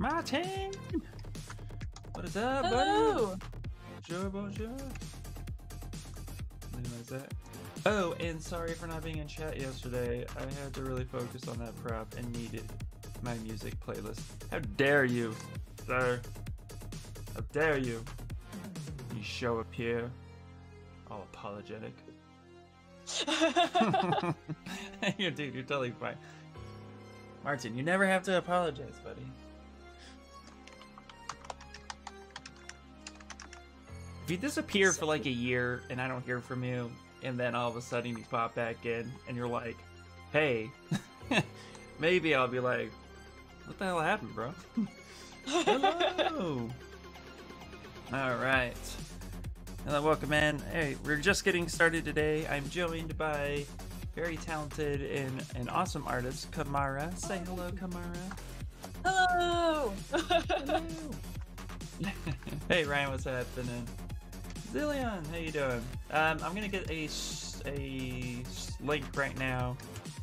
Martin! What is up, buddy? Hello. Bonjour, bonjour. Is that? Oh, and sorry for not being in chat yesterday. I had to really focus on that prep and needed my music playlist. How dare you, sir? How dare you? You show up here, all apologetic. you're, dude, you're totally fine. Martin, you never have to apologize, buddy. If you disappear for like a year and I don't hear from you, and then all of a sudden you pop back in and you're like, hey, maybe I'll be like, what the hell happened, bro? Hello. all right. Hello, welcome in. Hey, we're just getting started today. I'm joined by very talented and an awesome artist, Kamara. Say hello, Kamara. Hello. hey Ryan, what's happening? Zillion, how you doing? Um, I'm gonna get a, a link right now.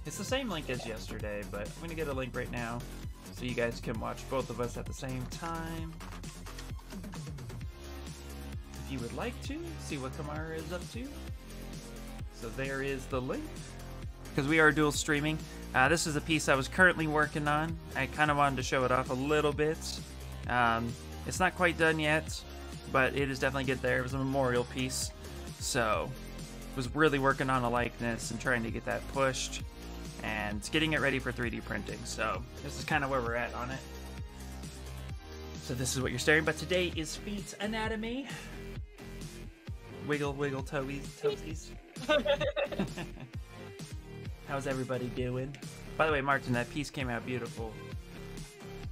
It's the same link as yesterday, but I'm gonna get a link right now so you guys can watch both of us at the same time. If you would like to see what Kamara is up to, so there is the link. Because we are dual streaming. Uh, this is a piece I was currently working on. I kind of wanted to show it off a little bit. Um, it's not quite done yet, but it is definitely get there. It was a memorial piece, so was really working on a likeness and trying to get that pushed and getting it ready for 3D printing. So this is kind of where we're at on it. So this is what you're staring. But today is feet anatomy. Wiggle, wiggle, toesies, toesies. How's everybody doing? By the way, Martin, that piece came out beautiful.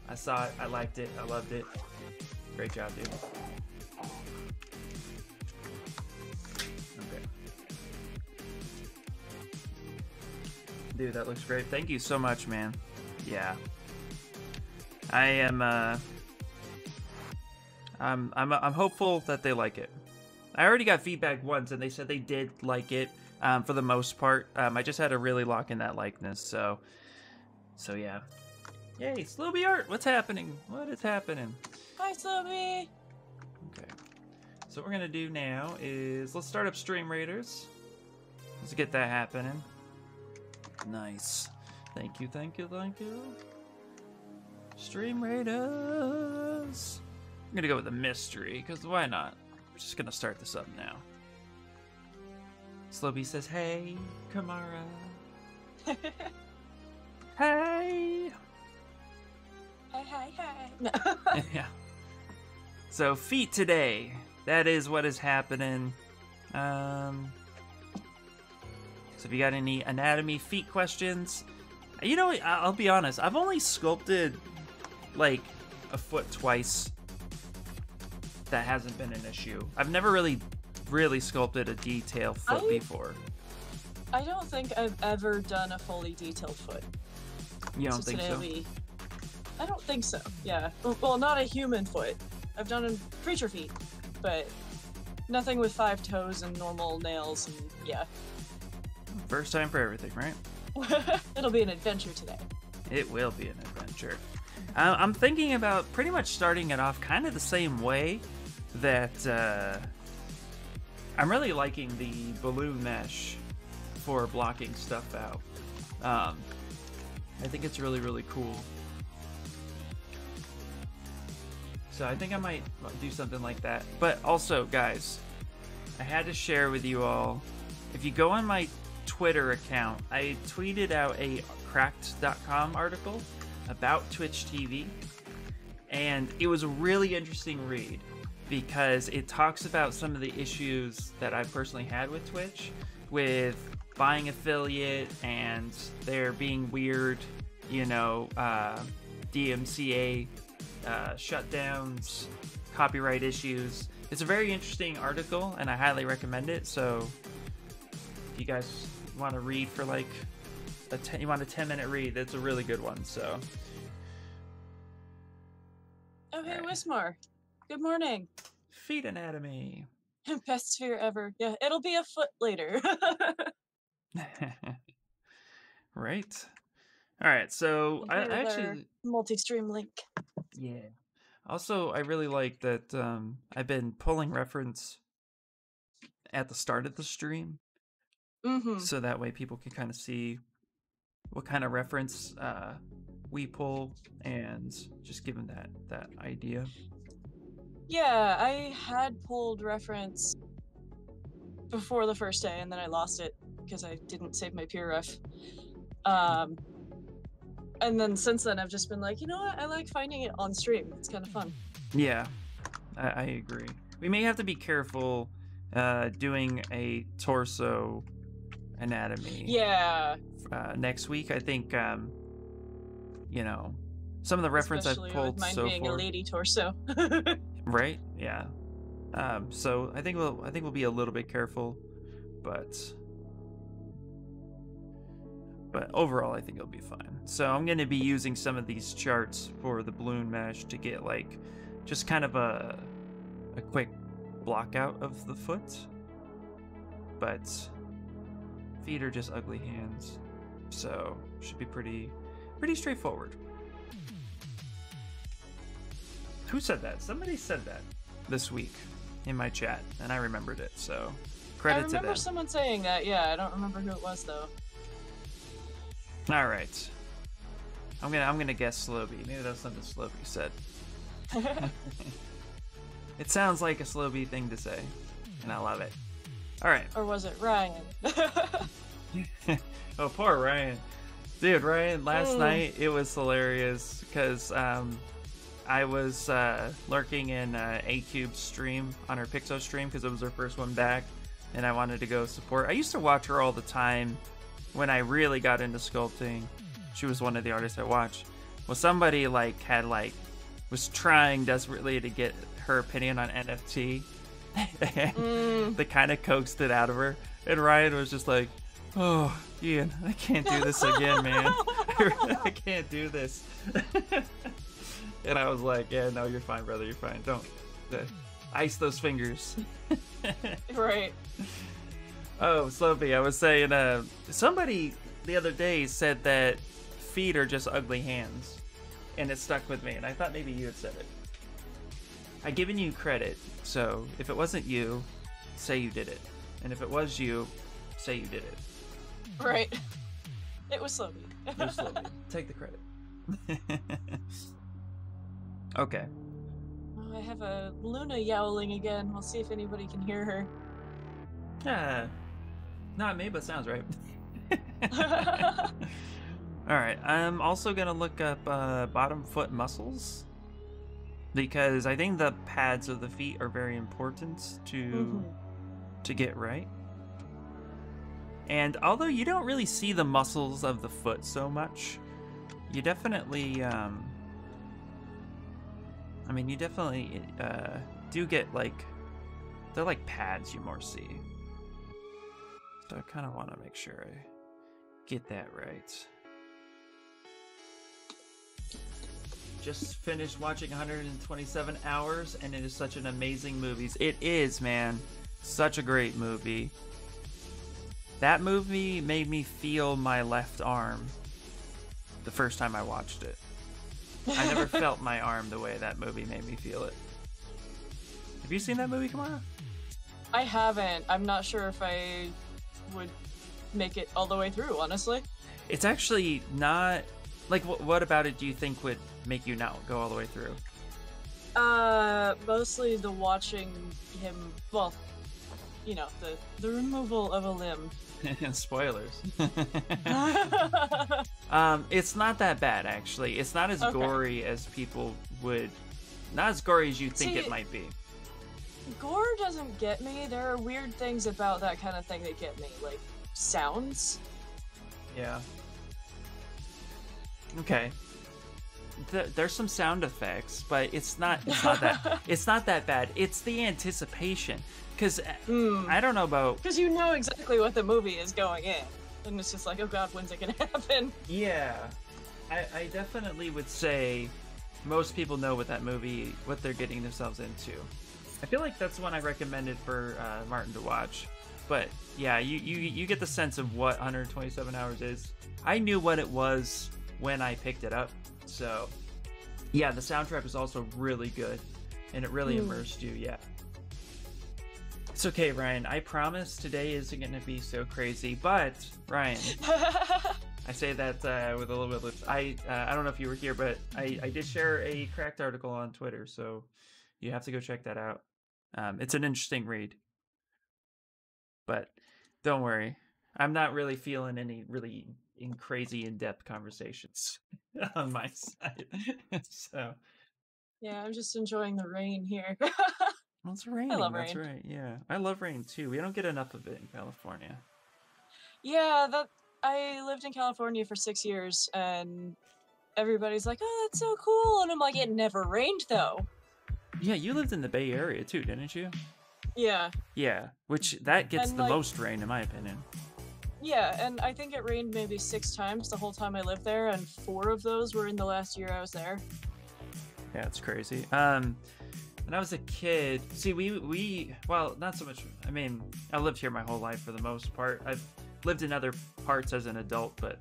I saw it. I liked it. I loved it. Great job, dude. Dude, that looks great. Thank you so much, man. Yeah. I am, uh... I'm, I'm, I'm hopeful that they like it. I already got feedback once, and they said they did like it um, for the most part. Um, I just had to really lock in that likeness, so... So, yeah. Yay, Slooby Art! What's happening? What is happening? Hi, Sloby. Okay. So what we're gonna do now is let's start up Stream Raiders. Let's get that happening. Nice. Thank you, thank you, thank you. Stream Raiders. I'm gonna go with a mystery, because why not? We're just gonna start this up now. Slobby says, Hey, Kamara. Hey! Hi, hi, hi. Yeah. So feet today. That is what is happening. Um. If you got any anatomy feet questions, you know, I'll be honest. I've only sculpted like a foot twice. That hasn't been an issue. I've never really, really sculpted a detail foot I- before. I don't think I've ever done a fully detailed foot. You don't so think so? I don't think so. Yeah. Well- Well, not a human foot. I've done a creature feet, but nothing with five toes and normal nails. And yeah, First time for everything, right? it'll be an adventure today. It will be an adventure. Uh, I'm thinking about pretty much starting it off kind of the same way that uh, I'm really liking the balloon mesh for blocking stuff out. Um, I think it's really, really cool. So I think I might do something like that. But also, guys, I had to share with you all. If you go on my Twitter account, I tweeted out a cracked.com article about Twitch TV. And it was a really interesting read because it talks about some of the issues that I personally had with Twitch with buying affiliate and there being weird, you know, uh, DMCA uh, shutdowns, copyright issues. It's a very interesting article and I highly recommend it. So if you guys want to read for like a ten, you want a 10 minute read, That's a really good one. So Oh, hey, Alright. Wismar. Good morning. feet anatomy. Best sphere ever. Yeah, it'll be a foot later. right. All right. So I, I actually multi-stream link. Yeah. Also, I really like that um, I've been pulling reference at the start of the stream, Mm-hmm. so that way people can kind of see what kind of reference uh, we pull and just give them that that idea. Yeah, I had pulled reference before the first day, and then I lost it because I didn't save my PureRef. Um, and then since then, I've just been like, you know what? I like finding it on stream. It's kind of fun. Yeah, I, I agree. We may have to be careful uh, doing a torso anatomy. Yeah, uh, next week. I think, um, you know, some of the reference I've pulled mine so being far, a lady torso. right? Yeah. Um, so I think we'll I think we'll be a little bit careful, but but overall I think it'll be fine. So I'm going to be using some of these charts for the balloon mesh to get like just kind of a a quick block out of the foot, but feet are just ugly hands, so should be pretty pretty straightforward. Who said that? Somebody said that this week in my chat, and I remembered it. So credit to remember someone saying that. Yeah, I don't remember who it was though. All right, I'm gonna I'm gonna guess Slowbee. Maybe that's something Slowbee said. It sounds like a Slowbee thing to say, and I love it. All right. or was it Ryan? oh, poor Ryan. Dude, Ryan, last Mm. night it was hilarious because um, I was uh, lurking in uh, A Cube's stream on her Pixo stream because it was her first one back, and I wanted to go support. I used to watch her all the time when I really got into sculpting. She was one of the artists I watched. Well, somebody like had like was trying desperately to get her opinion on NFT. Mm. they kind of coaxed it out of her. And Ryan was just like, "Oh, Ian, I can't do this again, man. I can't do this." and I was like, "Yeah, no, you're fine, brother. You're fine. Don't uh, ice those fingers." right. oh, Sloppy, I was saying, uh, somebody the other day said that feet are just ugly hands, and it stuck with me. And I thought maybe you had said it. I given you credit, so if it wasn't you, say you did it, and if it was you, say you did it. Right. It was Sloby. You're Sloppy. Take the credit. okay. Oh, I have a Luna yowling again. We'll see if anybody can hear her. Yeah. Not me, but sounds right. All right. I'm also gonna look up uh, bottom foot muscles because I think the pads of the feet are very important to Mhm. to get right. And although you don't really see the muscles of the foot so much, you definitely, um, I mean, you definitely uh, do get like, they're like pads you more see. So I kind of want to make sure I get that right. Just finished watching 127 hours, and it is such an amazing movie. It is, man. Such a great movie. That movie made me feel my left arm the first time I watched it. I never felt my arm the way that movie made me feel it. Have you seen that movie, Kamara? I haven't. I'm not sure if I would make it all the way through, honestly. It's actually not like wh- what about it do you think would make you not go all the way through? Uh, mostly the watching him. Well, you know, the the removal of a limb. Spoilers. um, it's not that bad actually. It's not as Okay. gory as people would. Not as gory as you think See- it might be. Gore doesn't get me. There are weird things about that kind of thing that get me, like sounds. Yeah. Okay. Th- there's some sound effects, but it's not. It's not that. it's not that bad. It's the anticipation, because Hmm. I don't know about. Because you know exactly what the movie is going in, and it's just like, oh god, when's it gonna happen? Yeah, I, I definitely would say most people know what that movie, what they're getting themselves into. I feel like that's one I recommended for uh, Martin to watch. But yeah, you, you you get the sense of what 127 hours is. I knew what it was when I picked it up, so Yeah, the soundtrack was also really good, and it really Hmm. immersed you. Yeah. It's okay, Ryan. I promise today isn't going to be so crazy. But Ryan, I say that uh, with a little bit. Of, lips. I uh, I don't know if you were here, but I I did share a cracked article on Twitter, so you have to go check that out. Um, it's an interesting read, but don't worry, I'm not really feeling any really in crazy in depth conversations on my side. so yeah, I'm just enjoying the rain here. well, it's raining. I love that's rain. right. Yeah, I love rain too. We don't get enough of it in California. yeah, that I lived in California for six years, and everybody's like, "Oh, that's so cool," and I'm like, "It never rained though." Yeah, you lived in the Bay Area too, didn't you? Yeah, Yeah, which that gets And, the like- most rain in my opinion. Yeah, and I think it rained maybe six times the whole time I lived there, and four of those were in the last year I was there. Yeah, it's crazy. Um, when I was a kid, see, we we well, not so much. I mean, I lived here my whole life for the most part. I've lived in other parts as an adult, but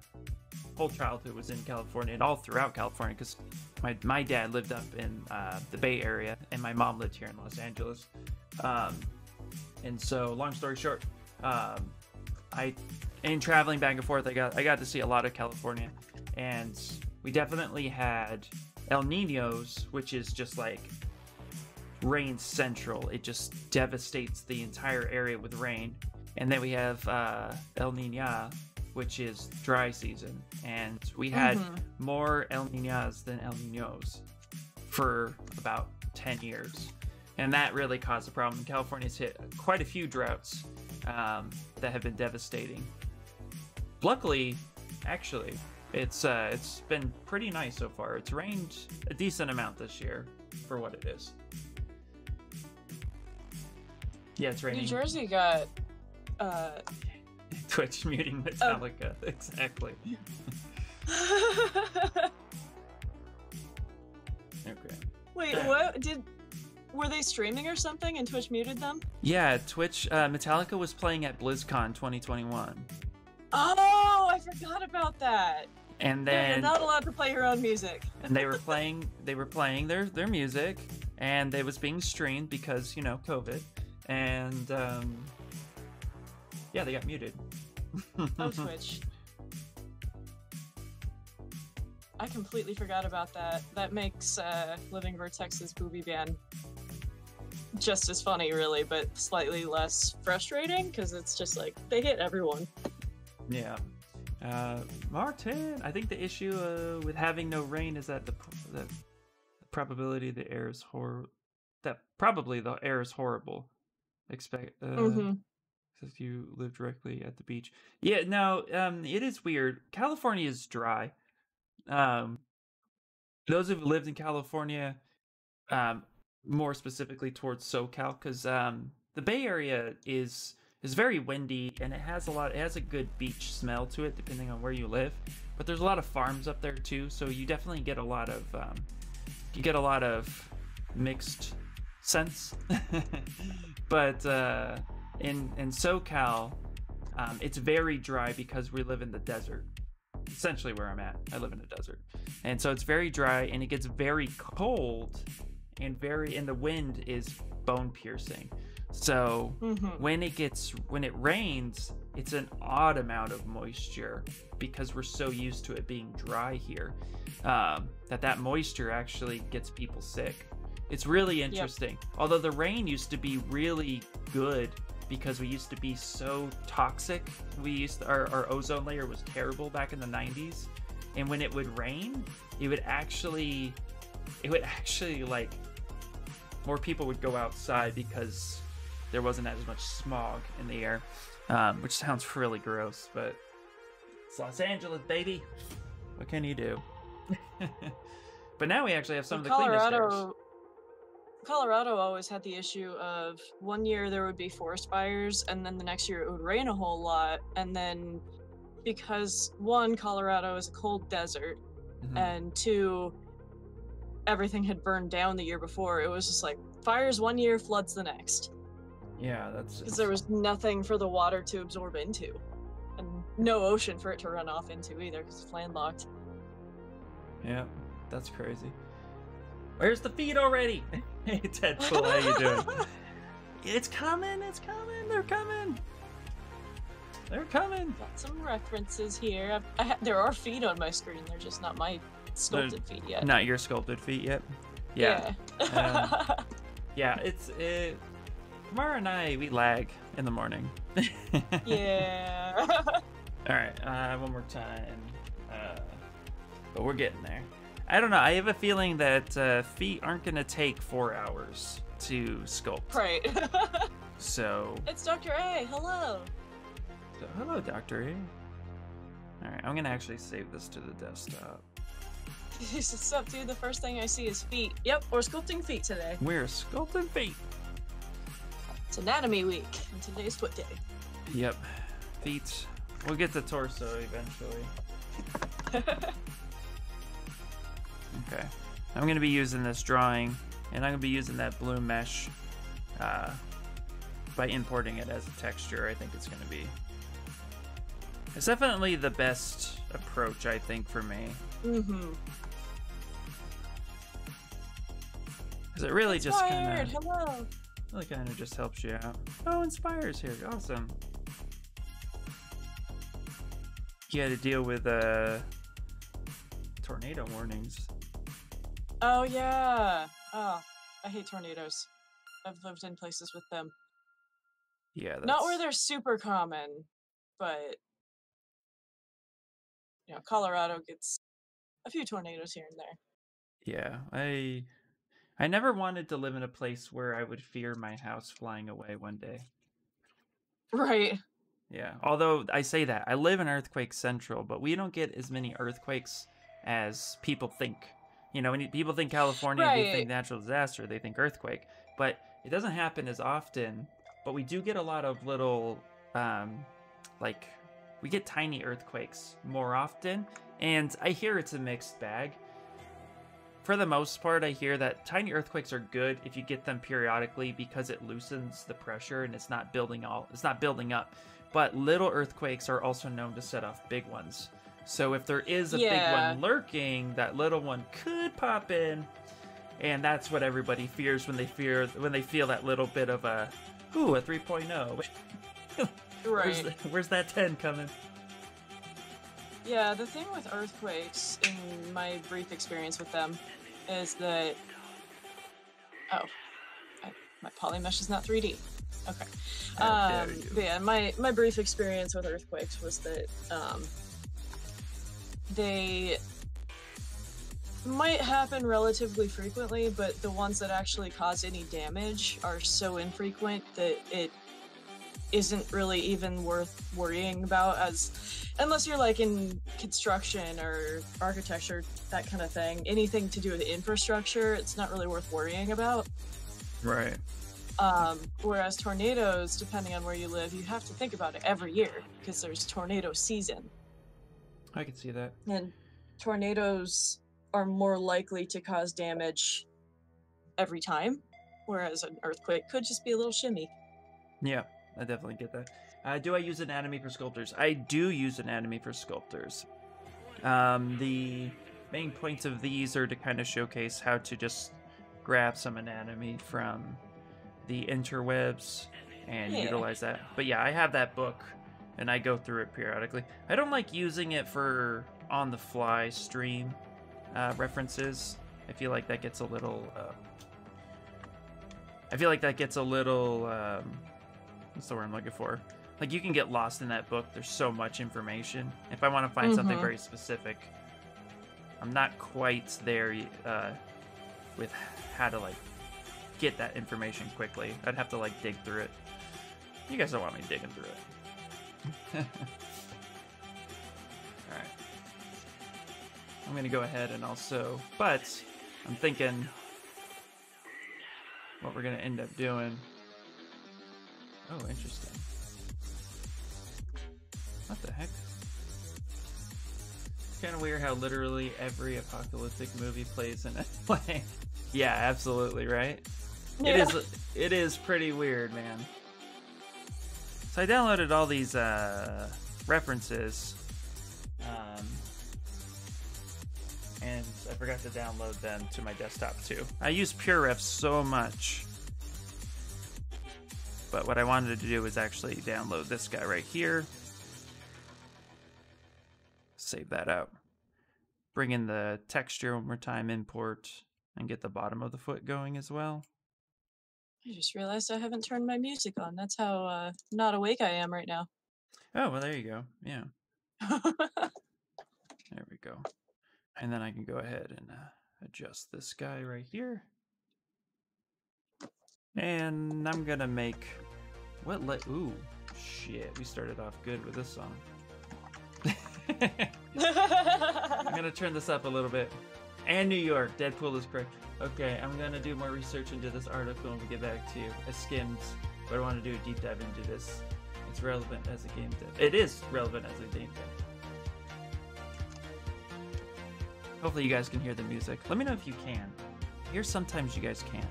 whole childhood was in California and all throughout California because my my dad lived up in uh, the Bay Area and my mom lived here in Los Angeles. Um, and so, long story short, um, I in traveling back and forth, I got I got to see a lot of California, and we definitely had El Ninos, which is just like rain central. It just devastates the entire area with rain. And then we have uh, El Nina, which is dry season. And we had Mhm. more El Ninas than El Ninos for about 10 years. And that really caused a problem. California's hit quite a few droughts um, that have been devastating. Luckily, actually, it's uh, it's been pretty nice so far. It's rained a decent amount this year for what it is. Yeah, it's raining. New Jersey got uh, Twitch muting Metallica. Exactly. Okay. Wait, what did? Were they streaming or something and Twitch muted them? Yeah, Twitch. Uh, Metallica was playing at BlizzCon 2021, Oh, I forgot about that. and Yeah, you're not allowed to play your own music. and they were playing they were playing their their music, and it was being streamed because you know COVID, and um, yeah, they got muted. Oh, Twitch. I completely forgot about that. That makes uh, Living Vertex's booby ban just as funny, really, but slightly less frustrating because it's just like they hit everyone. Yeah. Uh, Martin, I think the issue uh, with having no rain is that the the probability the air is hor that probably the air is horrible. Expect uh, hmm if you live directly at the beach. Yeah, no, um, it is weird. California is dry. Um, those who've lived in California, um, more specifically towards SoCal, because um, the Bay Area is is very windy and it has a lot. It has a good beach smell to it, depending on where you live. But there's a lot of farms up there too, so you definitely get a lot of um, you get a lot of mixed sense. but uh, in in SoCal, um, it's very dry because we live in the desert. Essentially, where I'm at, I live in a desert, and so it's very dry and it gets very cold, and very and the wind is bone piercing. So hmm when it gets when it rains, it's an odd amount of moisture because we're so used to it being dry here um, that that moisture actually gets people sick. It's really interesting. Although the rain used to be really good because we used to be so toxic. We used to, our, our ozone layer was terrible back in the 90s, and when it would rain, it would actually it would actually like more people would go outside because there wasn't as much smog in the air, um, which sounds really gross, but it's Los Angeles, baby. What can you do? but now we actually have some of the cleanest airs. Colorado. Colorado always had the issue of one year there would be forest fires, and then the next year it would rain a whole lot, and then because one, Colorado is a cold desert, Mhm. and two, everything had burned down the year before. It was just like fires one year, floods the next, Yeah, that's because there was nothing for the water to absorb into, and no ocean for it to run off into either, because it's landlocked. Yeah, that's crazy. Where's the feet already? hey, Deadpool, how you doing? it's coming, it's coming, they're coming. They're coming. Got some references here. I ha- there are feet on my screen. They're just not my sculpted feet yet. Not your sculpted feet yet. Yeah. Yeah. Um, Yeah, it's it. Kamara and I we lag in the morning. yeah. All right, uh, one more time. Uh, but we're getting there. I don't know. I have a feeling that uh, feet aren't gonna take four hours to sculpt. right. So, it's Dr. A. Hello. so hello, Doctor A. All right, I'm gonna actually save this to the desktop. What's up, dude? The first thing I see is feet. Yep, we're sculpting feet today. We're sculpting feet. It's Anatomy Week, and today's foot day. Yep, feet. We'll get to torso eventually. Okay. I'm going to be using this drawing, and I'm going to be using that blue mesh uh, by importing it as a texture. I think it's going to be. It's definitely the best approach, I think, for me. mm-hmm. Because it really just kind of Hello. Really kind of just helps you out. Oh, Inspires here. Awesome. You had to deal with uh, tornado warnings. Oh yeah. Oh, I hate tornadoes. I've lived in places with them. Yeah, that's... Not where they're super common, but you know, Colorado gets a few tornadoes here and there. Yeah, I I never wanted to live in a place where I would fear my house flying away one day. Right. Yeah. Although I say that, I live in earthquake central, but we don't get as many earthquakes as people think. You know, when you- people think California, they think natural disaster, they think earthquake, but it doesn't happen as often. But we do get a lot of little, um, like, we get tiny earthquakes more often, and I hear it's a mixed bag. For the most part, I hear that tiny earthquakes are good if you get them periodically because it loosens the pressure and it's not building all it's not building up. But little earthquakes are also known to set off big ones. So if there is a big one lurking, that little one could pop in, and that's what everybody fears when they fear when they feel that little bit of a ooh a 3.0. Where's, Right. the, where's that 10 coming? Yeah, the thing with earthquakes, in my brief experience with them, is that oh, I, my polymesh is not 3D. Okay. Um, but yeah, my my brief experience with earthquakes was that um, they might happen relatively frequently, but the ones that actually cause any damage are so infrequent that it isn't really even worth worrying about as unless you're like in construction or architecture that kind of thing. Anything to do with infrastructure it's not really worth worrying about. Right. um, whereas tornadoes depending on where you live you have to think about it every year because there's tornado season. I can see that. and tornadoes are more likely to cause damage every time whereas an earthquake could just be a little shimmy. Yeah, I definitely get that. Uh, do I use anatomy for sculptors? I do use anatomy for sculptors. Um, the main points of these are to kind of showcase how to just grab some anatomy from the interwebs and Yeah. utilize that. But yeah, I have that book and I go through it periodically. I don't like using it for on the fly stream uh, references. I feel like that gets a little. Uh, I feel like that gets a little. Um, what's the word I'm looking for? Like you can get lost in that book. There's so much information. If I want to find something Mhm. very specific, I'm not quite there uh, with how to like get that information quickly. I'd have to like dig through it. You guys don't want me digging through it. All right. I'm gonna go ahead and also, but I'm thinking what we're gonna end up doing. Oh, interesting. What the heck? Kind of weird how literally every apocalyptic movie plays in LA. yeah, absolutely right. It Yeah. is. It is pretty weird, man. So I downloaded all these uh, references, um, and and I forgot to download them to my desktop too. I use PureRef so much. But what I wanted to do was actually download this guy right here. Save that out. Bring in the texture one more time, import, and get the bottom of the foot going as well. I just realized I haven't turned my music on. That's how uh, not awake I am right now. Oh, well, there you go. Yeah, there we go. And then I can go ahead and uh, adjust this guy right here. And I'm gonna make what let ooh shit. We started off good with this song. I'm gonna turn this up a little bit. And New York, Deadpool is correct. Okay, I'm gonna do more research into this article and we'll get back to you. I skimmed, but I want to do a deep dive into this. It's relevant as a game dev. It is relevant as a game dev. Hopefully you guys can hear the music. Let me know if you can. Here sometimes you guys can't.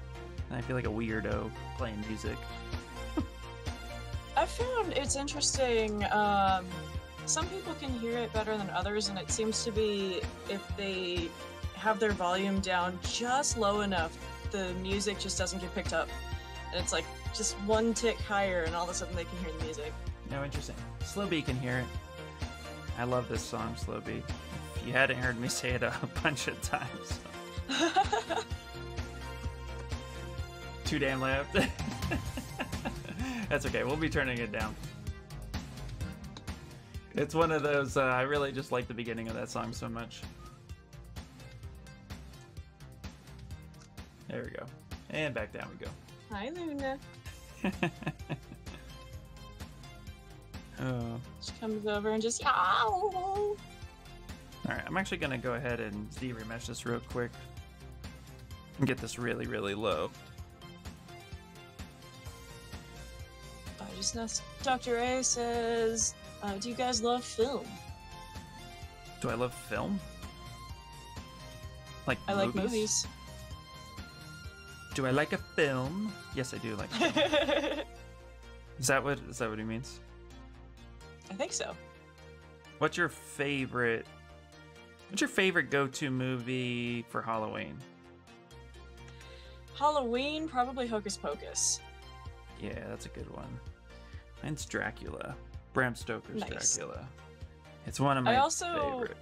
I feel like a weirdo playing music. I found it's interesting. Um, some people can hear it better than others, and it seems to be if they have their volume down just low enough, the music just doesn't get picked up. And it's like just one tick higher, and all of a sudden they can hear the music. No, interesting. Slow B can hear it. I love this song, Slow B. If you hadn't heard me say it a bunch of times, too damn loud. That's okay. We'll be turning it down. It's one of those. Uh, I really just like the beginning of that song so much. There we go. And back down we go. Hi, Luna. oh. She comes over and just yow. All right, I'm actually gonna go ahead and ZRemesh this real quick and get this really, really low. Just Dr. A says, uh, "Do you guys love film?" Do I love film? Like I like movies. Do I like a film? Yes, I do like. Film. Is that what is that what he means? I think so. What's your favorite? What's your favorite go-to movie for Halloween? Halloween, probably Hocus Pocus. Yeah, that's a good one. Mine's Dracula. Bram Stoker's Nice. Dracula. It's one of my I also- favorite.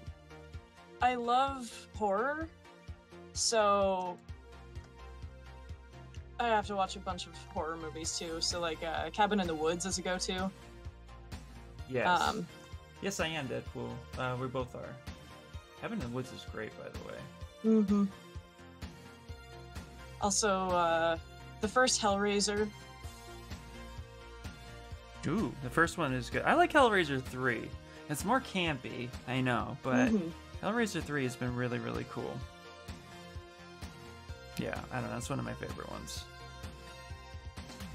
I love horror, so I have to watch a bunch of horror movies too. So like uh, Cabin in the Woods is a go-to. Yes. Um, yes, I am Deadpool. Uh, we both are. Cabin in the Woods is great, by the way. Mm-hmm. Also, uh, the first Hellraiser. Ooh, the first one is good. I like Hellraiser 3. It's more campy, I know, but Mhm. Hellraiser 3 has been really, really cool. Yeah, I don't know. That's one of my favorite ones.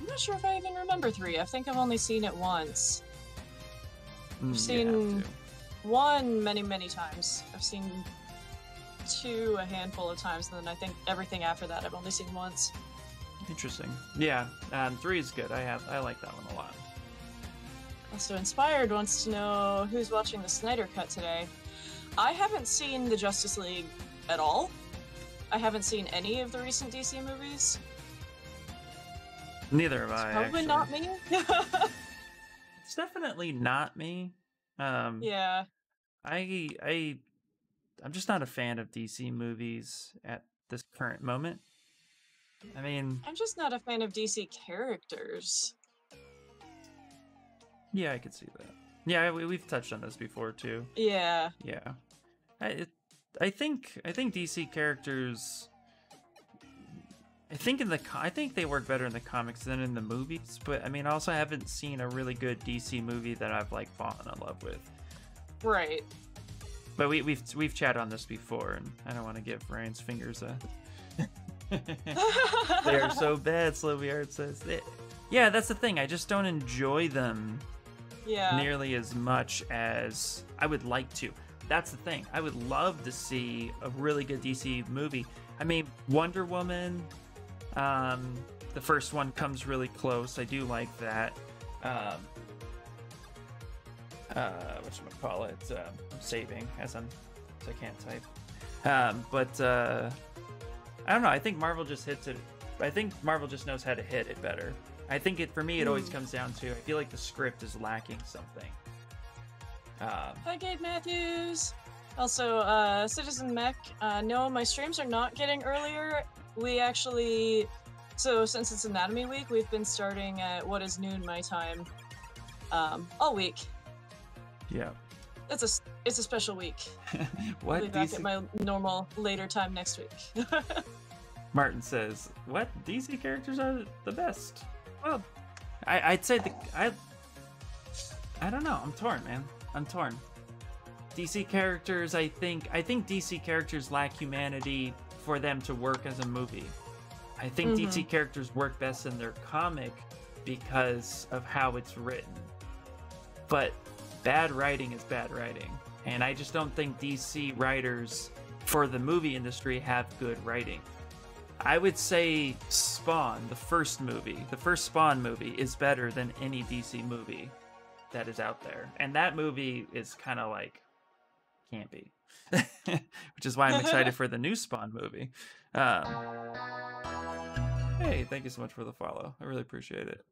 I'm not sure if I even remember three. I think I've only seen it once. Mm, you have seen-. One many, many times. I've seen two a handful of times, and then I think everything after that I've only seen once. Interesting. Yeah, um, 3 is good. I have I like that one a lot. Also, Inspired wants to know who's watching the Snyder Cut today. I haven't seen the Justice League at all. I haven't seen any of the recent DC movies. Neither have It's I. probably actually. not me. It's definitely not me. Um, yeah. I I I'm just not a fan of DC movies at this current moment. I mean, I'm just not a fan of DC characters. Yeah, I could see that. Yeah, we, we've touched on this before too. Yeah. Yeah, I it, I think I think DC characters. I think in the I think they work better in the comics than in the movies. But I mean, I also haven't seen a really good DC movie that I've like fallen in love with. Right. But we, we've we've chatted on this before, and I don't want to give Ryan's fingers a. they are so bad. Slovy Art says. They- yeah, that's the thing. I just don't enjoy them yeah. nearly as much as I would like to. That's the thing. I would love to see a really good DC movie. I mean, Wonder Woman, um, the first one comes really close. I do like that. Um, uh, what should I call it? Um, I'm saving as I'm, I can't type. Um, but uh, I don't know. I think Marvel just hits it. I think Marvel just knows how to hit it better. I think it for me, it always Hmm. comes down to I feel like the script is lacking something. Um, Hi, Gabe Matthews. Also, uh, Citizen Mech. Uh, no, my streams are not getting earlier. We actually, so since it's Anatomy Week, we've been starting at what is noon my time, um, all week. yeah. It's a s- it's a special week. I'll be back DC at my normal later time next week. Martin says, "What DC characters are the best?" Well, I, I'd say the I. I don't know. I'm torn, man. I'm torn. DC characters, I think. I think DC characters lack humanity for them to work as a movie. I think DC mm-hmm. characters work best in their comic because of how it's written. But bad writing is bad writing, and I just don't think DC writers for the movie industry have good writing. I would say Spawn, the first movie, the first Spawn movie, is better than any DC movie that is out there. And that movie is kind of like campy, which is why I'm excited for the new Spawn movie. Um, hey, thank you so much for the follow. I really appreciate it.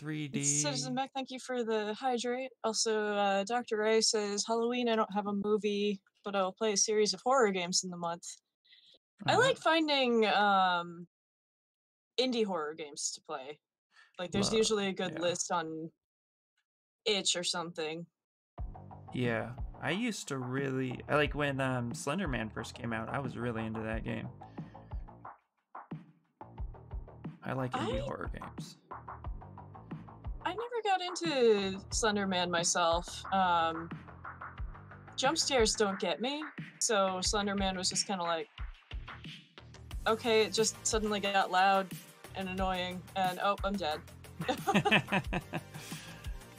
3D. Citizen Mech, thank you for the hydrate. Also, uh, Dr. Ray says Halloween. I don't have a movie, but I'll play a series of horror games in the month. I Uh-huh. like finding um, indie horror games to play. Like, there's Well, usually a good yeah. list on itch or something. Yeah, I used to really I like when um Slender Man first came out. I was really into that game. I like indie I- horror games. I never got into Slender Man myself. Um, jump scares don't get me, so Slender Man was just kind of like, okay, it just suddenly got loud and annoying, and oh, I'm dead.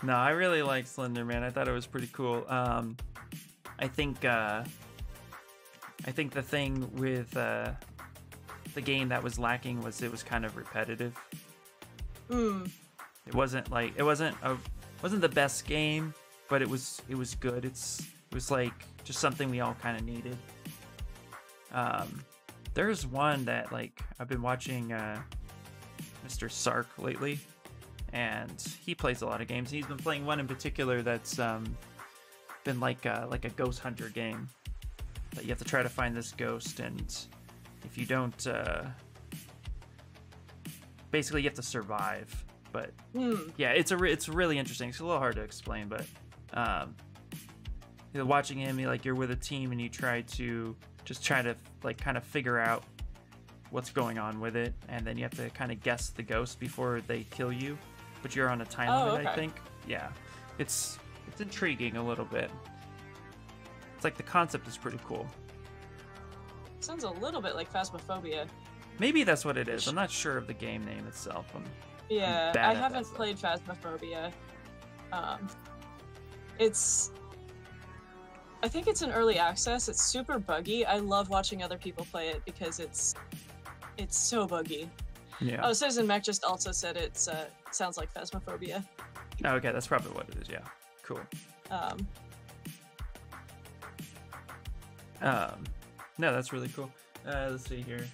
no, I really like Slender Man. I thought it was pretty cool. Um, I think uh, I think the thing with uh, the game that was lacking was it was kind of repetitive. Hmm. It wasn't like it wasn't a wasn't the best game, but it was it was good. It's it was like just something we all kind of needed. Um, there's one that like I've been watching uh, Mr. Sark lately, and he plays a lot of games. He's been playing one in particular that's um, been like uh, like a ghost hunter game that you have to try to find this ghost, and if you don't, uh, basically you have to survive. But Hmm. yeah, it's a it's really interesting. It's a little hard to explain, but um, you know, watching him, you like you're with a team and you try to just try to like kind of figure out what's going on with it, and then you have to kind of guess the ghost before they kill you. But you're on a time Oh, limit, I think. Yeah, it's it's intriguing a little bit. It's like the concept is pretty cool. Sounds a little bit like Phasmophobia. Maybe that's what it is. I'm not sure of the game name itself. I'm, Yeah, I at that haven't played Phasmophobia. Um, it's. I think it's an early access. It's super buggy. I love watching other people play it because it's, it's so buggy. yeah. Oh, Citizen Mech just also said it's uh, sounds like Phasmophobia. Oh, okay, that's probably what it is. Yeah. Cool. Um, Um, no, that's really cool. Uh, let's see here.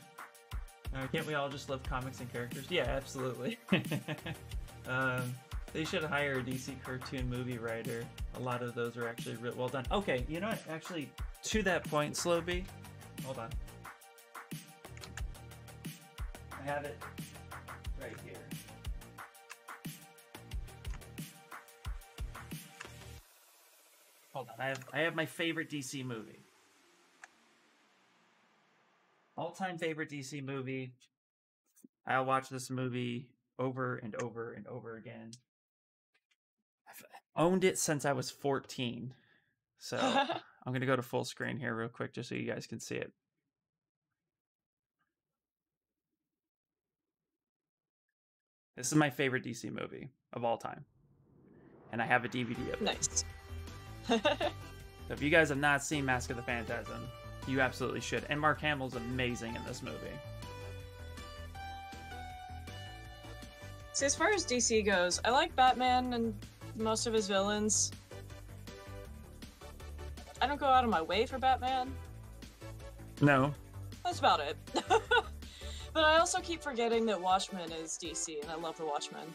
Uh, can't we all just love comics and characters? Yeah, absolutely. um, they should hire a DC cartoon movie writer. A lot of those are actually real well done. Okay, you know what? Actually, to that point, Slowby, hold on. I have it right here. Hold on, I have I have my favorite DC movie. All-time favorite DC movie. I'll watch this movie over and over and over again. Owned it since I was 14. So I'm going to go to full screen here real quick just so you guys can see it. This is my favorite DC movie of all time. And I have a DVD of it. nice. So if you guys have not seen Mask of the Phantasm, you absolutely should. And Mark Hamill's amazing in this movie. See, as far as DC goes, I like Batman and most of his villains. I don't go out of my way for Batman. No. That's about it. but I also keep forgetting that Watchmen is DC, and I love the Watchmen.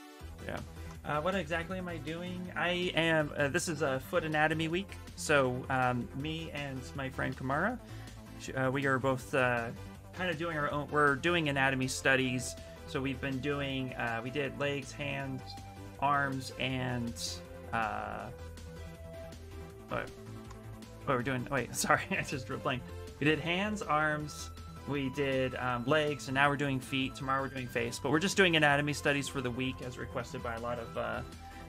Yeah. Uh, what exactly am I doing? I am. Uh, this is a foot anatomy week. So um, me and my friend Kamara, uh, we are both uh, kind of doing our own. We're doing anatomy studies. So we've been doing. Uh, we did legs, hands, arms, and. Uh, what? What we're doing? Wait, sorry, I just drew a blank. We did hands, arms, we did um, legs, and now we're doing feet. Tomorrow we're doing face, but we're just doing anatomy studies for the week, as requested by a lot of uh,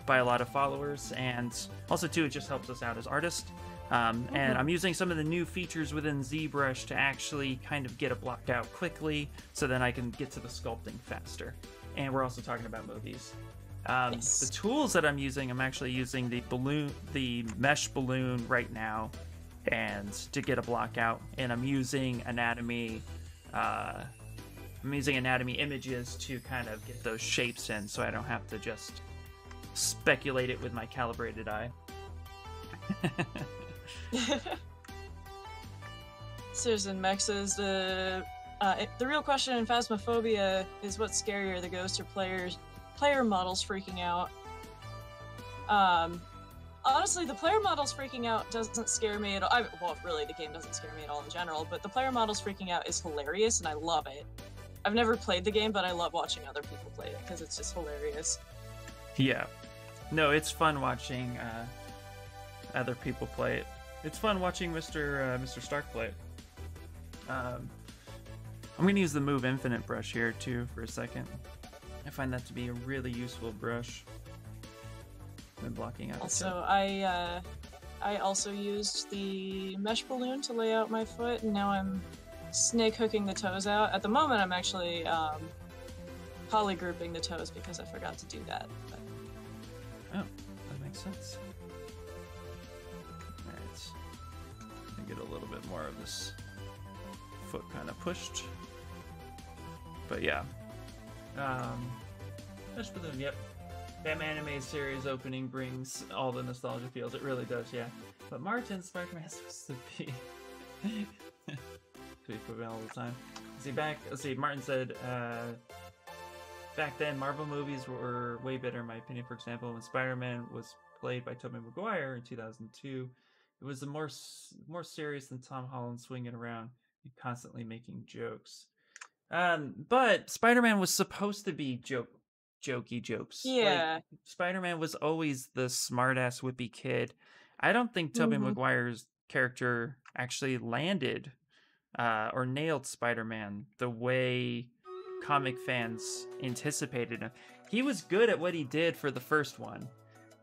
by a lot of followers, and also too, it just helps us out as artists. Um, and Mhm. I'm using some of the new features within ZBrush to actually kind of get a block out quickly, so then I can get to the sculpting faster. And we're also talking about movies. Um, Yes. The tools that I'm using, I'm actually using the balloon, the mesh balloon right now, and to get a block out. And I'm using anatomy, uh, I'm using anatomy images to kind of get those shapes in, so I don't have to just speculate it with my calibrated eye. Susan Mex says the uh, the real question in Phasmophobia is what's scarier, the ghost or players player models freaking out. Um, honestly, the player models freaking out doesn't scare me at all. I, well, really, the game doesn't scare me at all in general. But the player models freaking out is hilarious, and I love it. I've never played the game, but I love watching other people play it because it's just hilarious. Yeah. No, it's fun watching uh, other people play it. It's fun watching Mr. Uh, Mr. Stark play it. Um, I'm going to use the Move Infinite brush here too for a second. I find that to be a really useful brush. When blocking out. Also, I uh, I also used the mesh balloon to lay out my foot, and now I'm snake hooking the toes out. At the moment, I'm actually um, poly grouping the toes because I forgot to do that. But Oh, that makes sense. Alright. Me get a little bit more of this foot kind of pushed. But yeah. Um Mesh Balloon, yep. Batman animated series opening brings all the nostalgia feels. It really does, yeah. But Martin Spider-Man is supposed to be to be put all the time. See back let's see, Martin said uh back then Marvel movies were way better in my opinion. For example, when Spider-Man was played by Tobey Maguire in 2002, it was a more more serious than Tom Holland swinging around and constantly making jokes. Um, but Spider-Man was supposed to be joke jokey jokes. Like, yeah, Spider-Man was always the smart-ass whippy kid. I don't think Tobey Mhm. Maguire's character actually landed uh, or nailed Spider-Man the way comic fans anticipated him. He was good at what he did for the first one.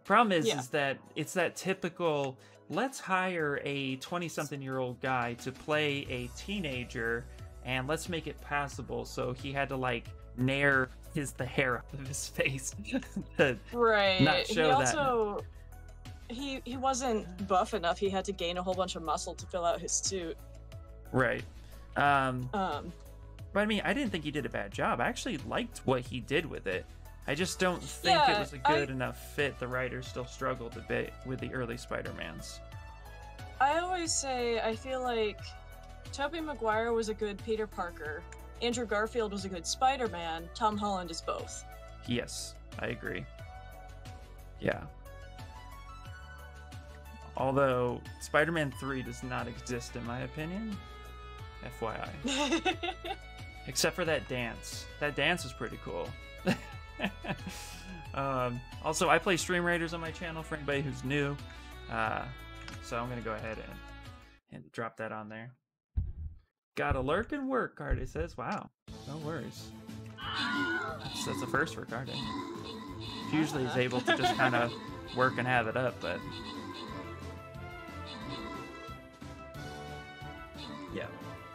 Problem is, Yeah. is that it's that typical. Let's hire a twenty-something-year-old guy to play a teenager, and let's make it passable. So he had to like nair his the hair up of his face. right. not he show that. also he he wasn't buff enough. He had to gain a whole bunch of muscle to fill out his suit. right. Um, Um, But I mean, I didn't think he did a bad job. I actually liked what he did with it. I just don't think it was a good enough fit. The writers still struggled a bit with the early Spider-Mans. I always say I feel like Tobey Maguire was a good Peter Parker. Andrew Garfield was a good Spider-Man. Tom Holland is both. Yes, I agree. Yeah. Although Spider-Man 3 does not exist in my opinion. FYI. Except for that dance. That dance was pretty cool. um, also, I play Stream Raiders on my channel for anybody who's new. Uh, so I'm going to go ahead and, and drop that on there. Got a lurk and work, Cardi says. Wow. No worries. That's, that's a first for Cardi. Usually he's able to just kind of work and have it up, but. Yeah.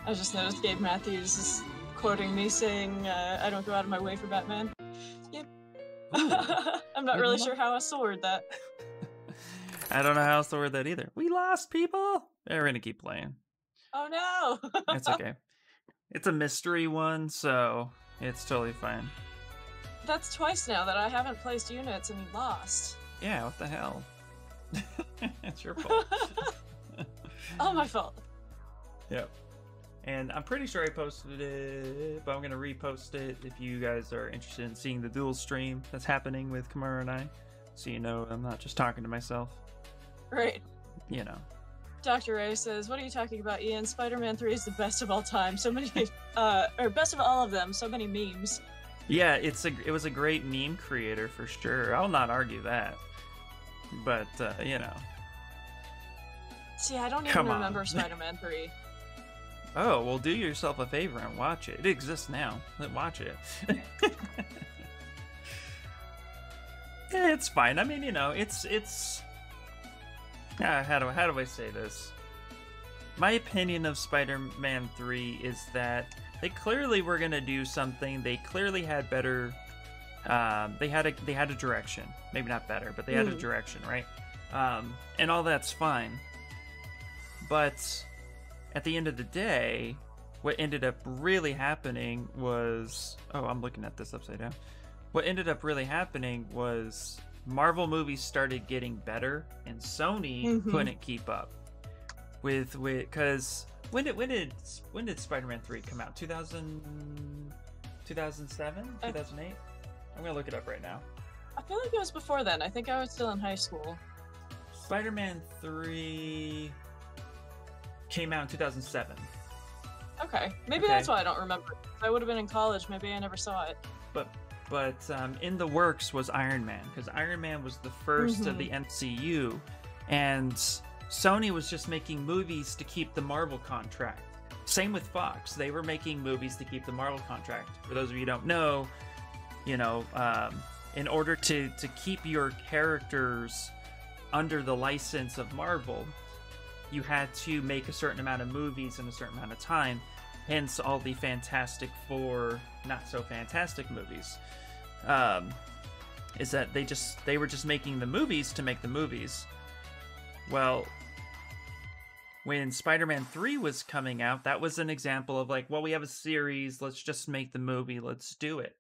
I just noticed Gabe Matthews is quoting me saying, uh, I don't go out of my way for Batman. Yep. I'm not really sure how else to word that. I don't know how else to word that either. We lost people. We're gonna keep playing. Oh no! It's okay. it's a mystery one, so it's totally fine. That's twice now that I haven't placed units and you lost. Yeah, what the hell? it's your fault. oh, my fault. yep. And I'm pretty sure I posted it, but I'm gonna repost it if you guys are interested in seeing the dual stream that's happening with Kamara and I, so you know I'm not just talking to myself. Right. You know. Dr. Ray says, "What are you talking about, Ian? Spider-Man 3 is the best of all time. So many uh or best of all of them, so many memes." Yeah, it's a it was a great meme creator for sure. I'll not argue that. But uh, you know. See, I don't even on. remember Spider-Man 3. Oh, well, do yourself a favor and watch it. It exists now. Watch it. yeah, it's fine. I mean, you know, it's it's. Uh, how do how do I say this? My opinion of Spider-Man Three is that they clearly were gonna do something. They clearly had better. Um, they had a they had a direction. Maybe not better, but they had a Mm. direction, right? Um, and all that's fine. But at the end of the day, what ended up really happening was oh, I'm looking at this upside down. What ended up really happening was Marvel movies started getting better, and Sony Mhm. couldn't keep up with with because when did when did when did Spider-Man three come out? 2000, 2007, I- 2008. I'm gonna look it up right now. I feel like it was before then. I think I was still in high school. Spider-Man three came out in 2007. Okay. Maybe Okay. that's why I don't remember. If I would have been in college, maybe I never saw it. but but um, in the works was Iron Man because Iron Man was the 1st of the MCU, and Sony was just making movies to keep the Marvel contract. Same with Fox; they were making movies to keep the Marvel contract. For those of you who don't know, you know, um, in order to to keep your characters under the license of Marvel, you had to make a certain amount of movies in a certain amount of time. Hence, all the Fantastic Four, not so fantastic movies. Um, is that they just they were just making the movies to make the movies. Well, when Spider-Man 3 was coming out, that was an example of like, well, we have a series, let's just make the movie, let's do it.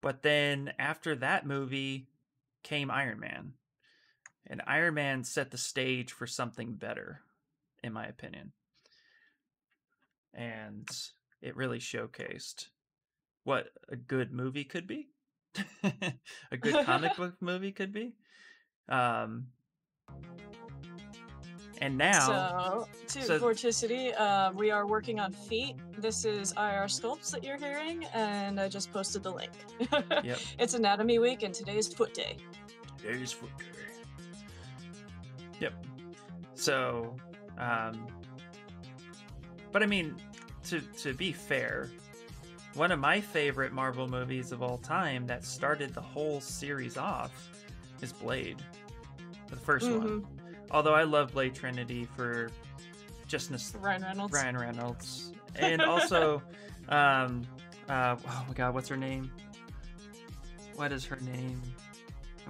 But then after that movie came Iron Man. And Iron Man set the stage for something better, in my opinion. And it really showcased what a good movie could be. a good comic book movie could be. Um and now so, to so- Vorticity, uh, we are working on feet. This is IR Sculpts that you're hearing, and I just posted the link. Yep. It's Anatomy Week, and today's Foot Day. Today's foot day. Yep. So, um, but I mean, to to be fair, one of my favorite Marvel movies of all time that started the whole series off is Blade, the 1st one. Mhm. Although I love Blade Trinity for just nos- Ryan Reynolds. Ryan Reynolds, and also, um, uh, oh my God, what's her name? What is her name?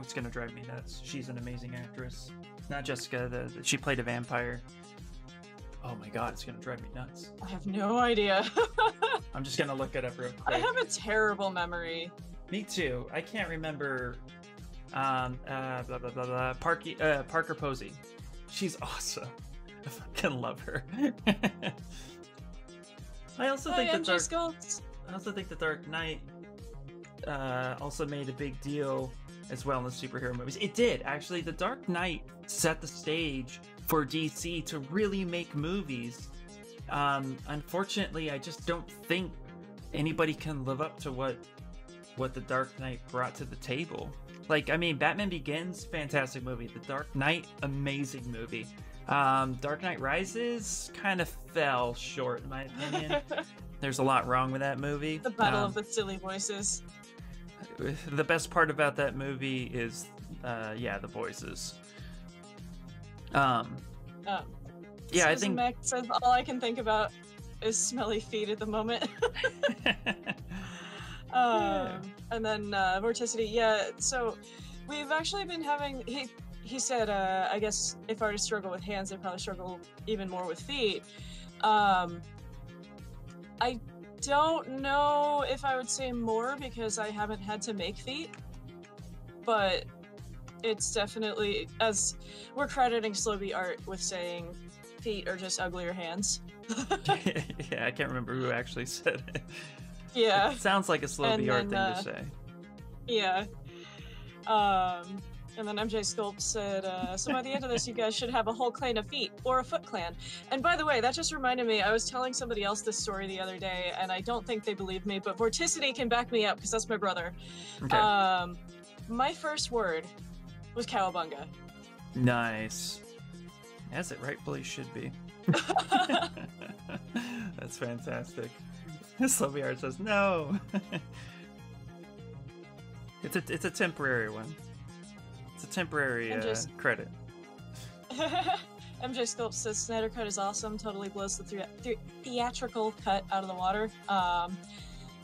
It's gonna drive me nuts. She's an amazing actress. Not Jessica. The, the- she played a vampire. Oh my God, it's gonna drive me nuts. I have no idea. I'm just gonna look it up real quick. I have a terrible memory. Me too. I can't remember. Um, uh, blah blah blah blah. Parky, uh, Parker Posey. She's awesome. I fucking love her. I also Hi, think that MJ Dark. I also think the Dark Knight uh, also made a big deal as well in the superhero movies. It did actually. The Dark Knight set the stage for DC to really make movies. Um, unfortunately, I just don't think anybody can live up to what what the Dark Knight brought to the table. Like, I mean, Batman Begins, fantastic movie. The Dark Knight, amazing movie. Um, Dark Knight Rises kind of fell short, in my opinion. There's a lot wrong with that movie. the Battle Um, of the Silly Voices. the best part about that movie is, uh, yeah, the voices. Um, Um, yeah, I think. Mac says all I can think about is smelly feet at the moment. um, and then uh, Vorticity, yeah. So we've actually been having. He he said, uh, I guess if artists struggle with hands, they probably struggle even more with feet. Um, I don't know if I would say more because I haven't had to make feet, but it's definitely as we're crediting Slowby art with saying feet are just uglier hands. yeah, I can't remember who actually said it. Yeah. It sounds like a slow And BR then, thing uh, to say. Yeah. Um, and then MJ Sculpt said, uh, so by the end of this, you guys should have a whole clan of feet or a foot clan. And by the way, that just reminded me, I was telling somebody else this story the other day, and I don't think they believed me, but Vorticity can back me up because that's my brother. Okay. Um, my first word was cowabunga. nice. As it rightfully should be. That's fantastic. Slow BR says no. it's a it's a temporary one. It's a temporary I'm uh, just- credit. MJ Sculpt says Snyder Cut is awesome, totally blows the thre- the- theatrical cut out of the water. Um,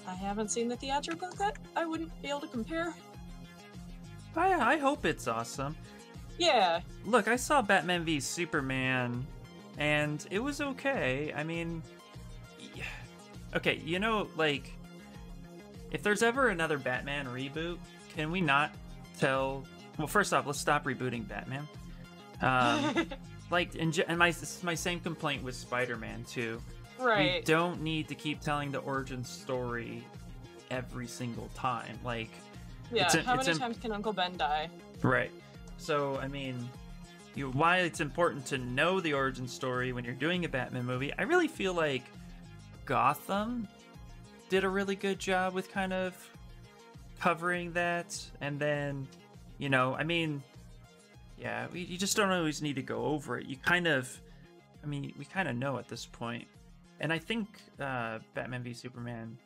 I haven't seen the theatrical cut. I wouldn't be able to compare. I I hope it's awesome. Yeah, Look, I saw Batman v Superman, and it was okay. I mean, y- okay, you know, like, if there's ever another Batman reboot, can we not tell? Well, first off, let's stop rebooting Batman. Um, like, and, and my my same complaint with Spider-Man too. Right. We don't need to keep telling the origin story every single time. Like, Yeah, how many im- times can Uncle Ben die? Right. So, I mean, you, why it's important to know the origin story when you're doing a Batman movie, I really feel like Gotham did a really good job with kind of covering that. And then, you know, I mean, yeah, we, you just don't always need to go over it. You kind of, I mean, we kind of know at this point. And I think uh, Batman v Superman,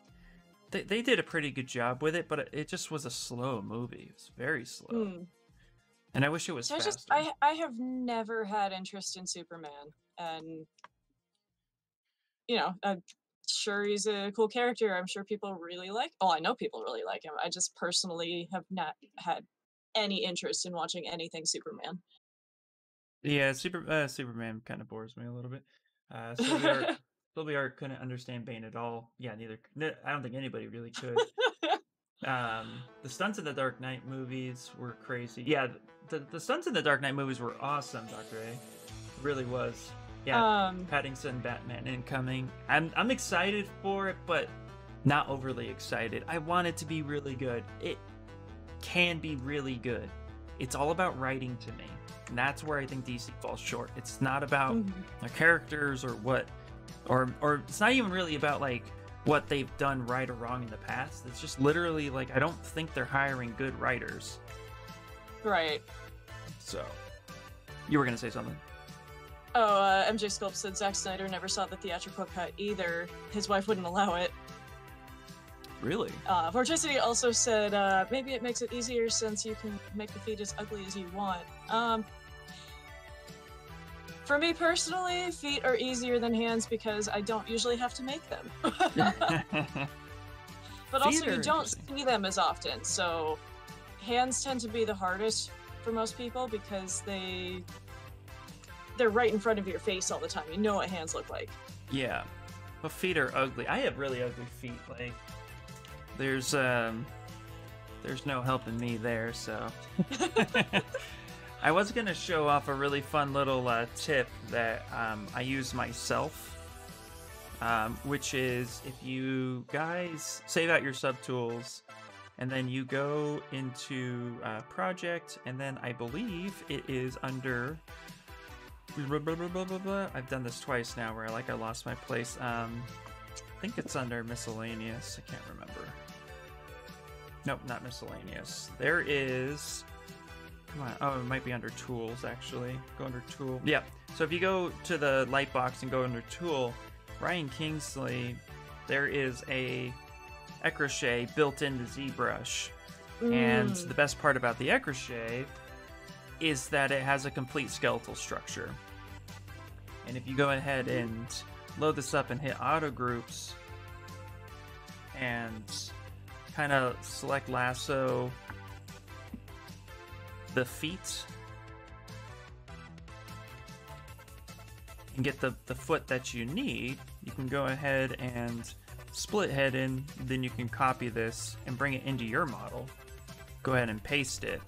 they, they did a pretty good job with it, but it, just was a slow movie. It was very slow. Hmm. And I wish it was I faster. just I I have never had interest in Superman, and you know I'm sure he's a cool character. I'm sure people really like. Oh, I know people really like him. I just personally have not had any interest in watching anything Superman. Yeah, Super uh, Superman kind of bores me a little bit. Uh, Sylvie Art couldn't understand Bane at all. Yeah, neither. I don't think anybody really could. um, the stunts in the Dark Knight movies were crazy. Yeah, the the stunts in the Dark Knight movies were awesome. Doctor A, It really was. Yeah, Um, Pattinson Batman incoming. I'm I'm excited for it, but not overly excited. I want it to be really good. It can be really good. It's all about writing to me. And that's where I think DC falls short. It's not about mhm. the characters or what or or it's not even really about like what they've done right or wrong in the past. It's just literally like I don't think they're hiring good writers. Right. So you were gonna say something. Oh, uh, MJ Sculpt said Zack Snyder never saw the theatrical cut either. His wife wouldn't allow it. Really? Uh, Vorticity also said uh, maybe it makes it easier since you can make the feet as ugly as you want. Um, for me personally, feet are easier than hands because I don't usually have to make them. but also, Feet are you don't see them as often, so hands tend to be the hardest for most people because they they're right in front of your face all the time. You know what hands look like. Yeah. But feet are ugly. I have really ugly feet. Like there's um there's no helping me there, so I was gonna show off a really fun little uh, tip that um, I use myself, um, which is if you guys save out your subtools and then you go into uh, project, and then I believe it is under blah, blah, blah. I've done this twice now where I like I lost my place. Um, I think it's under miscellaneous. I can't remember. Nope, not miscellaneous. There is. Come on. Oh, it might be under tools actually. Go under tool. Yeah. So if you go to the light box and go under tool, Ryan Kingsley, there is a Ecorche built into ZBrush. And Mm. the best part about the Ecorche is that it has a complete skeletal structure. And if you go ahead and load this up and hit auto groups and kind of select lasso the feet and get the, the foot that you need, you can go ahead and split hidden, then you can copy this and bring it into your model. Go ahead and paste it.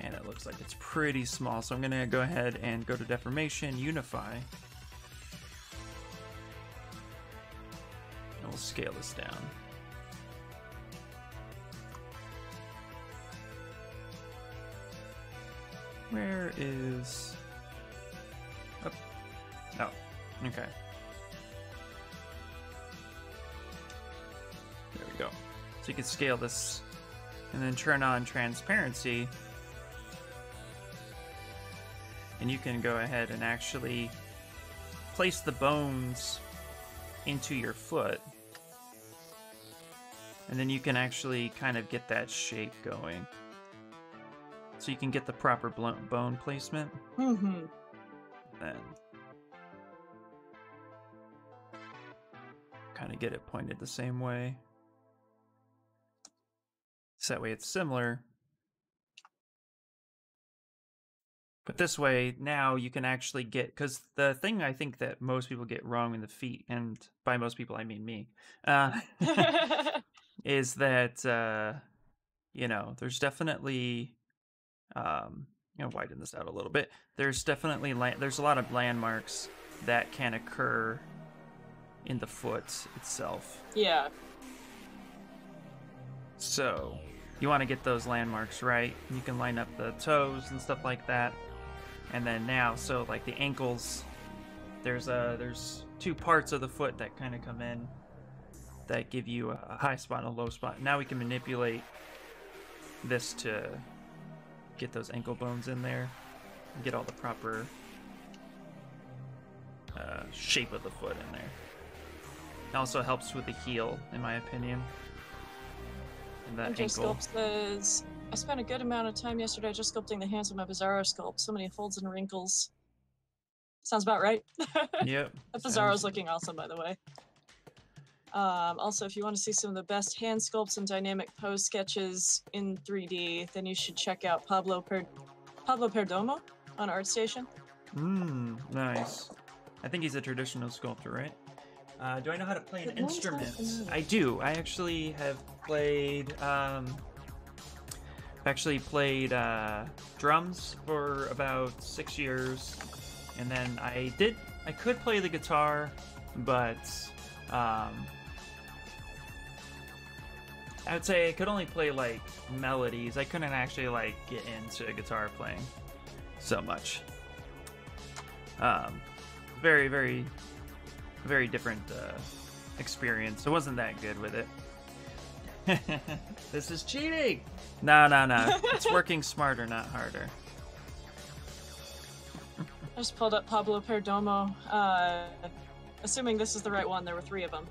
And it looks like it's pretty small, so I'm gonna go ahead and go to deformation, unify. And we'll scale this down. Where is... Oh. oh, okay. So you can scale this and then turn on transparency. And you can go ahead and actually place the bones into your foot. And then you can actually kind of get that shape going. So you can get the proper bone placement. Mm-hmm. Then kind of get it pointed the same way. So that way it's similar. But this way, now you can actually get because the thing I think that most people get wrong in the feet, and by most people I mean me, uh, is that uh, you know there's definitely um, you know widen this out a little bit. There's definitely there's a lot of landmarks that can occur in the foot itself. yeah. So you want to get those landmarks right. You can line up the toes and stuff like that. And then now, so like the ankles, there's a there's two parts of the foot that kind of come in that give you a high spot and a low spot. Now we can manipulate this to get those ankle bones in there and get all the proper uh, shape of the foot in there. It also helps with the heel, in my opinion. And that ankle. Sculpt says, I spent a good amount of time yesterday just sculpting the hands of my Bizarro sculpt. So many folds and wrinkles. Sounds about right. Yep. That Bizarro's looking awesome, by the way. Um, also, if you want to see some of the best hand sculpts and dynamic pose sketches in 3D, then you should check out Pablo per- Pablo Perdomo on ArtStation. Mmm, nice. I think he's a traditional sculptor, right? Uh, do I know how to play an instrument? I do. I actually have played. Um, I've actually played uh, drums for about six years, and then I did. I could play the guitar, but um, I would say I could only play like melodies. I couldn't actually like get into guitar playing so much. Um, very, very, very different uh, experience. I wasn't that good with it. this is cheating. No, no, no. it's working smarter, not harder. I just pulled up Pablo Perdomo. Uh, assuming this is the right one, there were three of them.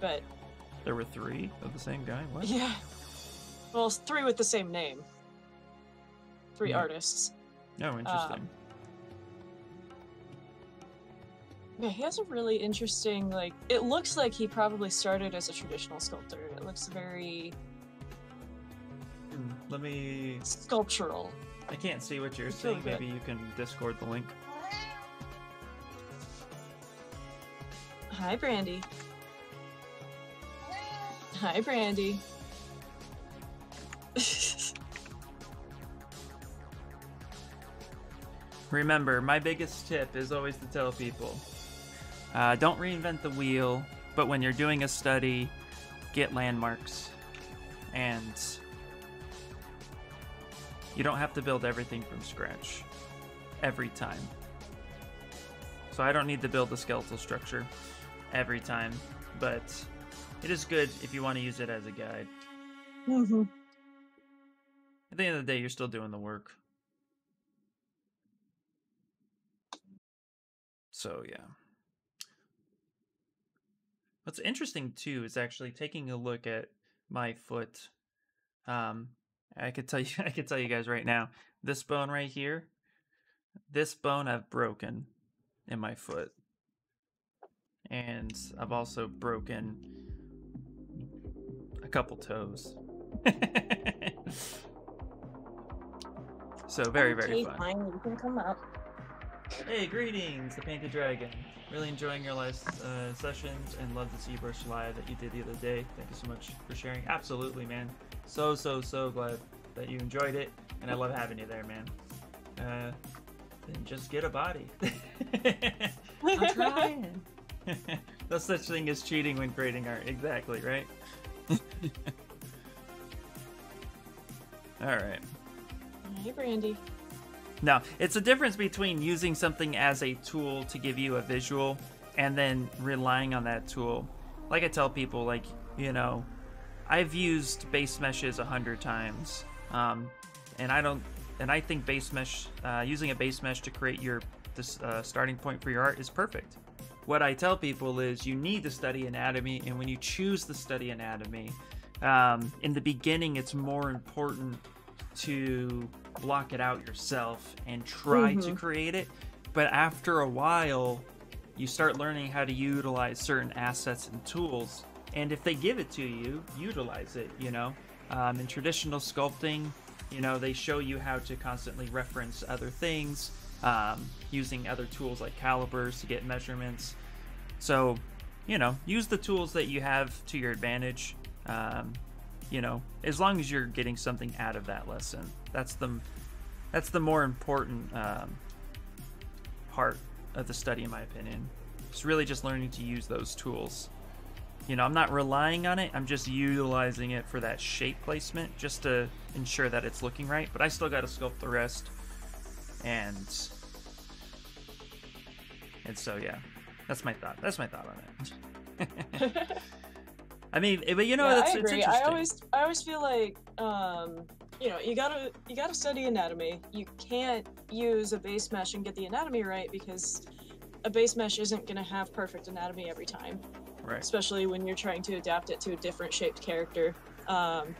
But There were three of the same guy. What? yeah. Well, three with the same name. Three Yeah. artists. Oh, interesting. Um, Yeah, he has a really interesting, like, it looks like he probably started as a traditional sculptor. It looks very Hmm, Let me. sculptural. I can't see what you're It's really saying. good. Maybe you can Discord the link. Hi, Brandy. Hi, Brandy. Remember, my biggest tip is always to tell people uh, don't reinvent the wheel, but when you're doing a study, get landmarks. And you don't have to build everything from scratch every time. So I don't need to build the skeletal structure every time, but it is good if you want to use it as a guide. Mhm. At the end of the day, you're still doing the work. So yeah. What's interesting too is actually taking a look at my foot. Um, I could tell you, I could tell you guys right now, this bone right here, this bone I've broken in my foot, and I've also broken a couple toes. so very very Okay, fun. Fine, you can come up. Hey, greetings, the Painted Dragon. Really enjoying your last uh, sessions and love the ZBrush live that you did the other day. Thank you so much for sharing. Absolutely, man. So, so, so glad that you enjoyed it, and I love having you there, man. Uh, then just get a body. I'm trying. no such thing as cheating when creating art. Exactly, right? All right. Hey, Brandy. No, it's a difference between using something as a tool to give you a visual and then relying on that tool. Like I tell people, like, you know, I've used base meshes a hundred times. Um, and I don't, and I think base mesh, uh, using a base mesh to create your this uh, starting point for your art is perfect. What I tell people is you need to study anatomy, and when you choose to study anatomy, um, in the beginning, it's more important to block it out yourself and try mm-hmm. to create it. But after a while, you start learning how to utilize certain assets and tools. And if they give it to you, utilize it, you know. Um, in traditional sculpting, you know, they show you how to constantly reference other things um, using other tools like calipers to get measurements. So, you know, use the tools that you have to your advantage. Um, you know, as long as you're getting something out of that lesson, that's the that's the more important um, part of the study, in my opinion. It's really just learning to use those tools. You know, I'm not relying on it. I'm just utilizing it for that shape placement, just to ensure that it's looking right. But I still got to sculpt the rest, and and so yeah, that's my thought. That's my thought on it. I mean, but you know, yeah, that's, I agree. I always, I always feel like, um, you know, you gotta, you gotta study anatomy. You can't use a base mesh and get the anatomy right because a base mesh isn't gonna have perfect anatomy every time. Right. Especially when you're trying to adapt it to a different shaped character. Um,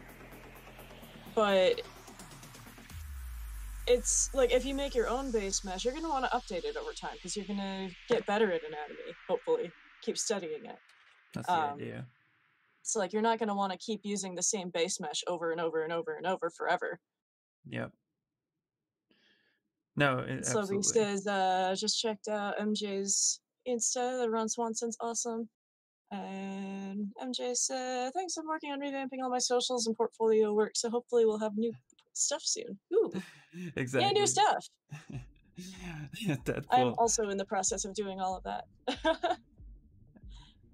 but it's like if you make your own base mesh, you're gonna want to update it over time because you're gonna get better at anatomy. Hopefully, keep studying it. That's the um, idea. So like you're not going to want to keep using the same base mesh over and over and over and over forever. Yep. No, it, so absolutely. says, uh, just checked out MJ's Insta. The Ron Swanson's awesome. And MJ said, thanks. I'm working on revamping all my socials and portfolio work, so hopefully we'll have new stuff soon. Ooh, exactly. Yeah, new stuff. Deadpool. I'm also in the process of doing all of that.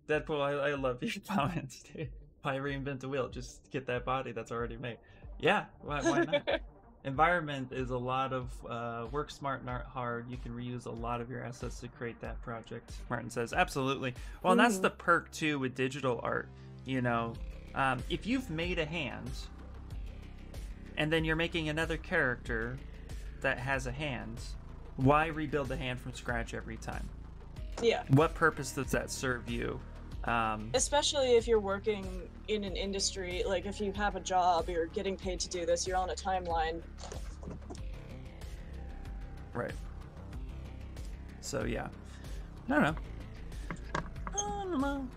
Deadpool, I, I love your comments, dude. Why reinvent the wheel? Just get that body that's already made. Yeah, why, why not? Environment is a lot of uh, work smart, not hard. You can reuse a lot of your assets to create that project. Martin says, absolutely. Well, mm-hmm. that's the perk too with digital art. You know, um, if you've made a hand and then you're making another character that has a hand, why rebuild the hand from scratch every time? Yeah. What purpose does that serve you? Um, Especially if you're working in an industry, like if you have a job, you're getting paid to do this, you're on a timeline. Right. So yeah, I don't know. I don't know.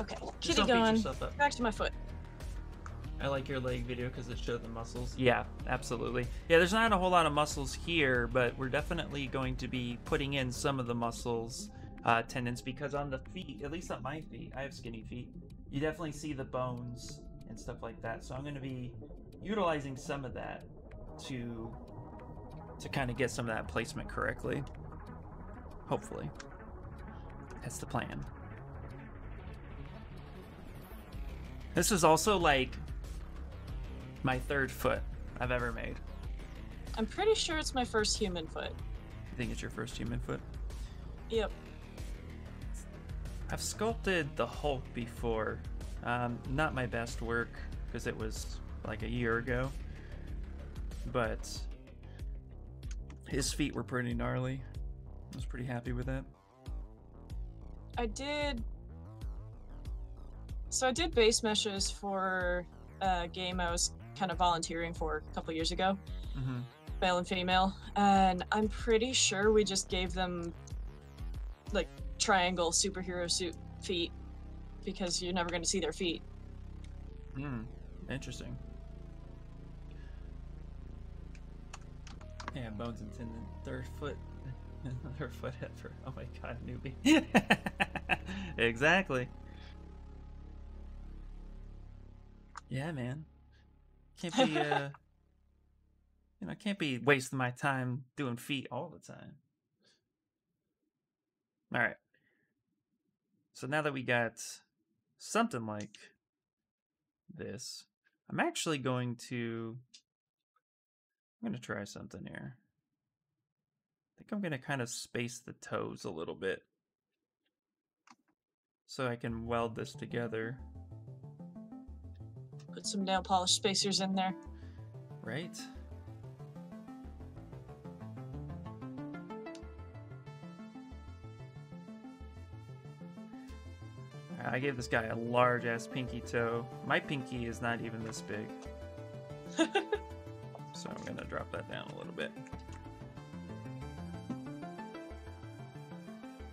Okay, kitty gone. Back to my foot. I like your leg video because it showed the muscles. Yeah, absolutely. Yeah, there's not a whole lot of muscles here, but we're definitely going to be putting in some of the muscles uh, tendons because on the feet, at least on my feet, I have skinny feet. You definitely see the bones and stuff like that. So I'm going to be utilizing some of that to to kind of get some of that placement correctly. Hopefully, that's the plan. This is also like my third foot I've ever made. I'm pretty sure it's my first human foot. You think it's your first human foot? Yep. I've sculpted the Hulk before. Um, not my best work because it was like a year ago. But his feet were pretty gnarly. I was pretty happy with that. I did. So I did base meshes for a game I was kind of volunteering for a couple years ago, mm-hmm. male and female, and I'm pretty sure we just gave them like triangle superhero suit feet because you're never going to see their feet. Hmm. Interesting. Yeah, bones and tendon. Third foot. Third foot ever. Oh my god, newbie. exactly. Yeah, man. Can't be uh you know, I can't be wasting my time doing feet all the time. All right. So now that we got something like this, I'm actually going to I'm going to try something here. I think I'm going to kind of space the toes a little bit so I can weld this together. Put some nail polish spacers in there. Right? I gave this guy a large ass pinky toe. My pinky is not even this big. so I'm gonna drop that down a little bit.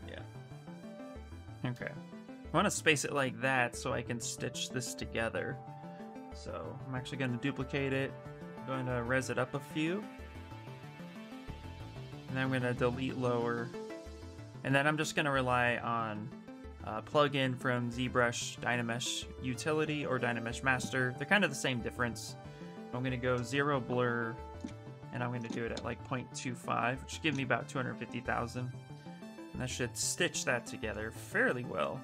Yeah. Okay. I want to space it like that so I can stitch this together. So I'm actually going to duplicate it. I'm going to res it up a few. And then I'm going to delete lower. And then I'm just going to rely on uh, plugin from ZBrush Dynamesh Utility or Dynamesh Master. They're kind of the same difference. I'm going to go zero blur and I'm going to do it at like 0.25, which should give me about 250,000. And that should stitch that together fairly well.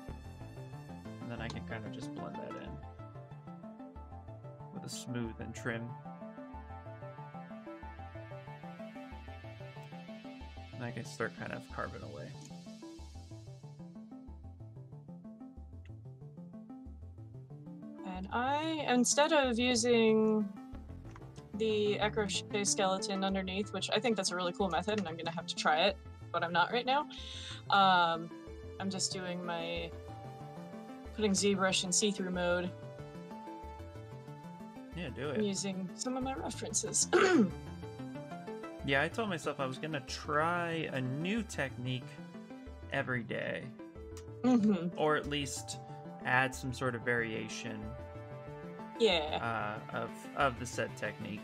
And then I can kind of just blend that in with a smooth and trim. And I can start kind of carving away. I, instead of using the Ecorche skeleton underneath, which I think that's a really cool method, and I'm gonna have to try it, but I'm not right now. Um, I'm just doing my putting ZBrush in see-through mode. Yeah, do it. Using some of my references. yeah, I told myself I was gonna try a new technique every day, mm-hmm. or at least add some sort of variation yeah. uh, of of the said technique.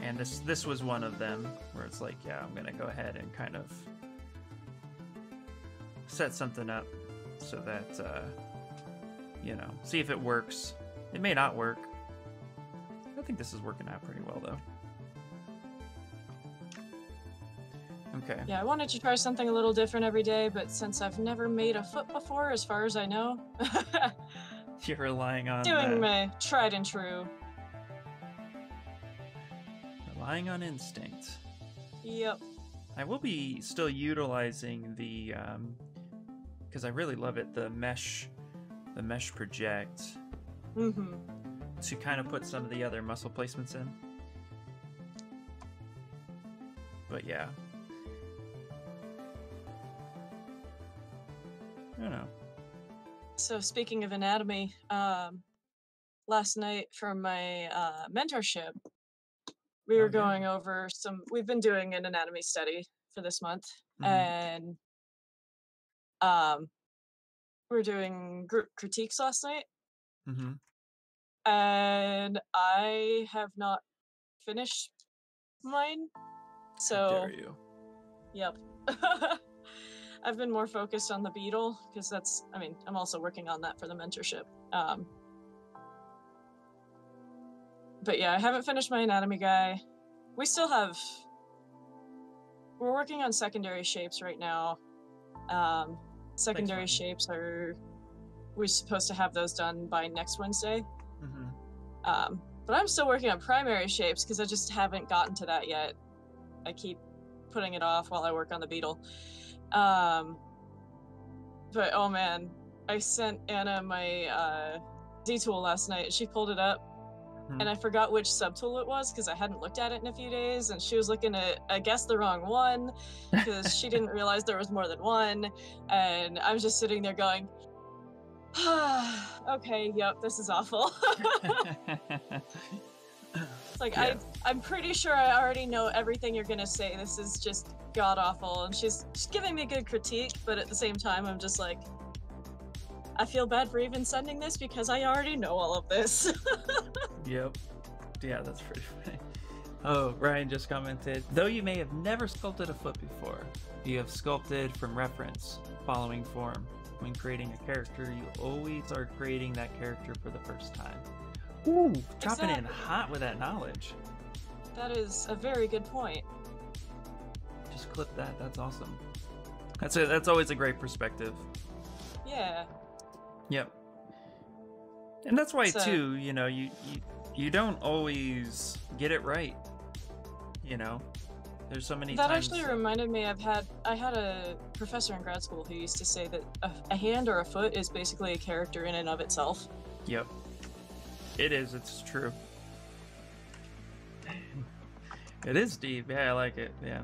And this this was one of them where it's like yeah i'm gonna go ahead and kind of set something up so that uh, you know see if it works. It may not work. I think this is working out pretty well though. Okay. Yeah i wanted to try something a little different every day but since i've never made a foot before as far as i know You're relying on doing my tried and true. Relying on instinct. Yep. I will be still utilizing the um because I really love it, the mesh the mesh project mm-hmm. to kind of put some of the other muscle placements in. But yeah. I don't know. So speaking of anatomy, um, last night for my uh, mentorship, we Oh, were yeah. going over some. We've been doing an anatomy study for this month, Mhm. and um, we're doing group critiques last night, Mm-hmm. and I have not finished mine. So dare you? Yep. I've been more focused on the beetle because that's, I mean, I'm also working on that for the mentorship. Um, but yeah, I haven't finished my anatomy guy. We still have, we're working on secondary shapes right now. Um, secondary Ryan. shapes are, we're supposed to have those done by next Wednesday. Mm-hmm. Um, but I'm still working on primary shapes because I just haven't gotten to that yet. I keep putting it off while I work on the beetle. Um, but oh man, I sent Anna my uh, ZTool last night. She pulled it up, Hmm. and I forgot which subtool it was because I hadn't looked at it in a few days, and she was looking at I guess the wrong one because she didn't realize there was more than one, and I was just sitting there going. okay, yep, this is awful. It's like Yeah. I, I'm pretty sure I already know everything you're gonna say. This is just god awful, and she's she's giving me good critique, but at the same time, I'm just like, I feel bad for even sending this because I already know all of this. Yep. Yeah, that's pretty funny. Oh, Ryan just commented Though you may have never sculpted a foot before, you have sculpted from reference, following form. When creating a character, you always are creating that character for the first time. Ooh, dropping in hot with that knowledge. That is a very good point. Just clip that. That's awesome. That's a, that's always a great perspective. Yeah. Yep. And that's why So- too, you know, you, you you don't always get it right. You know, there's so many That actually reminded me. I've had I had a professor in grad school who used to say that a, a hand or a foot is basically a character in and of itself. Yep. It is. It's true. It is deep. Yeah, I like it. Yeah.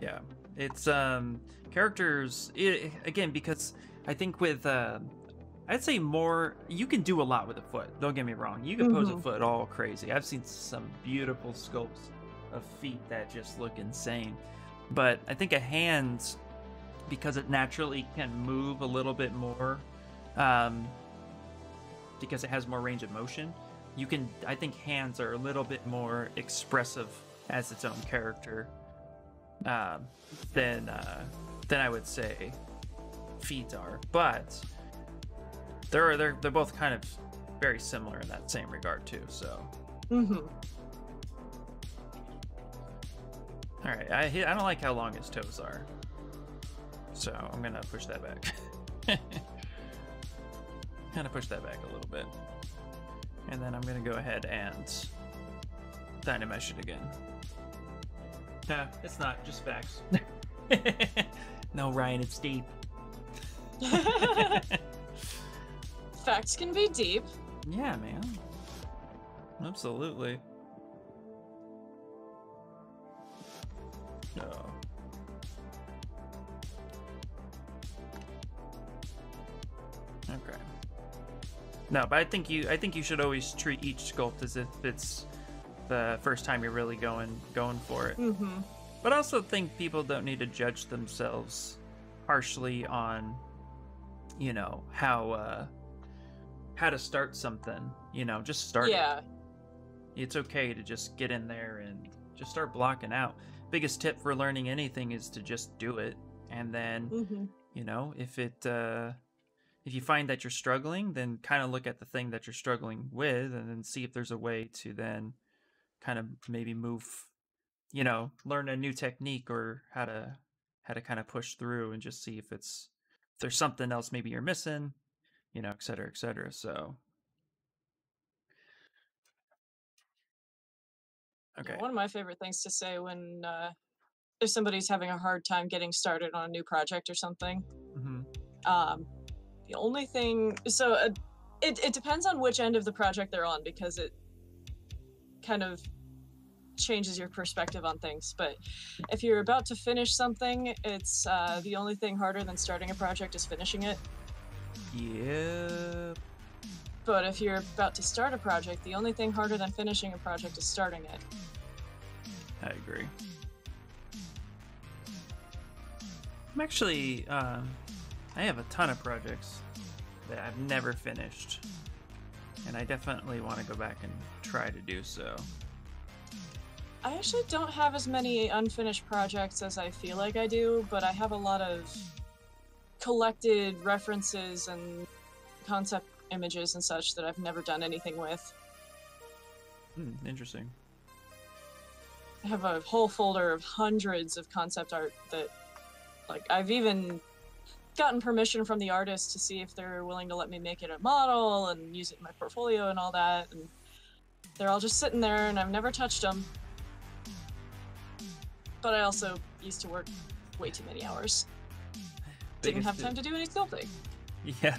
Yeah. It's um characters i again because I think with uh I'd say more you can do a lot with a foot. Don't get me wrong. You can pose a Mhm. foot all crazy. I've seen some beautiful sculpts of feet that just look insane. But I think a hand because it naturally can move a little bit more um, because it has more range of motion. You can, I think, hands are a little bit more expressive as its own character um, than uh, than I would say feet are. But they're they're they're both kind of very similar in that same regard too. So, Mm-hmm. all right, I I don't like how long his toes are, so I'm gonna push that back. kind of push that back a little bit. And then I'm going to go ahead and dynamesh it again. Nah, it's not, just facts. no, Ryan, it's deep. Facts can be deep. yeah, man. Absolutely. Oh. Okay. No, but I think you I think you should always treat each sculpt as if it's the first time you're really going going for it. Mm-hmm. But I also think people don't need to judge themselves harshly on, you know, how uh how to start something. You know, just start. it. Yeah. It's okay to just get in there and just start blocking out. Biggest tip for learning anything is to just do it, and then Mm-hmm. you know if it uh if you find that you're struggling then kind of look at the thing that you're struggling with and then see if there's a way to then kind of maybe move you know learn a new technique or how to how to kind of push through and just see if it's if there's something else maybe you're missing you know et cetera et cetera so. Okay. One of my favorite things to say when uh, if somebody's having a hard time getting started on a new project or something, hmm um, the only thing so uh, it, it depends on which end of the project they're on because it kind of changes your perspective on things but if you're about to finish something it's uh, the only thing harder than starting a project is finishing it. Yeah but if you're about to start a project the only thing harder than finishing a project is starting it. I agree. I'm actually, um, I have a ton of projects that I've never finished, and I definitely want to go back and try to do so. I actually don't have as many unfinished projects as I feel like I do, but I have a lot of collected references and concept images and such that I've never done anything with. Hmm, interesting. I have a whole folder of hundreds of concept art that, like, I've even gotten permission from the artist to see if they're willing to let me make it a model and use it in my portfolio and all that. And they're all just sitting there, and I've never touched them. But I also used to work way too many hours. Didn't have tip- time to do any sculpting. Yeah.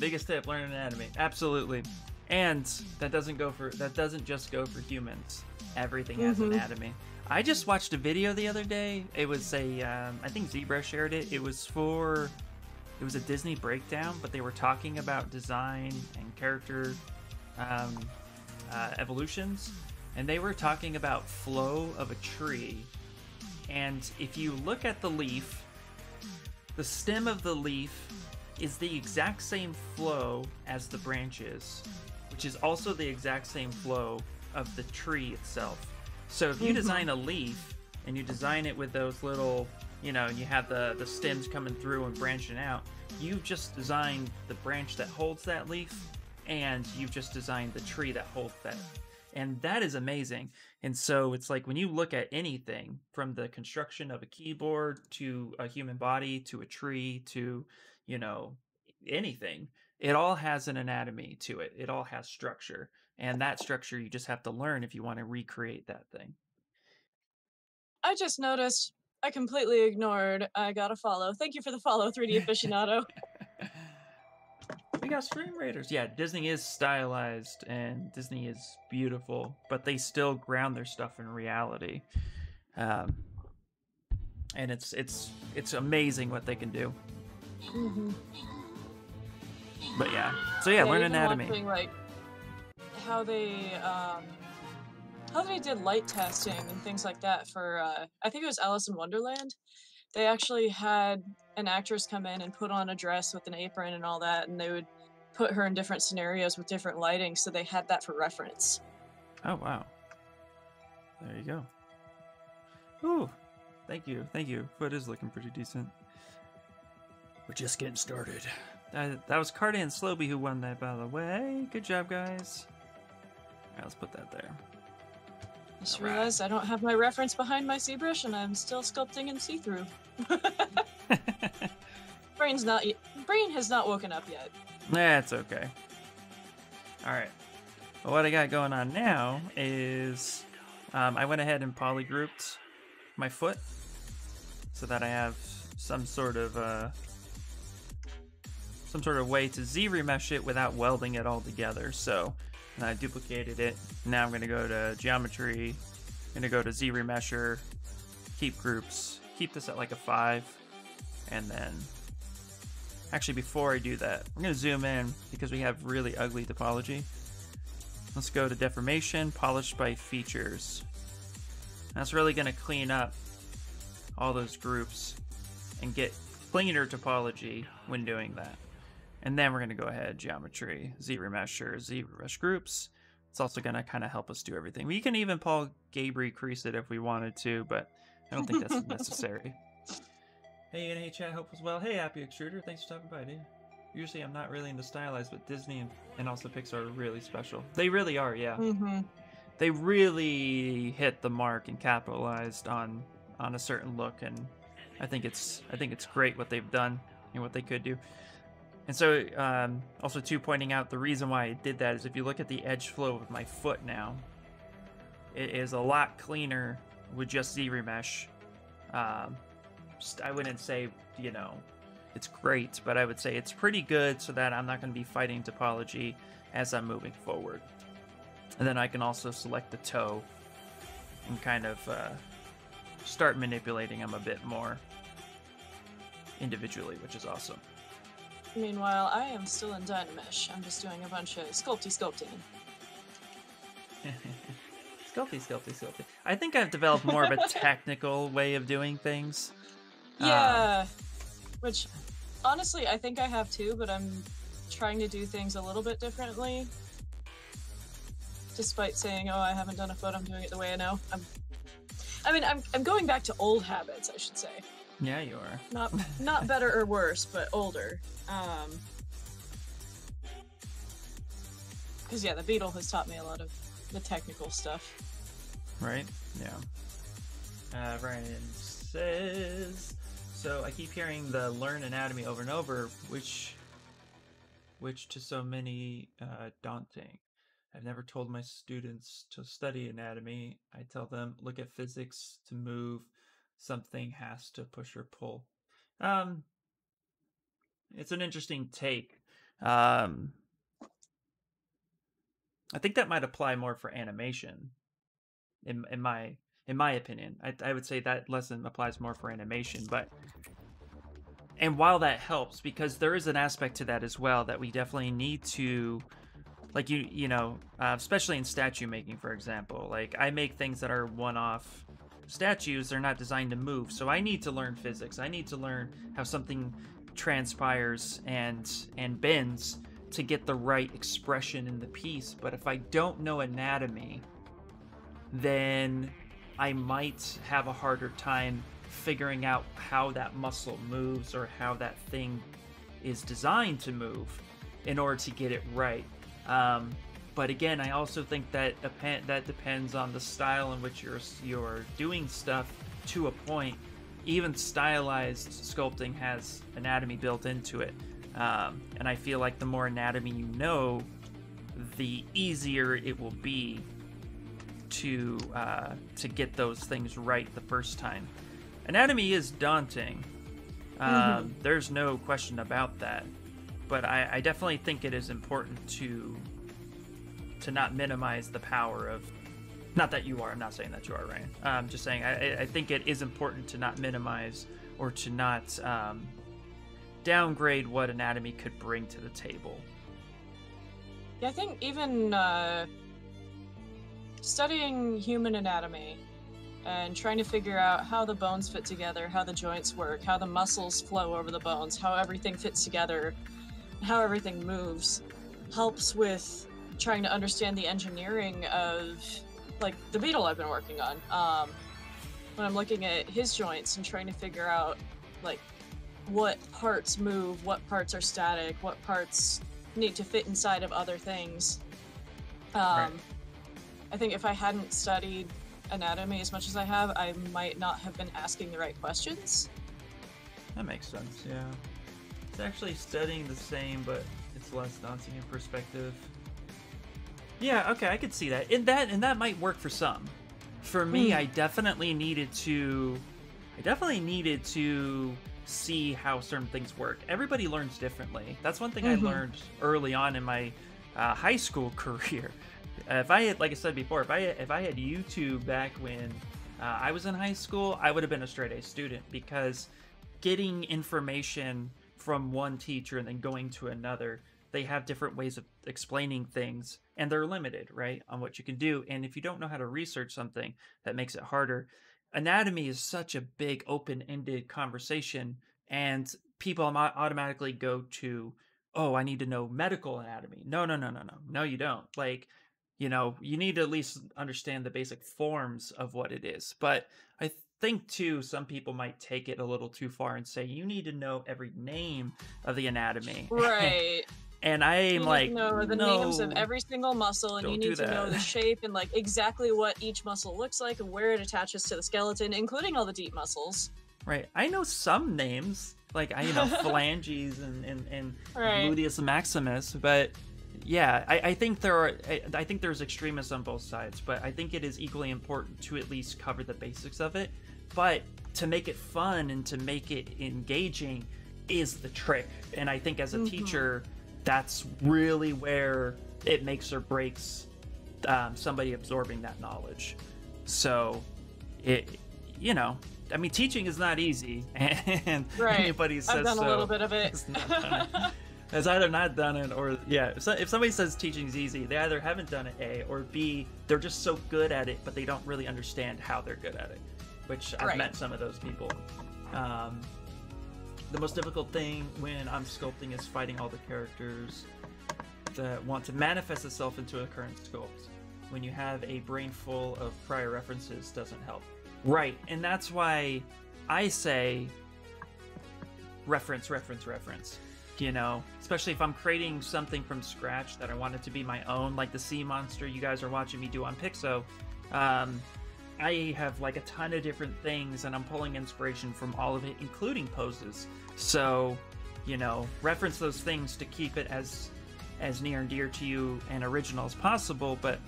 Biggest tip: learn anatomy. Absolutely. And that doesn't go for that doesn't just go for humans. Everything has Mhm. anatomy. I just watched a video the other day. It was a um, I think Zebra shared it. It was for it was a Disney breakdown, but they were talking about design and character um, uh, evolutions, and they were talking about flow of a tree. And if you look at the leaf, the stem of the leaf is the exact same flow as the branches, which is also the exact same flow of the tree itself. So if you Mhm. design a leaf and you design it with those little, you know, and you have the the stems coming through and branching out, you've just designed the branch that holds that leaf and you've just designed the tree that holds that. And that is amazing. And so it's like when you look at anything from the construction of a keyboard to a human body to a tree to you know anything it all has an anatomy to it. It all has structure and that structure you just have to learn if you want to recreate that thing I just noticed I completely ignored. I got a follow. Thank you for the follow, 3D aficionado. we got Stream Raiders. Yeah, Disney is stylized and Disney is beautiful, but they still ground their stuff in reality. Um, and it's it's it's amazing what they can do. mm-hmm. But yeah, so yeah, learn anatomy. Like how they um, how they did light testing and things like that for uh, I think it was Alice in Wonderland. They actually had an actress come in and put on a dress with an apron and all that, and they would put her in different scenarios with different lighting, so they had that for reference. Oh wow. There you go. Ooh, thank you, thank you. Foot is looking pretty decent. We're just getting started. That, that was Cardan Sloby who won that, by the way. Good job, guys. Right, let's put that there. Just Alright. realized I don't have my reference behind my ZBrush, and I'm still sculpting in see-through. Brain's not. y- Brain has not woken up yet. That's okay. All right. Well, what I got going on now is um, I went ahead and polygrouped my foot so that I have some sort of uh, some sort of way to ZRemesh it without welding it all together. So I duplicated it. Now I'm going to go to geometry. I'm to go to ZRemesher, keep groups, keep this at like a five, and then Actually, before I do that, we're going to zoom in because we have really ugly topology. Let's go to deformation, polished by features. That's really going to clean up all those groups and get cleaner topology when doing that. And then we're going to go ahead, geometry, ZRemesher, Z remesh groups. It's also going to kind of help us do everything. We can even Paul Gabry crease it if we wanted to, but I don't think that's necessary. Hey, and hey, chat, hope as well. Hey, Happy Extruder, thanks for stopping by, dude. Usually I'm not really into stylized, but Disney and, and also Pixar are really special. They really are, yeah. Mm-hmm. They really hit the mark and capitalized on on a certain look, and I think it's I think it's great what they've done and what they could do. And so, um, also too, pointing out the reason why I did that is if you look at the edge flow of my foot now, it is a lot cleaner with just ZRemesh. Um, I wouldn't say you know it's great, but I would say it's pretty good so that I'm not going to be fighting topology as I'm moving forward. And then I can also select the toe and kind of uh, start manipulating them a bit more individually, which is awesome. Meanwhile, I am still in Dynamesh. I'm just doing a bunch of sculpty sculpting. sculpty, sculpty, sculpty. I think I've developed more of a technical way of doing things. Yeah. Um, Which, honestly, I think I have too, but I'm trying to do things a little bit differently. Despite saying, "Oh, I haven't done a foot. I'm doing it the way I know." I'm. I mean, I'm I'm going back to old habits, I should say. Yeah, you are. Not not better or worse, but older. Um. Because yeah, the beetle has taught me a lot of the technical stuff. Right? Yeah. Uh, Ryan says. So I keep hearing the learn anatomy over and over, which, which to so many uh, daunting. I've never told my students to study anatomy. I tell them look at physics to move. Something has to push or pull. Um, it's an interesting take. Um, I think that might apply more for animation in in my in my opinion. I I would say that lesson applies more for animation, but and while that helps because there is an aspect to that as well that we definitely need to like you you know uh, especially in statue making for example like i make things that are one-off statues they're not designed to move so i need to learn physics i need to learn how something transpires and and bends to get the right expression in the piece but if i don't know anatomy then I might have a harder time figuring out how that muscle moves or how that thing is designed to move in order to get it right. Um, but again, I also think that depend that depends on the style in which you're you're doing stuff to a point. Even stylized sculpting has anatomy built into it, um, and I feel like the more anatomy you know, the easier it will be to uh, to get those things right the first time. Anatomy is daunting. Um, mm-hmm. There's no question about that, but I, I definitely think it is important to to not minimize the power of not that you are i'm not saying that you are ryan. I'm just saying i, I think it is important to not minimize or to not um, downgrade what anatomy could bring to the table. Yeah i think even uh, studying human anatomy and trying to figure out how the bones fit together how the joints work how the muscles flow over the bones how everything fits together how everything moves helps with trying to understand the engineering of like the beetle I've been working on. Um, when I'm looking at his joints and trying to figure out like what parts move, what parts are static, what parts need to fit inside of other things. Um, right. I think if I hadn't studied anatomy as much as I have, I might not have been asking the right questions. That makes sense, yeah. It's actually studying the same, but it's less daunting in perspective. Yeah, okay, I could see that. And that and that might work for some. For me, mm. I definitely needed to I definitely needed to see how certain things work. Everybody learns differently. That's one thing mm-hmm. I learned early on in my uh, high school career. Uh, if I had, like I said before, if I if I had YouTube back when uh, I was in high school, I would have been a straight A student because getting information from one teacher and then going to another they have different ways of explaining things and they're limited, right, on what you can do. And if you don't know how to research something, that makes it harder. Anatomy is such a big open ended conversation, and people automatically go to, oh, I need to know medical anatomy. No, no, no, no, no. No, you don't. Like, you know, you need to at least understand the basic forms of what it is. But I think too some people might take it a little too far and say you need to know every name of the anatomy right and I am like, know the no, names of every single muscle, and you need to know the shape and like exactly what each muscle looks like and where it attaches to the skeleton, including all the deep muscles. Right. I know some names, like I you know phalanges and and, and right. gluteus maximus, but yeah, I, I think there are. I, I think there's extremists on both sides, but I think it is equally important to at least cover the basics of it. But to make it fun and to make it engaging is the trick. And I think as a mm-hmm. teacher that's really where it makes or breaks um, somebody absorbing that knowledge. So, it, you know, I mean, teaching is not easy, and right. anybody says I've done so, a little bit of it. It's not done. It's either not done it or yeah. If, if somebody says teaching is easy, they either haven't done it, a or b, they're just so good at it, but they don't really understand how they're good at it. Which I've right. met some of those people. Um, the most difficult thing when I'm sculpting is fighting all the characters that want to manifest itself into a current sculpt. When you have a brain full of prior references doesn't help. Right, and that's why I say reference, reference, reference. You know, especially if I'm creating something from scratch that I want it to be my own, like the sea monster you guys are watching me do on Pixo. Um, I have like a ton of different things, and I'm pulling inspiration from all of it, including poses. So, you know, reference those things to keep it as as near and dear to you and original as possible, but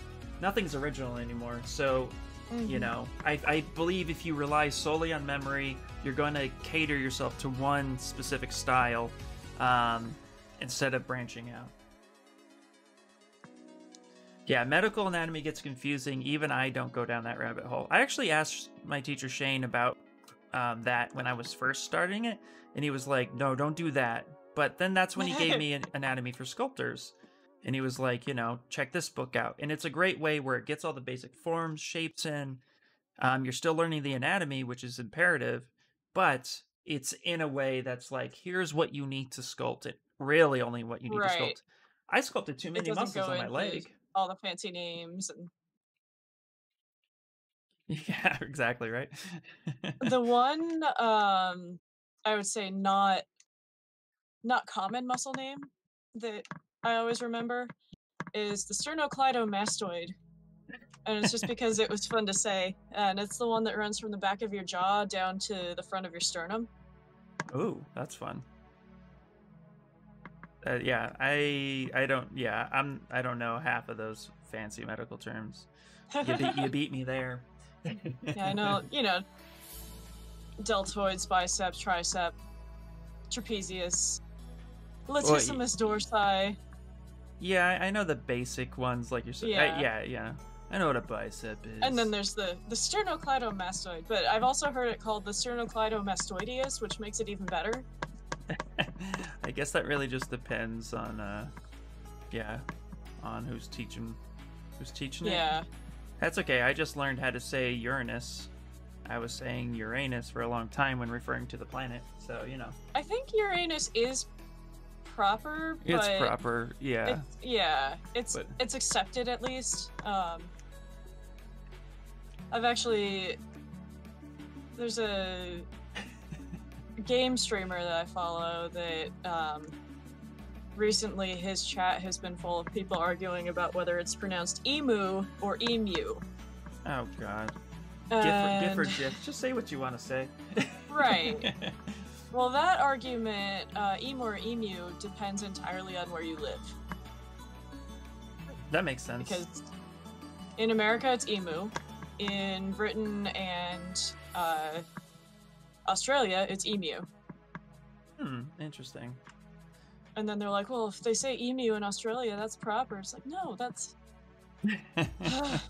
nothing's original anymore. So, mm-hmm. you know, I, I believe if you rely solely on memory, you're going to cater yourself to one specific style um, instead of branching out. Yeah, medical anatomy gets confusing. Even I don't go down that rabbit hole. I actually asked my teacher Shane about um, that when I was first starting it, and he was like, "No, don't do that." But then that's when he gave me an anatomy for sculptors, and he was like, "You know, check this book out." And it's a great way where it gets all the basic forms, shapes in. Um, you're still learning the anatomy, which is imperative, but it's in a way that's like, here's what you need to sculpt it. Really, only what you need right. to sculpt. I sculpted too many muscles on my leg. All the fancy names and Yeah, exactly, right? the one um I would say not not common muscle name that I always remember is the sternocleidomastoid. And it's just because it was fun to say. And it's the one that runs from the back of your jaw down to the front of your sternum. Ooh, that's fun. Uh, yeah, I I don't yeah I'm I don't know half of those fancy medical terms. You beat you beat me there. Yeah, I know. You know, deltoids, biceps, tricep, trapezius, latissimus dorsi. Yeah, I, know the basic ones, like you're saying. Yeah. yeah, yeah. I know what a bicep is. And then there's the the sternocleidomastoid, but I've also heard it called the sternocleidomastoideus, which makes it even better. I guess that really just depends on, uh, yeah, on who's teaching, who's teaching it. Yeah. That's okay. I just learned how to say Uranus. I was saying Uranus for a long time when referring to the planet, so you know. I think Uranus is proper, but It's proper, yeah. It's, yeah, it's But- it's accepted at least. Um, I've actually there's a game streamer that I follow that um, recently his chat has been full of people arguing about whether it's pronounced emu or emu. Oh God. Gif or GIF. Just say what you want to say. Right. Well, that argument, uh, emu or emu, depends entirely on where you live. that makes sense. because in America it's emu, in Britain and uh, Australia it's emu, Hmm. Interesting. And then they're like, well, if they say emu in Australia, that's proper. It's like, no, that's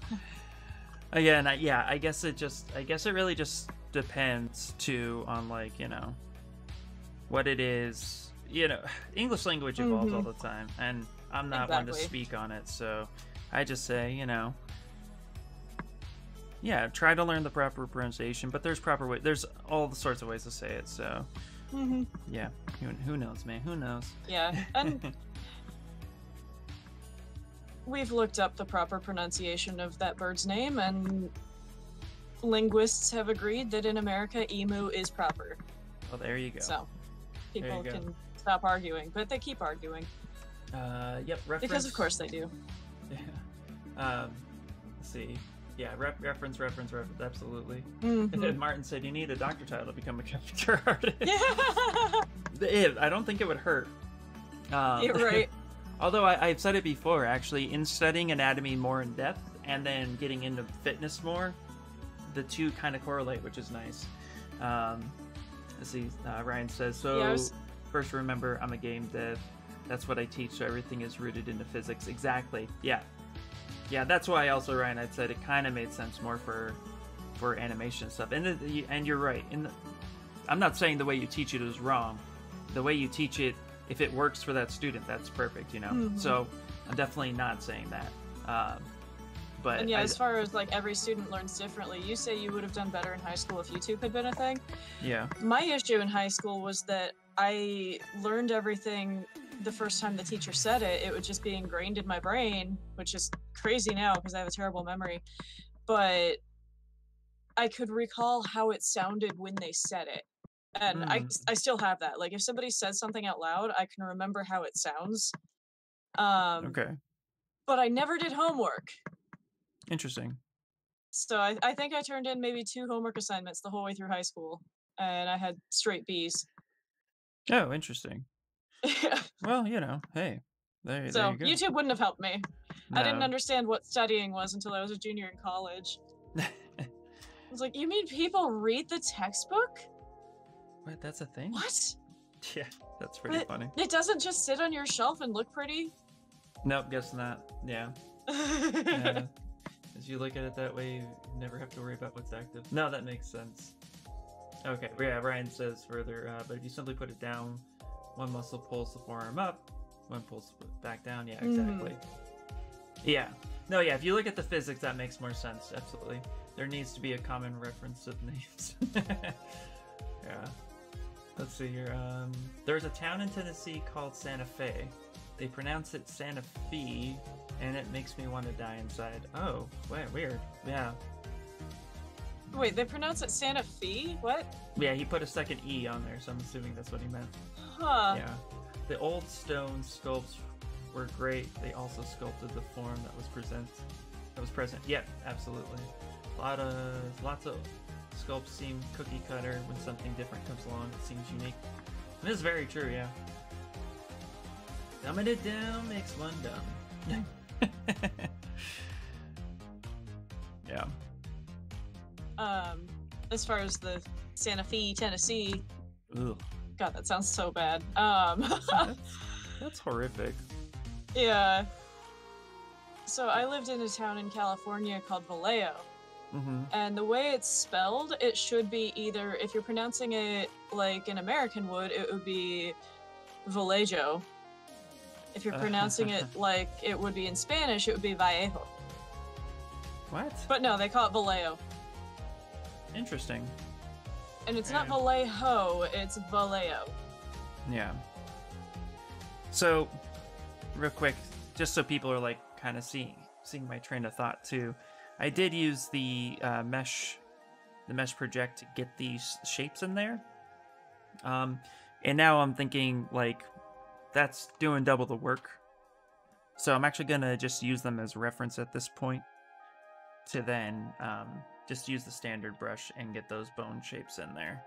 Again, I, yeah. I guess it just. I guess it really just depends too on like you know what it is. You know, English language evolves all Mhm. the time, and I'm not one to speak on it, so I just say you know. Yeah, try to learn the proper pronunciation, but there's proper way. There's all the sorts of ways to say it. So Mhm. yeah, who, who knows, man? Who knows? yeah, and we've looked up the proper pronunciation of that bird's name, and linguists have agreed that in America emu is proper. well, there you go. So people can stop arguing, but they keep arguing Uh, yep. Reference. because, of course, they do. Yeah. Um, let's see. Yeah, rep- reference, reference, reference. Absolutely. Mhm. Martin said you need a doctor title to become a character artist. yeah, It- I don't think it would hurt. Um, you're right. although I, I've said it before, actually, in studying anatomy more in depth and then getting into fitness more, the two kind of correlate, which is nice. Um, let's see. Uh, Ryan says so. Yeah, was- First, remember, I'm a game dev. That's what I teach, so everything is rooted into physics. Exactly. Yeah. Yeah, that's why also Ryan I said it kind of made sense more for for animation stuff. And the, and you're right. In the, I'm not saying the way you teach it is wrong. The way you teach it, if it works for that student, that's perfect. You know. Mhm. So I'm definitely not saying that. Um, but And yeah, I- as far as like every student learns differently, you say you would have done better in high school if YouTube had been a thing. yeah, My issue in high school was that I learned everything the first time the teacher said it. It would just be ingrained in my brain, which is crazy now because I have a terrible memory. But I could recall how it sounded when they said it. And I, Mm. I still have that. Like if somebody says something out loud, I can remember how it sounds. Um, okay, But I never did homework. interesting. So I, I think I turned in maybe two homework assignments the whole way through high school, and I had straight B's. Oh, interesting. Well, you know, hey, there, there so you go. YouTube wouldn't have helped me. I didn't understand what studying was until I was a junior in college. I was like, "You mean people read the textbook? Wait, that's a thing. What? Yeah, that's pretty But- funny. It doesn't just sit on your shelf and look pretty." Nope, guess not. Yeah. yeah. As you look at it that way, you never have to worry about what's active. No, that makes sense. Okay, yeah, Ryan says further, uh, but if you simply put it down, one muscle pulls the forearm up, one pulls back down. Yeah, Mhm. exactly. Yeah. No, yeah, if you look at the physics, that makes more sense. Absolutely. There needs to be a common reference of names. yeah. Let's see here. Um, there's a town in Tennessee called Santa Fe. They pronounce it Santa Fe, and it makes me want to die inside. Oh, wait, weird. Yeah. Wait, they pronounce it Santa Fe? What? Yeah, he put a second E on there, so I'm assuming that's what he meant. Huh. Yeah. The old stone sculpts were great. They also sculpted the form that was present that was present. Yeah, absolutely. A lot of lots of sculpts seem cookie cutter when something different comes along. It seems unique. And this is very true, yeah. Dumbing it down makes one dumb. yeah. Um, as far as the Santa Fe, Tennessee, Ugh. God, that sounds so bad. Um, That's, that's horrific. yeah. So I lived in a town in California called Vallejo, Mm-hmm. and the way it's spelled, it should be either if you're pronouncing it like an American would, it would be Vallejo. If you're pronouncing it like it would be in Spanish, it would be Vallejo. What? But no, they call it Vallejo. Interesting. And it's not. Vallejo, it's Vallejo. Yeah. So, real quick, just so people are like kind of seeing seeing my train of thought too, I did use the uh, mesh, the mesh project to get these shapes in there. Um, and now I'm thinking like that's doing double the work. So I'm actually gonna just use them as reference at this point to then um, just use the standard brush and get those bone shapes in there.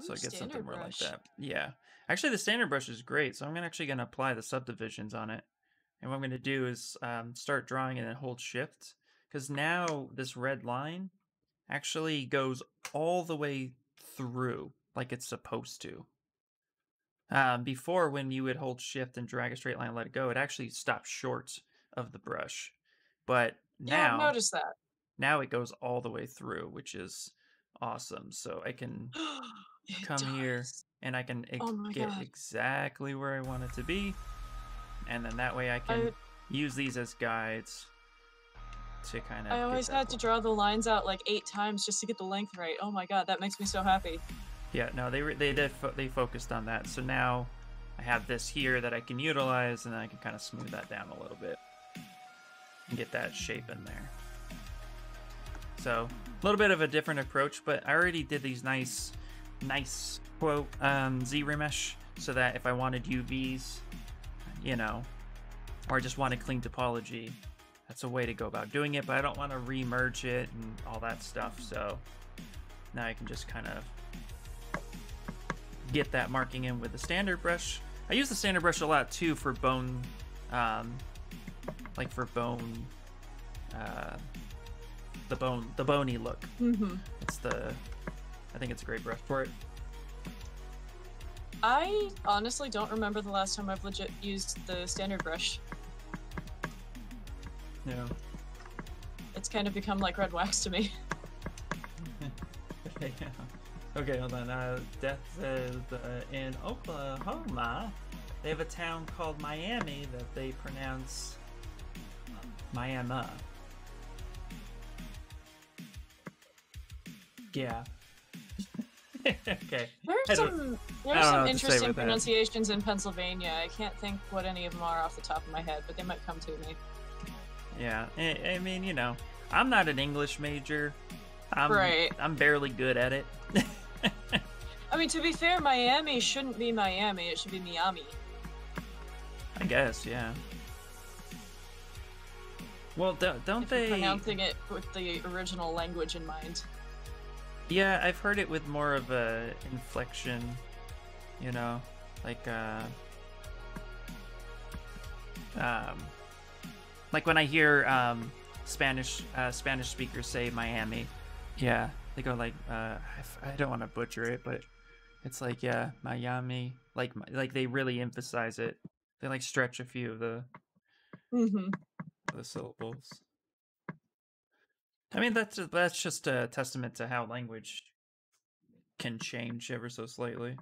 so I get something more brush. like that. Yeah. Actually, the standard brush is great. So I'm actually gonna apply the subdivisions on it. And what I'm gonna do is um, start drawing and then hold shift. Because now this red line actually goes all the way through like it's supposed to. Um, before, when you would hold shift and drag a straight line and let it go, it actually stopped short of the brush. But Yeah, I've noticed that. now it goes all the way through, which is awesome. So I can come here and I can oh ex- Oh get God. exactly where I want it to be. And then that way I can I, use these as guides to kind of. I always had to draw the lines out like eight times just to get the length right. Oh my god, that makes me so happy. Yeah, no, they re- they did fo- they focused on that. So now I have this here that I can utilize, and then I can kind of smooth that down a little bit and get that shape in there. So a little bit of a different approach, but I already did these nice, nice quote um, ZRemesh, so that if I wanted UVs, you know, or I just want wanted clean topology, that's a way to go about doing it. But I don't want to remerge it and all that stuff. So now I can just kind of get that marking in with the standard brush. I use the standard brush a lot too for bone, um, like for bone, uh, the bone, the bony look. Mm-hmm. It's the, I think it's a great brush for it. I honestly don't remember the last time I've legit used the standard brush. Yeah. It's kind of become like red wax to me. okay, okay, hold on. Uh, Death says uh, in Oklahoma, they have a town called Miami that they pronounce Miami. Yeah. okay. There's don't- some don't there's some what to say interesting with that. pronunciations in Pennsylvania. I can't think what any of them are off the top of my head, but they might come to me. Yeah. I, I mean, you know, I'm not an English major. I'm, Right. I'm barely good at it. I mean, to be fair, Miami shouldn't be Miami. It should be Miami. I guess, yeah. Well, don't, don't they? pronouncing it with the original language in mind. Yeah, I've heard it with more of a inflection, you know, like uh um like when I hear um Spanish uh Spanish speakers say Miami. Yeah, they go like uh I, f- I don't want to butcher it, but it's like yeah, Miami, like like they really emphasize it. They like stretch a few of the Mm-hmm. The syllables. I mean, that's just, that's just a testament to how language can change ever so slightly.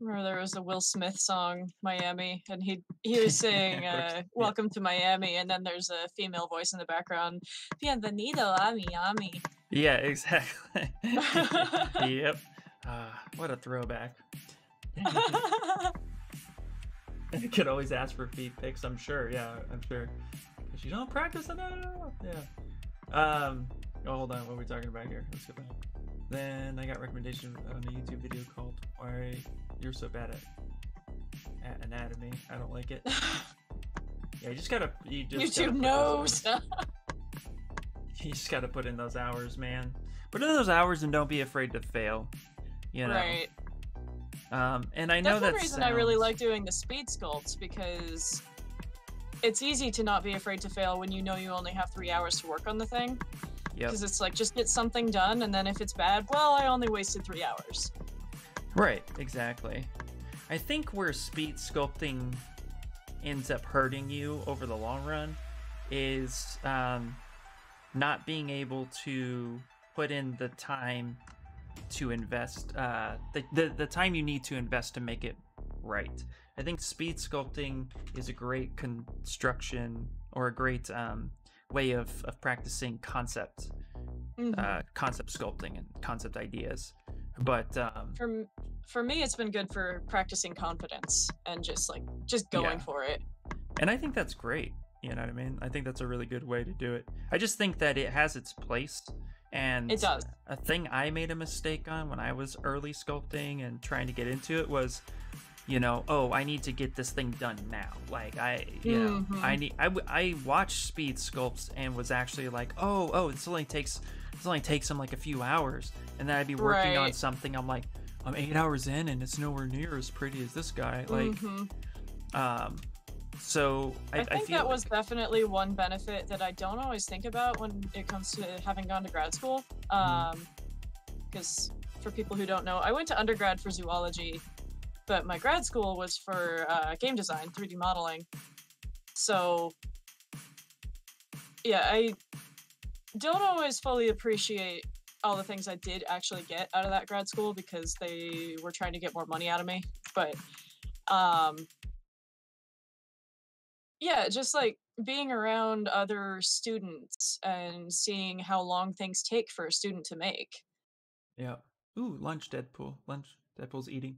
Remember there was a Will Smith song, Miami, and he he was saying, uh. "Welcome to Miami," and then there's a female voice in the background, "Bienvenido a Miami." Yeah, exactly. yep. Ah, what a throwback. you could always ask for feed pics, I'm sure. Yeah, I'm sure. Because you don't practice enough. Yeah. Um. Oh, hold on. What are we talking about here? Let's go back. Then I got recommendation on a YouTube video called "Why You're So Bad at a- anatomy. I don't like it. Yeah, you just gotta. You just YouTube knows. You just gotta put in those hours, man. Put in those hours and don't be afraid to fail. You know. Right. Um, and I know That's one that reason I really like doing the speed sculpts because it's easy to not be afraid to fail when you know you only have three hours to work on the thing. Yep. Because it's like just get something done, and then if it's bad, well, I only wasted three hours. Right, exactly. I think where speed sculpting ends up hurting you over the long run is um, not being able to put in the time to invest, uh, the, the, the time you need to invest to make it right. I think speed sculpting is a great construction or a great um, way of, of practicing concept, Mhm. uh, concept sculpting and concept ideas. But um, for for me, it's been good for practicing confidence and just like just going Yeah. for it. And I think that's great. You know what I mean? I think that's a really good way to do it. I just think that it has its place. And It does. a thing I made a mistake on when I was early sculpting and trying to get into it was, you know, oh, I need to get this thing done now. Like I, you know, Mhm. I need. I watched speed sculpts and was actually like, oh, oh, this only takes this only takes them like a few hours, and then I'd be working on something. I'm like, I'm eight hours in and it's nowhere near as pretty as this guy. Like, Mhm. um, so I, I think feel that was definitely one benefit that I don't always think about when it comes to having gone to grad school. Mm-hmm. Um, because for people who don't know, I went to undergrad for zoology, but my grad school was for uh, game design, 3D modeling. So, yeah, I don't always fully appreciate all the things I did actually get out of that grad school because they were trying to get more money out of me. But, um, yeah, just like being around other students and seeing how long things take for a student to make. Yeah. Ooh, lunch, Deadpool. Lunch, Deadpool's eating.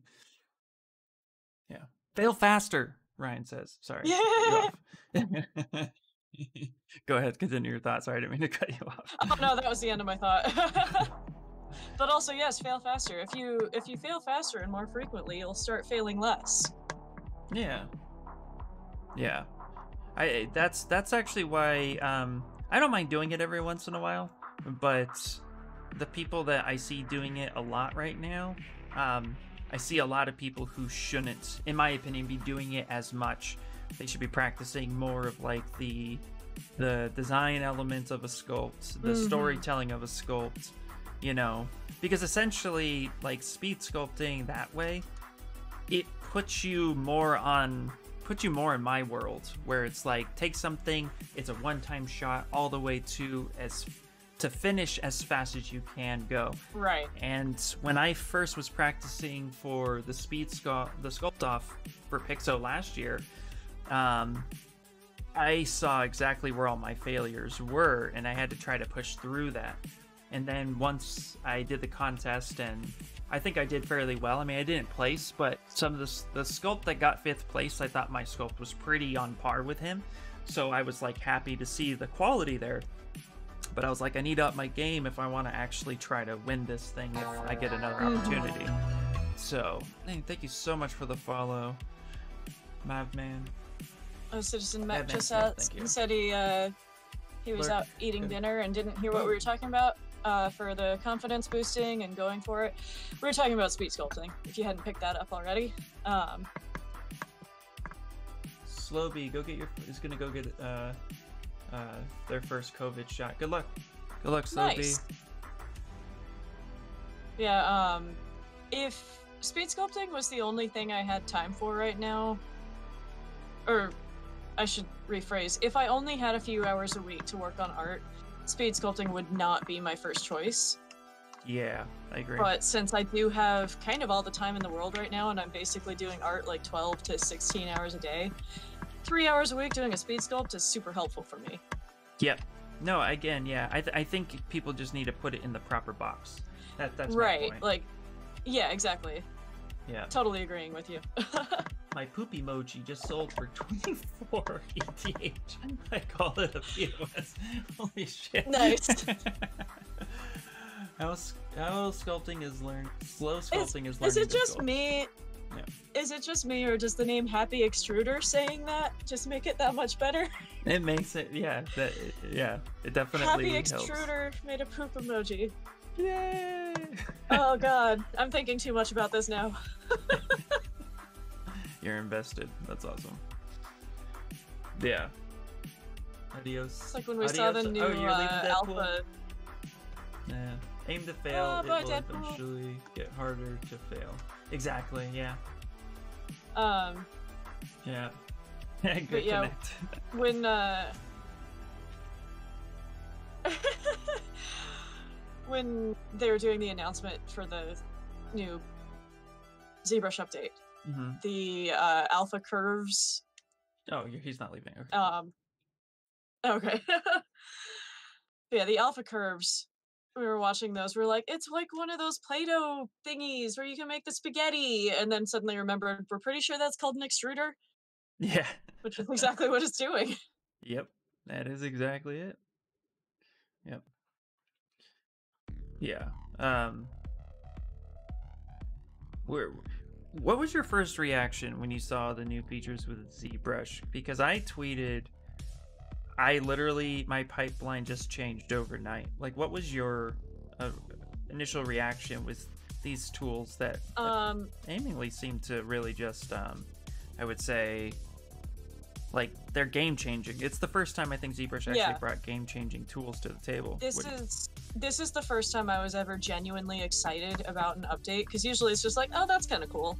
Yeah. Fail faster, Ryan says. Sorry. Yeah. Go ahead, continue your thought. Sorry, I didn't mean to cut you off. Oh no, that was the end of my thought. but also, yes, fail faster. If you if you fail faster and more frequently, you'll start failing less. Yeah. Yeah. I that's that's actually why um I don't mind doing it every once in a while, but the people that I see doing it a lot right now, um I see a lot of people who shouldn't in my opinion be doing it as much. They should be practicing more of like the the design elements of a sculpt, the Mhm. storytelling of a sculpt, you know, because essentially like speed sculpting that way it puts you more on puts you more in my world where it's like take something it's a one-time shot all the way to as to finish as fast as you can go Right. and when i first was practicing for the speed sculpt the sculpt off for pixo last year um i saw exactly where all my failures were and i had to try to push through that and then once i did the contest and I think I did fairly well. I mean, I didn't place, but some of the the sculpt that got fifth place, I thought my sculpt was pretty on par with him. So I was like happy to see the quality there. But I was like, I need up my game if I want to actually try to win this thing if I get another Mhm. opportunity. So, hey, thank you so much for the follow, Mavman. Oh, citizen Matt just Smith, out, thank you. said he uh, he was Lurk. out eating dinner and didn't hear what we were talking about uh, for the confidence boosting and going for it. We were talking about speed sculpting. If you hadn't picked that up already, um, Slowby, go get your is gonna go get uh uh their first COVID shot. Good luck. Good luck, Slowby. nice. Yeah. Um, if speed sculpting was the only thing I had time for right now, or I should rephrase, if I only had a few hours a week to work on art, speed sculpting would not be my first choice. Yeah, I agree. But since I do have kind of all the time in the world right now, and I'm basically doing art like 12 to 16 hours a day, three hours a week doing a speed sculpt is super helpful for me. Yep. No, again, yeah. I, th- I think people just need to put it in the proper box. That that's right. Like, yeah, exactly. Yeah. Totally agreeing with you. My poop emoji just sold for 24 ETH. I call it a POS. Holy shit. Nice. how, how sculpting is learned. Slow sculpting is learning. Is it just sculpt. me? Yeah. Is it just me, or does the name Happy Extruder saying that just make it that much better? It makes it, yeah, that, yeah, it definitely Happy helps. Extruder made a poop emoji. Yay! Oh god, I'm thinking too much about this now. You're invested. That's awesome. Yeah. Adios. It's like when we saw the new oh, uh, alpha. Yeah. Aim to fail. Ah, it will Deadpool. eventually get harder to fail. Exactly. Yeah. Um, Yeah. Good But yeah, connect. when uh, when they were doing the announcement for the new ZBrush update, hmm the uh, alpha curves. Oh, he's not leaving. Okay. Um, okay. Yeah, the alpha curves. We were watching those. We are like, it's like one of those Play-Doh thingies where you can make the spaghetti, and then suddenly remembered we're pretty sure that's called an extruder, yeah. which is exactly what it's doing. Yep. That is exactly it. Yep. Yeah. Um. Where? What was your first reaction when you saw the new features with the ZBrush? Because I tweeted, I literally my pipeline just changed overnight. Like, what was your uh, initial reaction with these tools that that Um, seemingly seem to really just, um, I would say, like they're game changing. It's the first time I think ZBrush actually Yeah. brought game changing tools to the table. this is this is the first time I was ever genuinely excited about an update because usually it's just like, oh, that's kind of cool.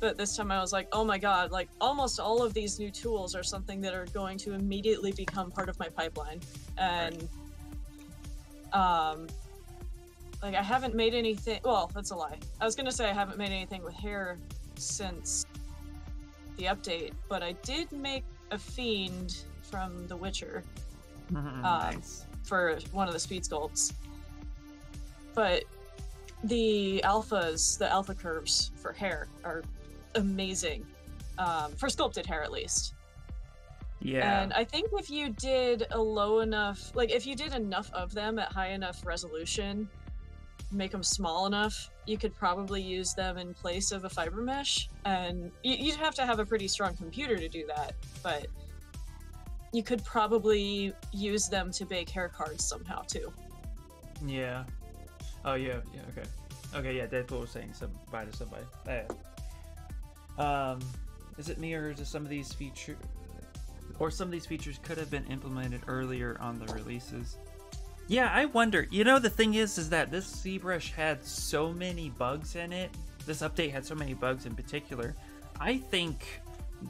But this time I was like, oh my god, like almost all of these new tools are something that are going to immediately become part of my pipeline. And um like I haven't made anything well, that's a lie. I was gonna say I haven't made anything with hair since the update, but I did make a fiend from The Witcher Mhm, um, nice. for one of the speed sculpts. But the alphas, the alpha curves for hair are amazing. Um, for sculpted hair, at least. Yeah. And I think if you did a low enough, like if you did enough of them at high enough resolution, make them small enough, you could probably use them in place of a fiber mesh. And you'd have to have a pretty strong computer to do that, but you could probably use them to bake hair cards somehow too. Yeah. Oh yeah, yeah, okay. Okay, yeah, Deadpool was saying some bye to somebody. Eh. Um is it me or is it some of these features or some of these features could have been implemented earlier on the releases? Yeah, I wonder. You know the thing is is that this ZBrush had so many bugs in it. This update had so many bugs in particular. I think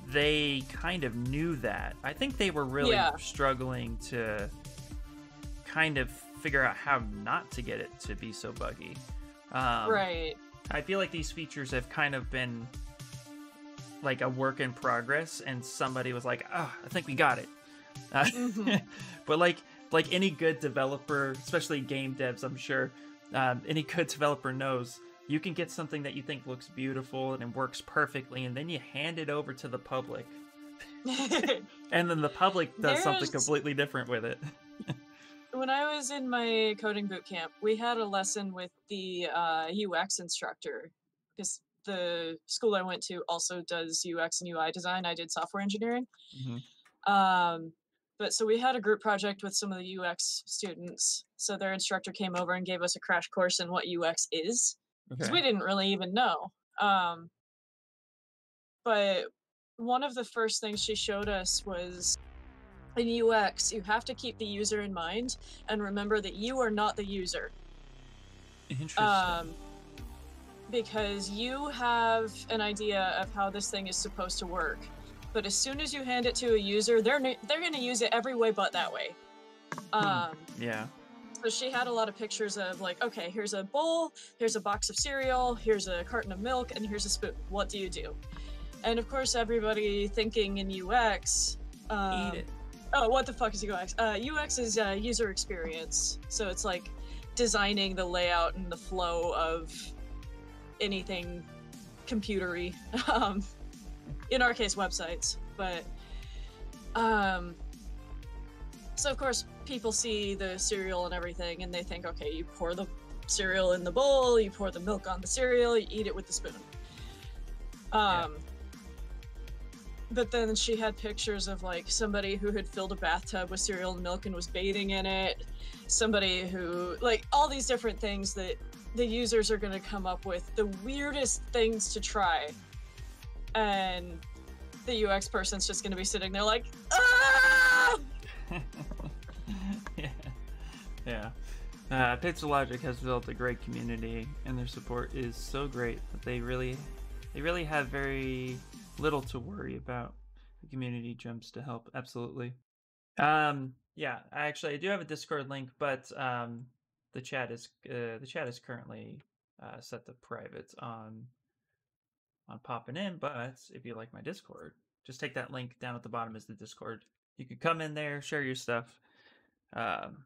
they kind of knew that. I think they were really Yeah. struggling to kind of figure out how not to get it to be so buggy. Um, right. I feel like these features have kind of been like a work in progress, and somebody was like, "Oh, I think we got it." Uh, Mhm. but like, like any good developer, especially game devs, I'm sure, um, any good developer knows you can get something that you think looks beautiful and it works perfectly, and then you hand it over to the public, and then the public does something completely different with it. when I was in my coding boot camp, we had a lesson with the uh, UX instructor because the school I went to also does UX and UI design. I did software engineering. Mhm. Um, but so we had a group project with some of the UX students. So their instructor came over and gave us a crash course in what UX is because we didn't really even know. Um, but one of the first things she showed us was in UX, you have to keep the user in mind and remember that you are not the user. Interesting. Um, because you have an idea of how this thing is supposed to work, but as soon as you hand it to a user, they're they're going to use it every way but that way. Um, yeah. so she had a lot of pictures of like, okay, here's a bowl, here's a box of cereal, here's a carton of milk, and here's a spoon. What do you do? And of course, everybody thinking in UX. Um, Eat it. Oh, what the fuck is UX? Uh, UX is uh, user experience. So it's like designing the layout and the flow of anything computery. Um, in our case, websites. But um, so of course, people see the cereal and everything, and they think, okay, you pour the cereal in the bowl, you pour the milk on the cereal, you eat it with the spoon. Um, but then she had pictures of like somebody who had filled a bathtub with cereal and milk and was bathing in it. Somebody who like all these different things that the users are going to come up with the weirdest things to try, and the UX person's just going to be sitting there like, ah! yeah. Yeah. Uh, Pixelogic has built a great community, and their support is so great that they really, they really have very little to worry about. The community jumps to help. Absolutely. Um. Yeah. Actually, I do have a Discord link, but um, the chat is uh, the chat is currently uh, set to private on on popping in. But if you like my Discord, just take that link down at the bottom is the Discord. You can come in there, share your stuff. Um,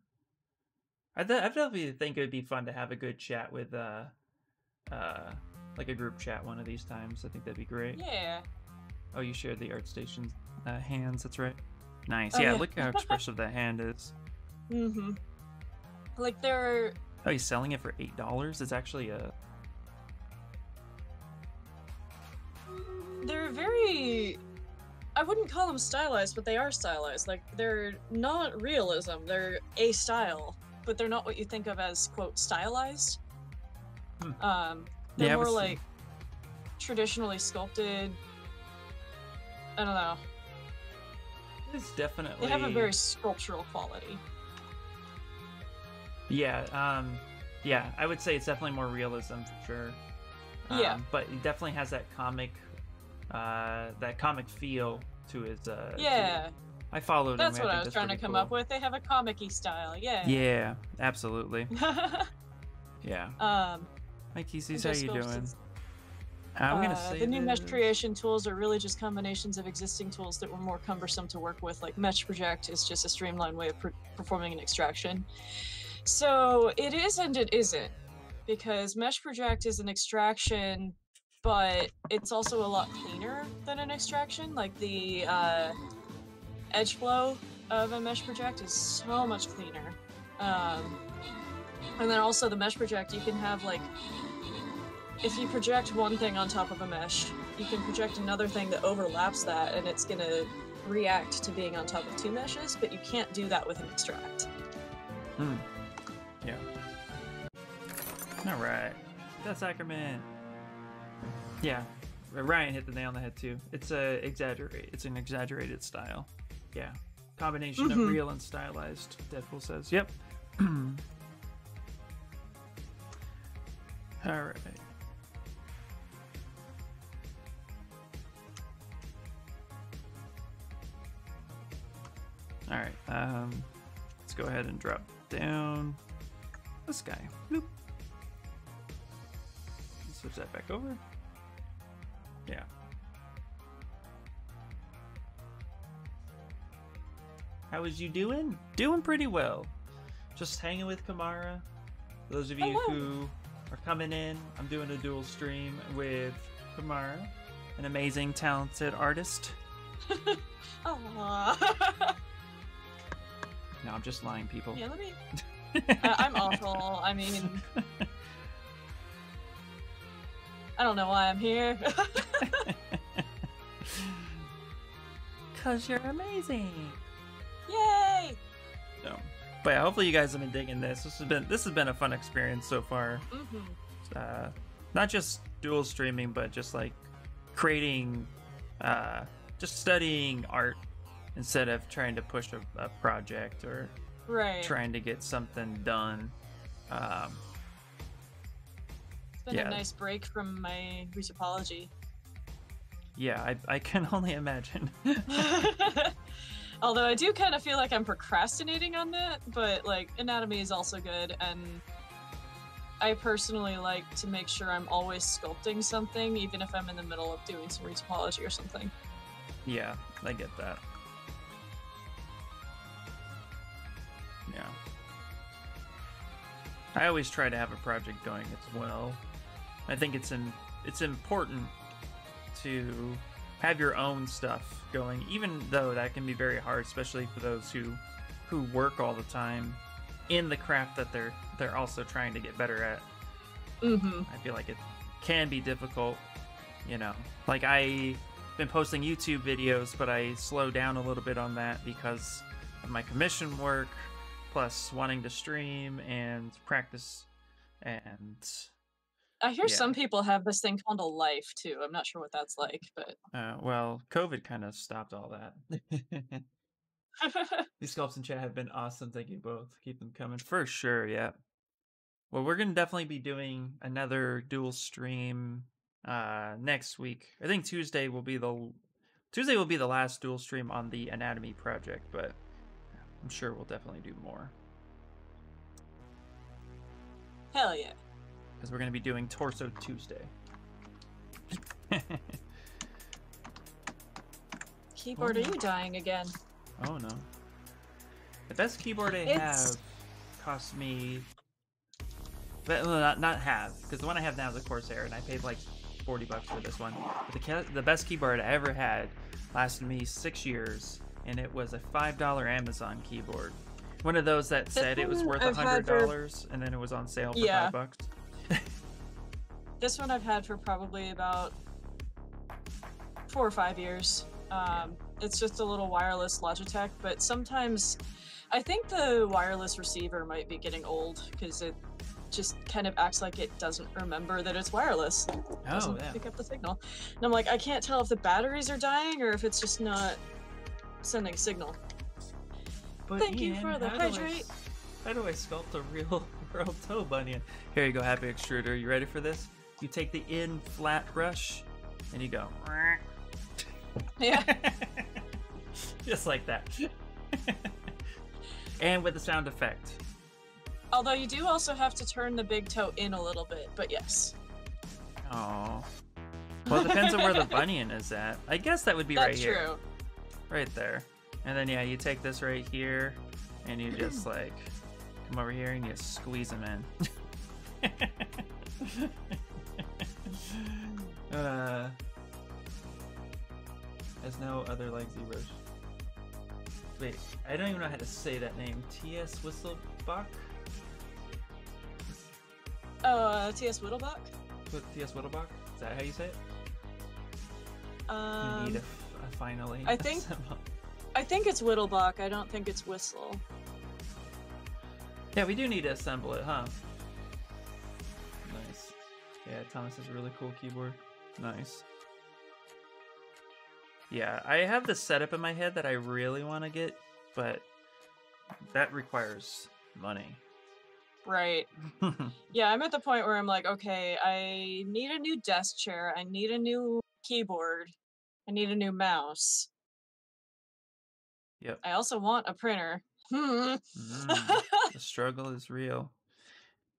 I, th- I definitely think it would be fun to have a good chat with, uh, uh, like a group chat one of these times. I think that'd be great. Yeah. Oh, you shared the ArtStation uh, hands. That's right. Nice. Oh, yeah, yeah. look how expressive that hand is. Mm-hmm. Like they're Oh, he's selling it for eight dollars. It's actually a. they're very I wouldn't call them stylized, but they are stylized. Like they're not realism. They're a style, but they're not what you think of as quote stylized. Hmm. Um, they're Yeah, more was- like traditionally sculpted. I don't know. It's definitely. They have a very sculptural quality. Yeah. Um. Yeah, I would say it's definitely more realism for sure. Yeah. Um, but it definitely has that comic, uh, that comic feel to his. Uh, to- Yeah, I followed him. that's I what think I was trying to come cool. up with. They have a comic-y style. Yeah. Yeah, absolutely. Yeah. um, Hi, Kisses, how you doing? I'm gonna Uh, say the new mesh creation tools are really just combinations of existing tools that were more cumbersome to work with. Like Mesh Project is just a streamlined way of per- performing an extraction. So it is and it isn't, because Mesh Project is an extraction, but it's also a lot cleaner than an extraction. Like the uh, edge flow of a Mesh Project is so much cleaner. Um, and then also the Mesh Project, you can have like if you project one thing on top of a mesh, you can project another thing that overlaps that, and it's gonna react to being on top of two meshes, but you can't do that with an extract. Hmm. Yeah. All right. That's Ackerman. Yeah. Ryan hit the nail on the head too. It's a exaggerate. It's an exaggerated style. Yeah. Combination of Mhm. real and stylized. Deadpool says. Yep. All right. All right. Um, let's go ahead and drop down this guy. Bloop. Switch that back over. Yeah. How is you doing? Doing pretty well. Just hanging with Kamara. For those of you Hello. who are coming in, I'm doing a dual stream with Kamara, an amazing, talented artist. Aww. No, I'm just lying, people. yeah, let me. Uh, I'm awful. I mean, I don't know why I'm here. Cause you're amazing. Yay! No. But yeah, hopefully you guys have been digging this. This has been this has been a fun experience so far. hmm Uh, not just dual streaming, but just like creating, uh, just studying art instead of trying to push a, a project or Right. trying to get something done. Um, It's been yeah. a nice break from my retopology. yeah, I, I can only imagine. Although I do kind of feel like I'm procrastinating on that, but like anatomy is also good, and I personally like to make sure I'm always sculpting something, even if I'm in the middle of doing some retopology or something. yeah, I get that. Yeah. I always try to have a project going as well. I think it's in, it's important to have your own stuff going, even though that can be very hard, especially for those who who work all the time in the craft that they're they're also trying to get better at. Mm-hmm. I feel like it can be difficult, you know, like I been posting YouTube videos, but I slowed down a little bit on that because of my commission work, plus wanting to stream and practice and I hear Yeah. some people have this thing called a life too. I'm not sure what that's like, but uh, well, COVID kind of stopped all that. These sculpts in chat have been awesome. Thank you both. Keep them coming for sure. Yeah. Well, we're gonna definitely be doing another dual stream uh next week. I think Tuesday will be the Tuesday will be the last dual stream on the anatomy project, but I'm sure we'll definitely do more hell yeah. Because we're gonna be doing Torso Tuesday. Keyboard, are you dying again? oh no. The best keyboard I It's- have cost me but, well, not not have because the one I have now is a Corsair and I paid like 40 bucks for this one. But the the best keyboard I ever had lasted me 6 years and it was a $5 Amazon keyboard. One of those that said it was worth I've for- $100 and then it was on sale for Yeah. 5 bucks. This one I've had for probably about four or five years. Um, It's just a little wireless Logitech, but sometimes I think the wireless receiver might be getting old because it just kind of acts like it doesn't remember that it's wireless. It Oh, doesn't yeah. pick up the signal. And I'm like, I can't tell if the batteries are dying or if it's just not sending signal. But Thank you for the how do I hydrate. How do I sculpt a real world toe bunny? Here you go, Happy Extruder. You ready for this? You take the Inflat brush and you go. Yeah. Just like that. and with the sound effect. Although you do also have to turn the big toe in a little bit, but yes. Oh. Well, it depends on where the bunion is at. I guess that would be right here. That's true. Right there. And then, yeah, you take this right here and you just like come over here and you squeeze them in. uh, there's no other like zebras. Wait, I don't even know how to say that name. T.S. Whistlebach? Uh, T.S. Whittlebuck? What- T.S. Whittlebach? Is that how you say it? you Um, need a, f- a finally. I think- symbol. I think it's Whittlebuck. I don't think it's Whistle. Yeah, we do need to assemble it, huh? Nice. Yeah, Thomas has a really cool keyboard. Nice. Yeah, I have the setup in my head that I really want to get, but that requires money. Right. Yeah, I'm at the point where I'm like, okay, I need a new desk chair. I need a new keyboard. I need a new mouse. yep. I also want a printer. Hmm. Mm, the struggle is real.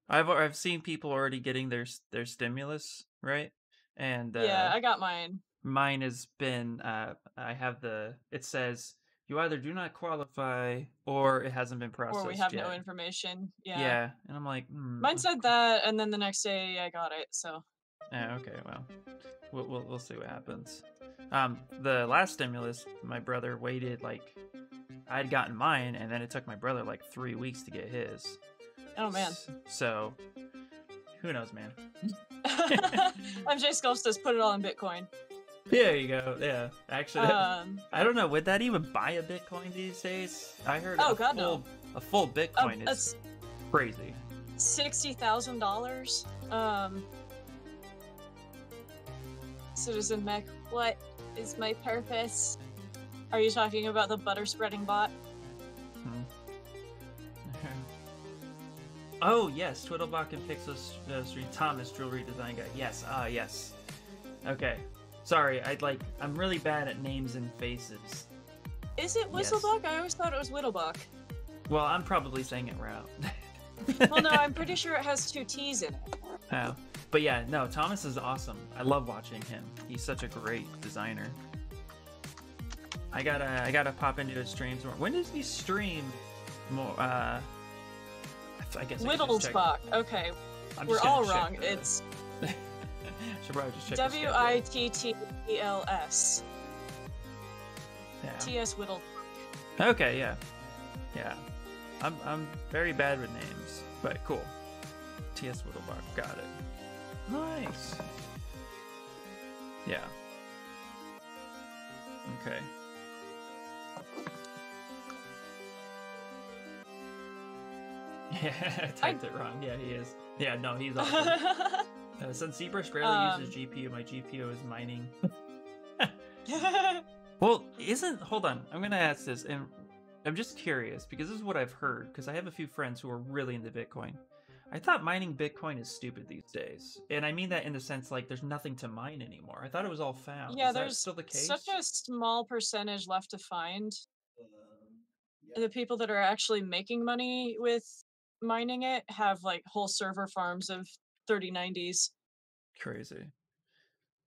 I've I've seen people already getting their their stimulus, right? And uh, yeah, I got mine. mine has been uh i have the it says you either do not qualify or it hasn't been processed Or we have yet. no information. yeah. Yeah. and i'm like hmm, Mine said that, and then the next day I got it. So yeah, okay well we'll, we'll we'll see what happens um the last stimulus my brother waited like i'd gotten mine and then it took my brother like three weeks to get his Oh man. So who knows man MJ Sculpts does put it all in Bitcoin. there you go yeah actually Um, I don't know. Would that even buy a Bitcoin these days? I heard Oh, a God, full no. a full um, Bitcoin is that's crazy. sixty thousand dollars. Um, Citizen Mech, what is my purpose? Are you talking about the butter spreading bot? Hmm. oh yes, Twiddlebach and Pixel uh, Street Thomas jewelry design guy. Yes, ah yes. Okay, sorry. I'd like. I'm really bad at names and faces. Is it Yes. I always thought it was Whittlebuck. Well, I'm probably saying it wrong. Well, no, I'm pretty sure it has two T's in it. Oh. But yeah, no, Thomas is awesome. I love watching him. He's such a great designer. I gotta, I gotta pop into his streams more. When does he stream more? Uh, I guess Whittlesbach. Okay, I'm we're all wrong. the- It's Should probably just check. W. I T T E L S. Yeah. T S Whittle. Okay, yeah, yeah. I'm I'm very bad with names, but cool. T.S. Whittlebach, got it. Nice. Yeah. Okay. Yeah, I typed it wrong. Yeah, he is. Yeah, no, he's awesome. uh, since ZBrush barely Um, uses GPU, my GPU is mining. Well, isn't hold on? I'm gonna ask this, and I'm just curious because this is what I've heard. Because I have a few friends who are really into Bitcoin. I thought mining Bitcoin is stupid these days, and I mean that in the sense like there's nothing to mine anymore. I thought it was all found. yeah, is there's still the case. such a small percentage left to find. The people that are actually making money with mining it have like whole server farms of 3090s. Crazy.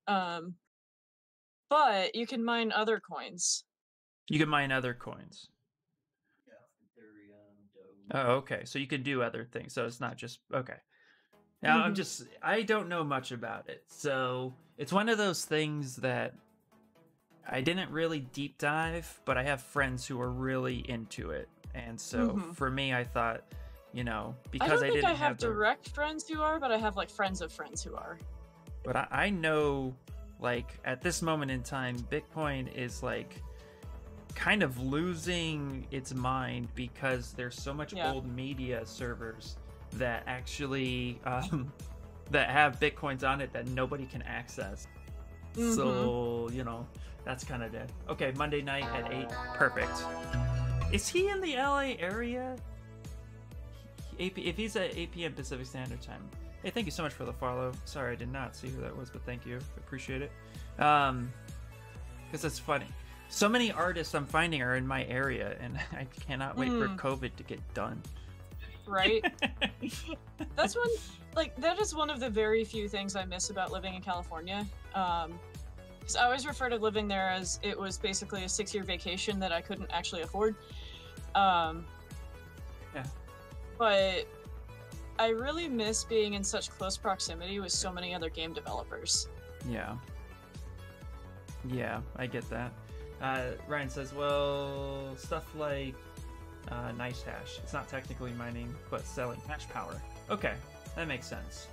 Um, but you can mine other coins. You can mine other coins. Yeah, Ethereum dome. Oh, okay. So you can do other things. So it's not just okay. Now I'm Mhm. just I don't know much about it. So it's one of those things that I didn't really deep dive, but I have friends who are really into it. And so Mhm. for me I thought, you know, because I don't I, think didn't I have the direct friends who are, but I have like friends of friends who are. but I, I know like at this moment in time bitcoin is like kind of losing its mind because there's so much Yeah. old media servers that actually um, that have bitcoins on it that nobody can access Mm-hmm. so you know that's kind of dead okay monday night at 8 perfect is he in the la area AP, if he's at 8 p.m pacific standard time hey thank you so much for the follow sorry i did not see who that was but thank you appreciate it um because that's funny so many artists i'm finding are in my area and i cannot wait for Mm. covid to get done right? That's one like that is one of the very few things I miss about living in California. Um because I always refer to living there as it was basically a six year vacation that I couldn't actually afford. Um. But I really miss being in such close proximity with so many other game developers. Yeah. Yeah, I get that. Uh, Ryan says, well, stuff like uh, NiceHash. It's not technically mining, but selling hash power. Okay, that makes sense.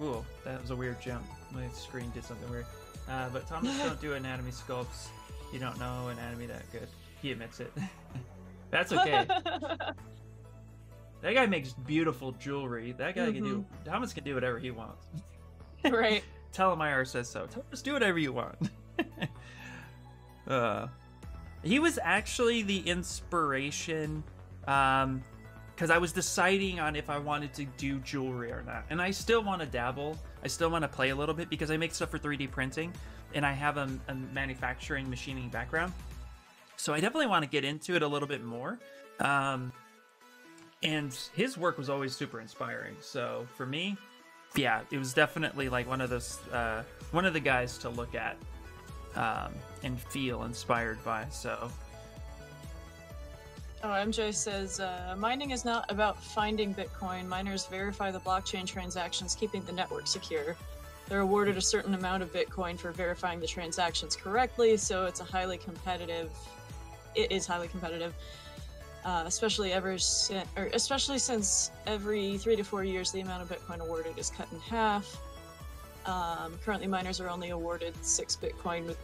Ooh, that was a weird jump. My screen did something weird. Uh, but Thomas don't do anatomy sculpts. You don't know anatomy that good. He admits it. That's okay. that guy makes beautiful jewelry. That guy can do. Thomas can do whatever he wants. right. Tell him IR says so. Tell him just do whatever you want. uh, he was actually the inspiration, um, because I was deciding on if I wanted to do jewelry or not, and I still want to dabble. I still want to play a little bit because I make stuff for 3D printing, and I have a, a manufacturing machining background, so I definitely want to get into it a little bit more. Um, and his work was always super inspiring. So for me, yeah, it was definitely like one of those uh, one of the guys to look at um, and feel inspired by. So Oh, MJ says uh, mining is not about finding Bitcoin. Miners verify the blockchain transactions, keeping the network secure. They're awarded a certain amount of Bitcoin for verifying the transactions correctly, so it's a highly competitive. It is highly competitive, uh, especially ever si- or especially since every three to four years the amount of Bitcoin awarded is cut in half. Um, currently, miners are only awarded six Bitcoin with,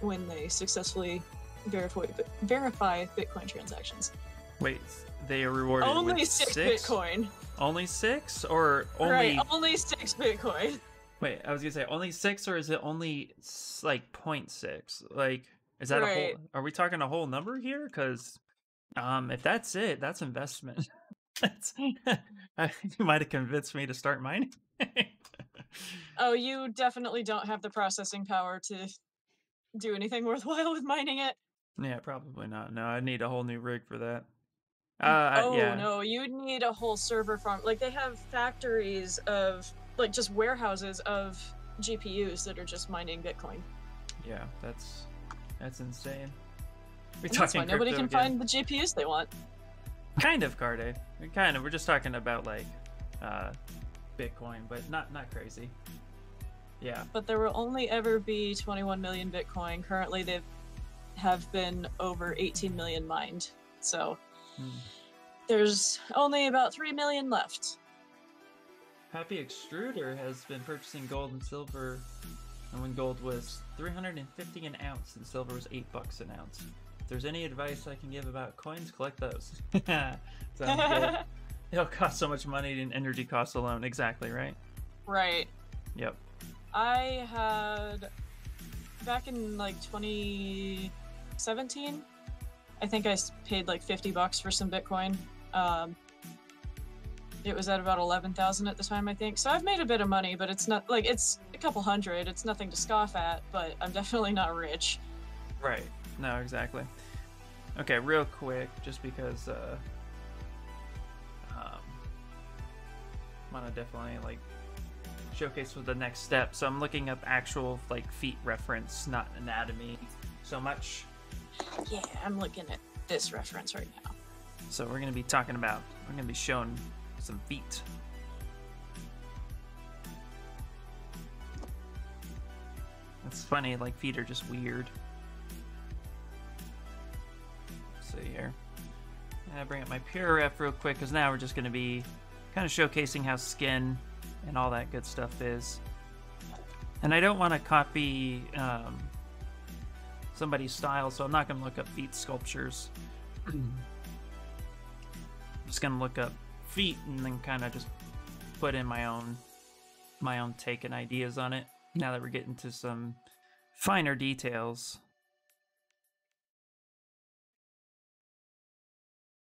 when they successfully verify verify Bitcoin transactions. wait, they are rewarded Only six, six Bitcoin. Only six, or only? Right, only six Bitcoin. Wait, I was gonna say only six, or is it only like 0.6? Like, is that a whole? Are we talking a whole number here? Because, um, if that's it, that's investment. that's, you might have convinced me to start mining. Oh, you definitely don't have the processing power to do anything worthwhile with mining it. yeah, probably not. No, I need a whole new rig for that. Uh, oh yeah. no, you'd need a whole server farm. Like they have factories of like just warehouses of GPUs that are just mining Bitcoin. Yeah, that's that's insane. We're And that's why talking nobody can again. find the GPUs they want. kind of Carde. Kind of. We're just talking about like uh Bitcoin, but not not crazy. Yeah. But there will only ever be 21 million Bitcoin. Currently, they have been over 18 million mined. So Hmm. there's only about 3 million left. Happy Extruder has been purchasing gold and silver and when gold was 350 an ounce and silver was 8 bucks an ounce. If there's any advice I can give about coins, collect those. It'll cost so much money in energy costs alone. Exactly, right? right. Yep. I had back in like 2017. I think I paid like 50 bucks for some Bitcoin. Um, it was at about 11,000 at the time, I think. So I've made a bit of money, but it's not like it's a couple hundred. It's nothing to scoff at, but I'm definitely not rich. Right. No, exactly. Okay, real quick, just because uh um wanna definitely like showcase what the next step. So I'm looking up actual like feet reference, not anatomy so much. Yeah, I'm looking at this reference right now. So we're gonna be talking about we're gonna be showing some feet. It's funny, like feet are just weird. See here. I bring up my PureRef real quick because now we're just gonna be kind of showcasing how skin and all that good stuff is. And I don't want to copy um, somebody's style, so I'm not gonna look up feet sculptures. I'm just gonna look up feet and then kind of just put in my own my own take and ideas on it. Now that we're getting to some finer details.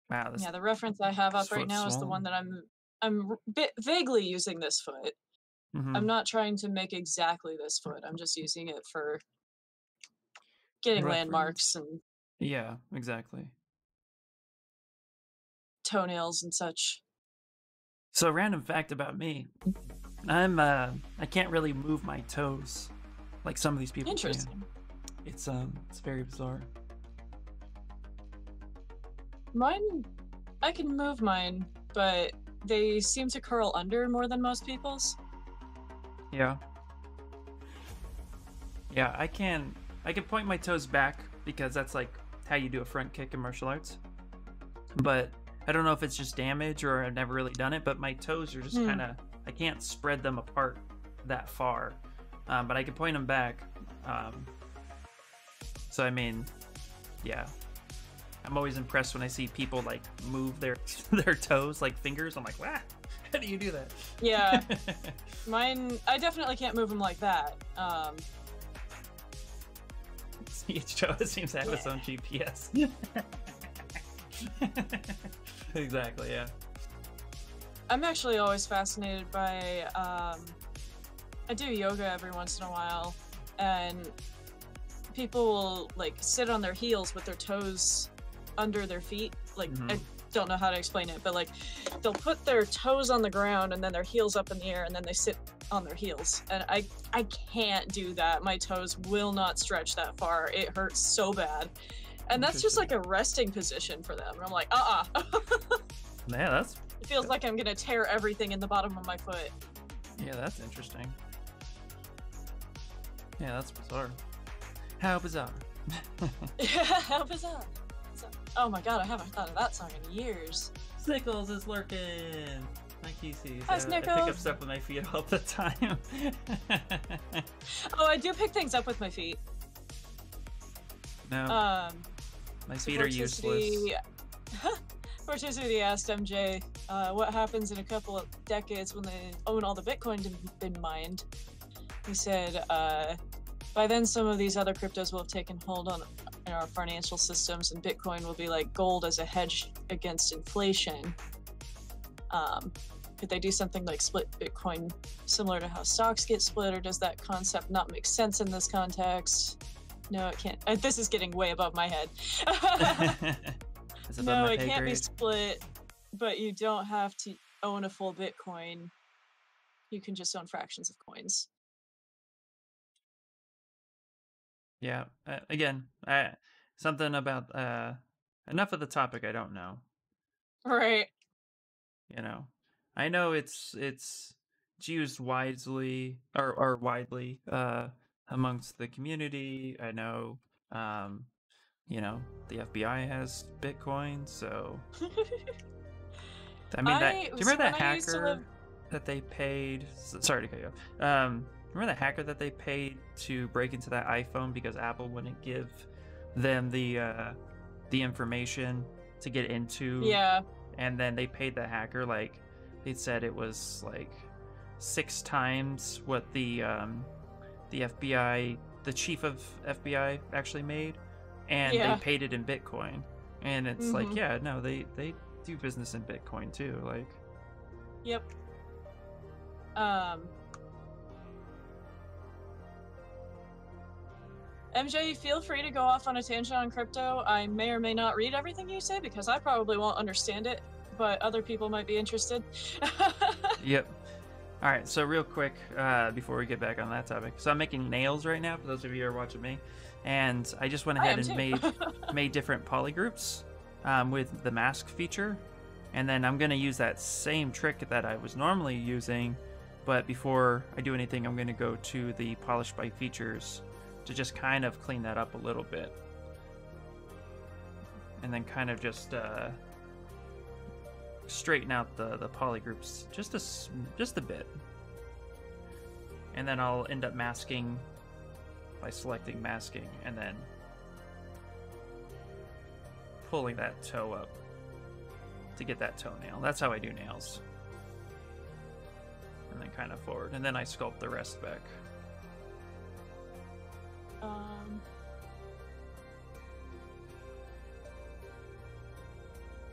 Wow, Yeah, the reference I have up right now is the one that I'm I'm bit vaguely using this foot. mhm. I'm not trying to make exactly this foot. I'm just using it for getting landmarks and yeah, exactly. toenails and such. So, random fact about me: I'm uh, I can't really move my toes like some of these people can. Interesting. It's um, it's very bizarre. Mine, I can move mine, but they seem to curl under more than most people's. Yeah. Yeah, I can I can point my toes back because that's like how you do a front kick in martial arts. But I don't know if it's just damage or I've never really done it, but my toes are just Hmm. kind of I can't spread them apart that far. Um, but I can point them back. Um, so I mean, yeah. I'm always impressed when I see people like move their their toes like fingers. I'm like, wow, how do you do that? Yeah, mine. I definitely can't move them like that. Um, Each toe seems to have its own GPS. exactly, yeah. I'm actually always fascinated by. Um, I do yoga every once in a while, and people will like sit on their heels with their toes under their feet. Like I Mhm. don't know how to explain it, but like they'll put their toes on the ground and then their heels up in the air, and then they sit on their heels. And I I can't do that. My toes will not stretch that far. It hurts so bad. And that's just like a resting position for them. And I'm like, uh uh Yeah, that's It feels like I'm gonna tear everything in the bottom of my foot. yeah, that's interesting. Yeah, that's bizarre. How bizarre. Yeah, how bizarre. Oh my god, I haven't thought of that song in years. Snickles is lurking. My QCs. Hi, I, I pick up stuff with my feet all the time. Oh, I do pick things up with my feet. no, Um, my feet are useless. Vorticity asked MJ uh, what happens in a couple of decades when they own all the Bitcoin to- been mined. He said, uh, by then some of these other cryptos will have taken hold on in our financial systems, and Bitcoin will be like gold as a hedge against inflation. Um, could they do something like split Bitcoin similar to how stocks get split, or does that concept not make sense in this context? No, it can't. Uh, this is getting way above my head. Above no, my it can't be split, but you don't have to own a full Bitcoin. You can just own fractions of coins. Yeah. Uh, again, I, something about uh, enough of the topic I don't know. Right. You know, I know it's it's it's used wisely or or widely uh, amongst the community. I know, um, you know, the FBI has Bitcoin, so I mean that. I- Do you remember that when I used to hacker live- that they paid? Sorry to cut you off. Um, remember the hacker that they paid to break into that iPhone because Apple wouldn't give them the uh, the information to get into. Yeah. And then they paid the hacker like they said it was like six times what the um, the FBI, the chief of FBI, actually made, and Yeah. they paid it in Bitcoin. And it's like, Mhm. yeah, no, they they do business in Bitcoin too. Like, Yep. Um. MJ, feel free to go off on a tangent on crypto. I may or may not read everything you say because I probably won't understand it, but other people might be interested. Yep. All right. So real quick, uh, before we get back on that topic, so I'm making nails right now. For those of you who are watching me, and I just went ahead and too. made made different polygroups um, with the mask feature, and then I'm gonna use that same trick that I was normally using, but before I do anything, I'm gonna go to the polish by features to just kind of clean that up a little bit, and then kind of just. Uh, straighten out the the polygroups just a just a bit. And then I'll end up masking by selecting masking and then pulling that toe up to get that toenail. That's how I do nails. And then kind of forward. And then I sculpt the rest back um.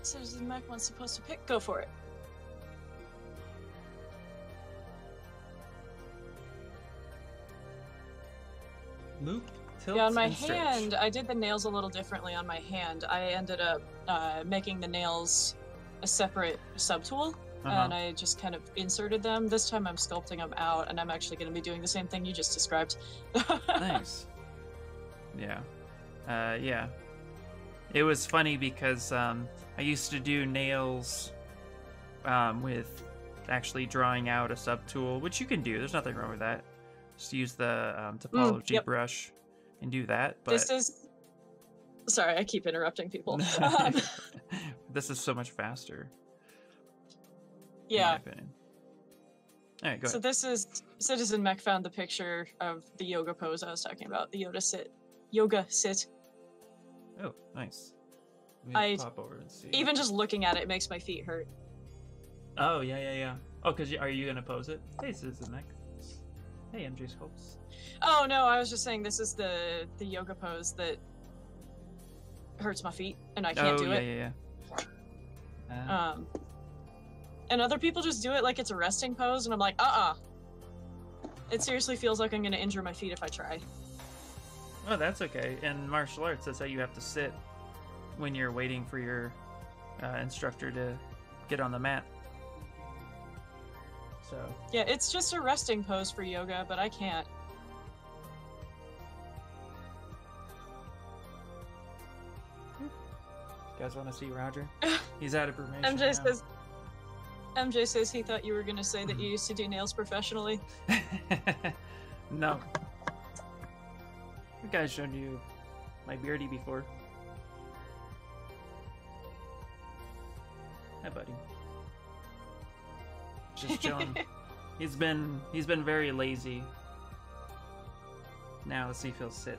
Citizen Mech one's supposed to pick. Go for it. loop tilt Yeah, on my and stretch. hand, I did the nails a little differently on my hand. I ended up uh, making the nails a separate subtool, Uh-huh. and I just kind of inserted them. This time I'm sculpting them out, and I'm actually going to be doing the same thing you just described. nice. Yeah. Uh, yeah. It was funny because um, I used to do nails um, with actually drawing out a subtool, which you can do. There's nothing wrong with that. Just use the um, topology yep. brush and do that. But This is. Sorry, I keep interrupting people. Um, this is so much faster. yeah. right, go So this is Citizen Mech found the picture of the yoga pose I was talking about, the yoga sit. Yoga sit. Oh, nice. I- pop over and see. Even just looking at it makes my feet hurt. Oh yeah, yeah, yeah. Oh, cause you, are you gonna pose it? Hey, Citizen Mech. Hey, MJ Sculpts. Oh no, I was just saying this is the the yoga pose that hurts my feet and I can't oh do yeah, it. yeah, yeah. Uh, Um, and other people just do it like it's a resting pose, and I'm like, uh-uh. It seriously feels like I'm gonna injure my feet if I try. Oh, that's okay. In martial arts, that's how you have to sit when you're waiting for your uh, instructor to get on the mat. So Yeah, it's just a resting pose for yoga, but I can't. you guys want to see Roger? He's out of permission. MJ now. says. MJ says he thought you were gonna say that you used to do nails professionally. no. You guys shown you my beardy before. Hi, buddy. Just chilling. he's been he's been very lazy. Now let's see if he'll sit.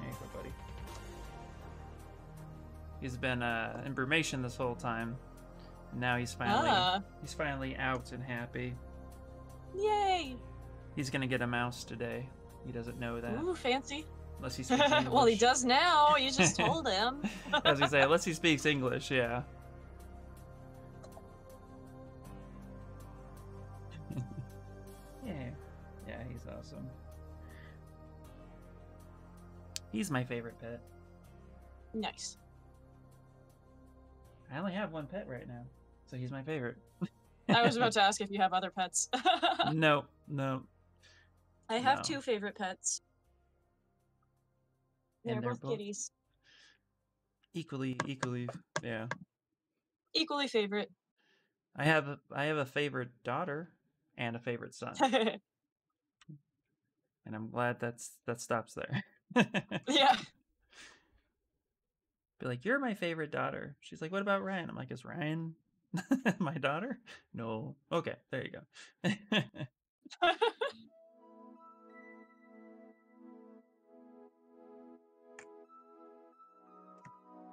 There you go, buddy. He's been uh, in brumation this whole time. Now he's finally Ah, he's finally out and happy. yay! He's gonna get a mouse today. He doesn't know that Ooh, fancy. unless he speaks English. well, he does now. You just told him. As we say, unless he speaks English, yeah. yeah, yeah, he's awesome. He's my favorite pet. nice. I only have one pet right now, so he's my favorite. I was about to ask if you have other pets. no, no. I have No. two favorite pets. They're, they're both, both- kitties. Equally, equally, yeah. Equally favorite. I have a, I have a favorite daughter and a favorite son, and I'm glad that's that stops there. yeah. Be like, you're my favorite daughter. She's like, what about Ryan? I'm like, is Ryan my daughter? No. Okay, there you go.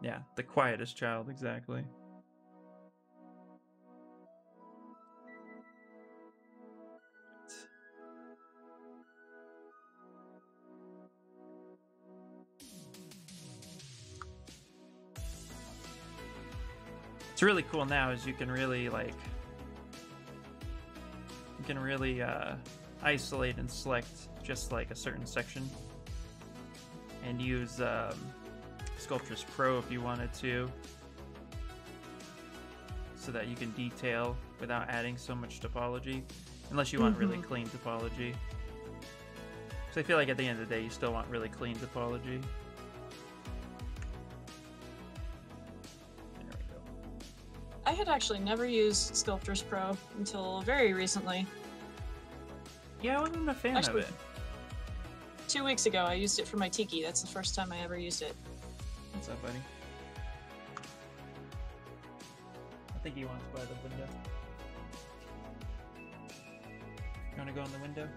Yeah, the quietest child, exactly. It's really cool now is you can really like you can really uh, isolate and select just like a certain section and use um, Sculptris Pro if you wanted to so that you can detail without adding so much topology unless you want really Mhm. clean topology so I feel like at the end of the day you still want really clean topology there we go I had actually never used Sculptris Pro until very recently. yeah I wasn't a fan Actually- of it Two weeks ago, I used it for my tiki. That's the first time I ever used it. What's up buddy I think he wants by the window you want to go in the window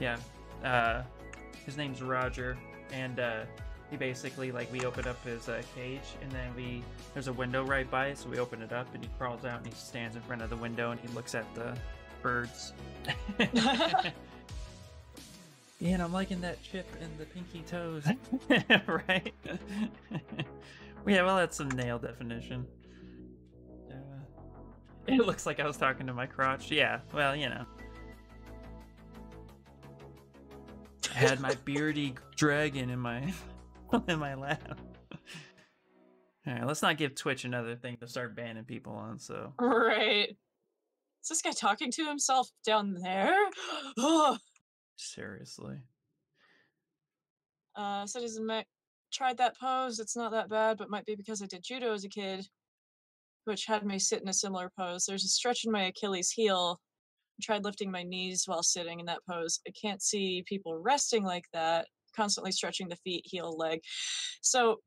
Yeah. Uh, his name's Roger, and uh, he basically like we open up his uh, cage, and then we there's a window right by it, so we open it up, and he crawls out and he stands in front of the window and he looks at the birds. yeah, and I'm liking that chip and the pinky toes, right? yeah, well, that's some nail definition. Uh, it looks like I was talking to my crotch. Yeah, well, you know. I had my beardy dragon in my in my lap. All right, let's not give Twitch another thing to start banning people on. So Right. Is this guy talking to himself down there? Ugh. seriously, uh, Citizen Mech tried that pose. It's not that bad, but might be because I did judo as a kid, which had me sit in a similar pose. There's a stretch in my Achilles heel. I tried lifting my knees while sitting in that pose. I can't see people resting like that, constantly stretching the feet, heel, leg. So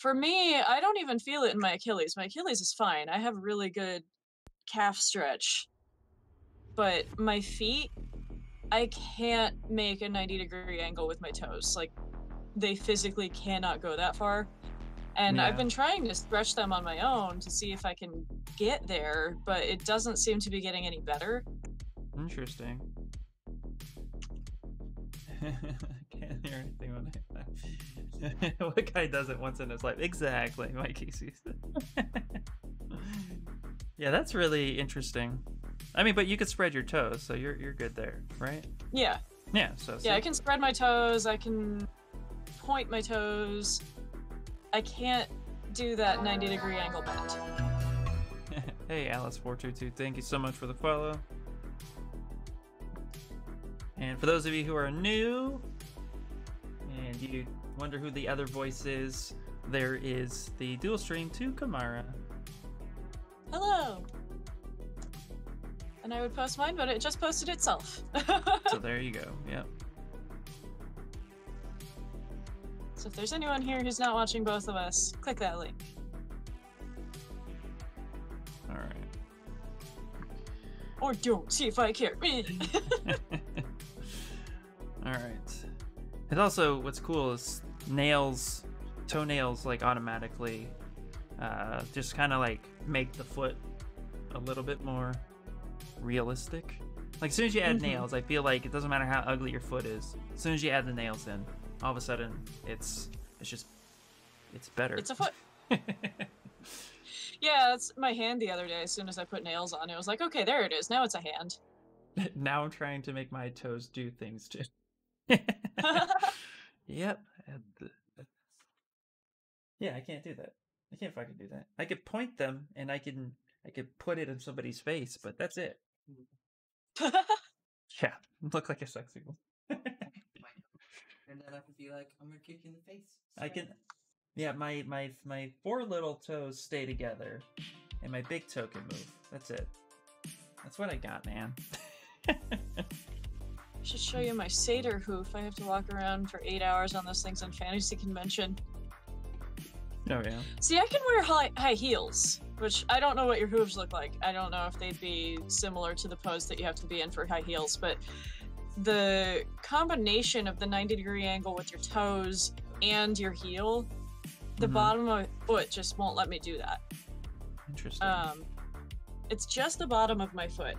for me, I don't even feel it in my Achilles. My Achilles is fine. I have really good calf stretch. But my feet, I can't make a 90 degree angle with my toes. Like they physically cannot go that far. And Yeah. I've been trying to stretch them on my own to see if I can get there, but it doesn't seem to be getting any better. interesting. I can't hear anything when I. what guy does it once in his life? Exactly, Mikey sees it. yeah, that's really interesting. I mean, but you could spread your toes, so you're you're good there, right? Yeah. Yeah. So Yeah, I can spread my toes, I can point my toes. I can't do that 90 degree angle bend. hey, Alice422, thank you so much for the follow. And for those of you who are new and you wonder who the other voice is, there is the dual stream to Kamara. Hello! And I would post mine, but it just posted itself. So there you go. Yep. So if there's anyone here who's not watching both of us, click that link. All right. Or don't, see if I care. Me. All right. And also, what's cool is nails, toenails, like automatically, uh, just kind of like make the foot a little bit more realistic. Like as soon as you add Mhm. nails, I feel like it doesn't matter how ugly your foot is. As soon as you add the nails in, all of a sudden it's it's just it's better. it's a foot. Yeah, that's my hand the other day. As soon as I put nails on, it was like, okay, there it is. Now it's a hand. now I'm trying to make my toes do things too. Yep. and th- that's- Yeah, I can't do that. I can't fucking do that. I could point them and I can I could put it in somebody's face, but that's it. Yeah, look like a sexy one. And then I could be like, I'm gonna kick you in the face. I can Yeah, my my my four little toes stay together and my big toe can move. That's it. That's what I got, man. I should show you my satyr hoof. I have to walk around for eight hours on those things on fantasy convention. Oh yeah. See, I can wear high, high heels, which I don't know what your hooves look like. I don't know if they'd be similar to the pose that you have to be in for high heels, but the combination of the 90 degree angle with your toes and your heel, the Mhm. bottom of my foot just won't let me do that. Interesting. Um, it's just the bottom of my foot.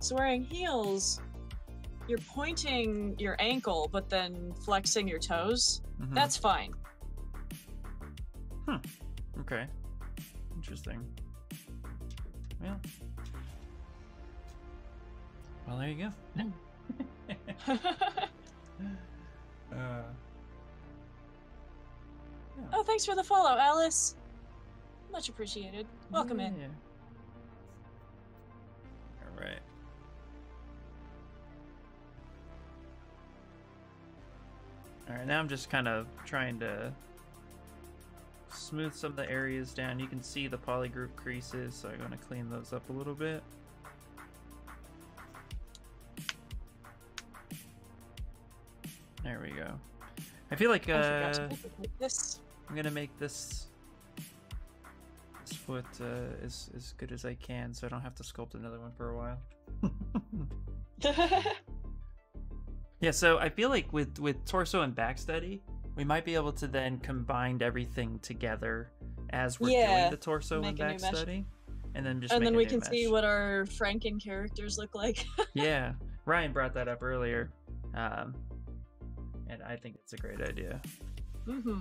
So wearing heels, you're pointing your ankle, but then flexing your toes. Mhm. That's fine. Okay. Interesting. Well. Well, there you go. uh, oh, thanks for the follow, Alice. Much appreciated. Welcome in. All right. All right, now I'm just kind of trying to smooth some of the areas down. You can see the polygroup creases, so I'm going to clean those up a little bit. There we go. I feel like I uh, forgot to duplicate this. I'm gonna make this this foot uh, as as good as I can, so I don't have to sculpt another one for a while. yeah, so I feel like with with torso and back study, we might be able to then combine everything together as we're Yeah, doing the torso and back study, and then just and then we can see what our Franken characters look like. Yeah, Ryan brought that up earlier, um, and I think it's a great idea. hmm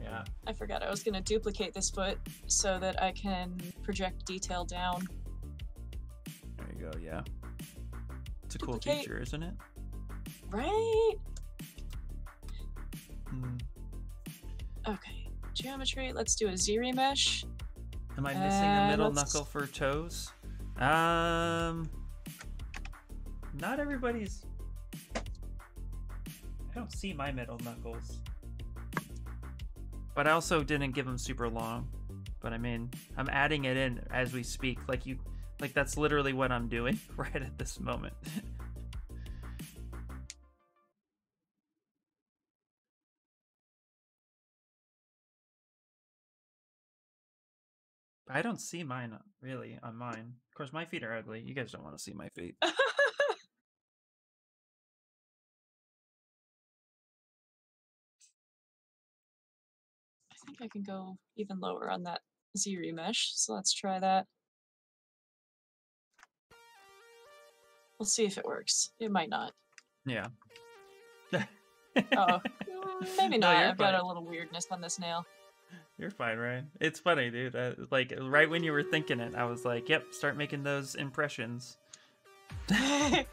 Yeah. I forgot I was going to duplicate this foot so that I can project detail down. There you go. Yeah. It's a cool feature, isn't it? Right? Hmm. Okay. Geometry. Let's do a ZRemesh. Am I missing a Uh, middle let's- knuckle for toes? Um, not everybody's. I don't see my middle knuckles, but I also didn't give them super long. But I mean, I'm adding it in as we speak. Like you, like that's literally what I'm doing right at this moment. I don't see mine uh, really on mine. Of course, my feet are ugly. You guys don't want to see my feet. I think I can go even lower on that ZRemesh. So let's try that. We'll see if it works. It might not. Yeah. Oh, maybe not. you're I've got a little weirdness on this nail. You're fine, right? It's funny, dude. Uh, like right when you were thinking it, I was like, "Yep, start making those impressions."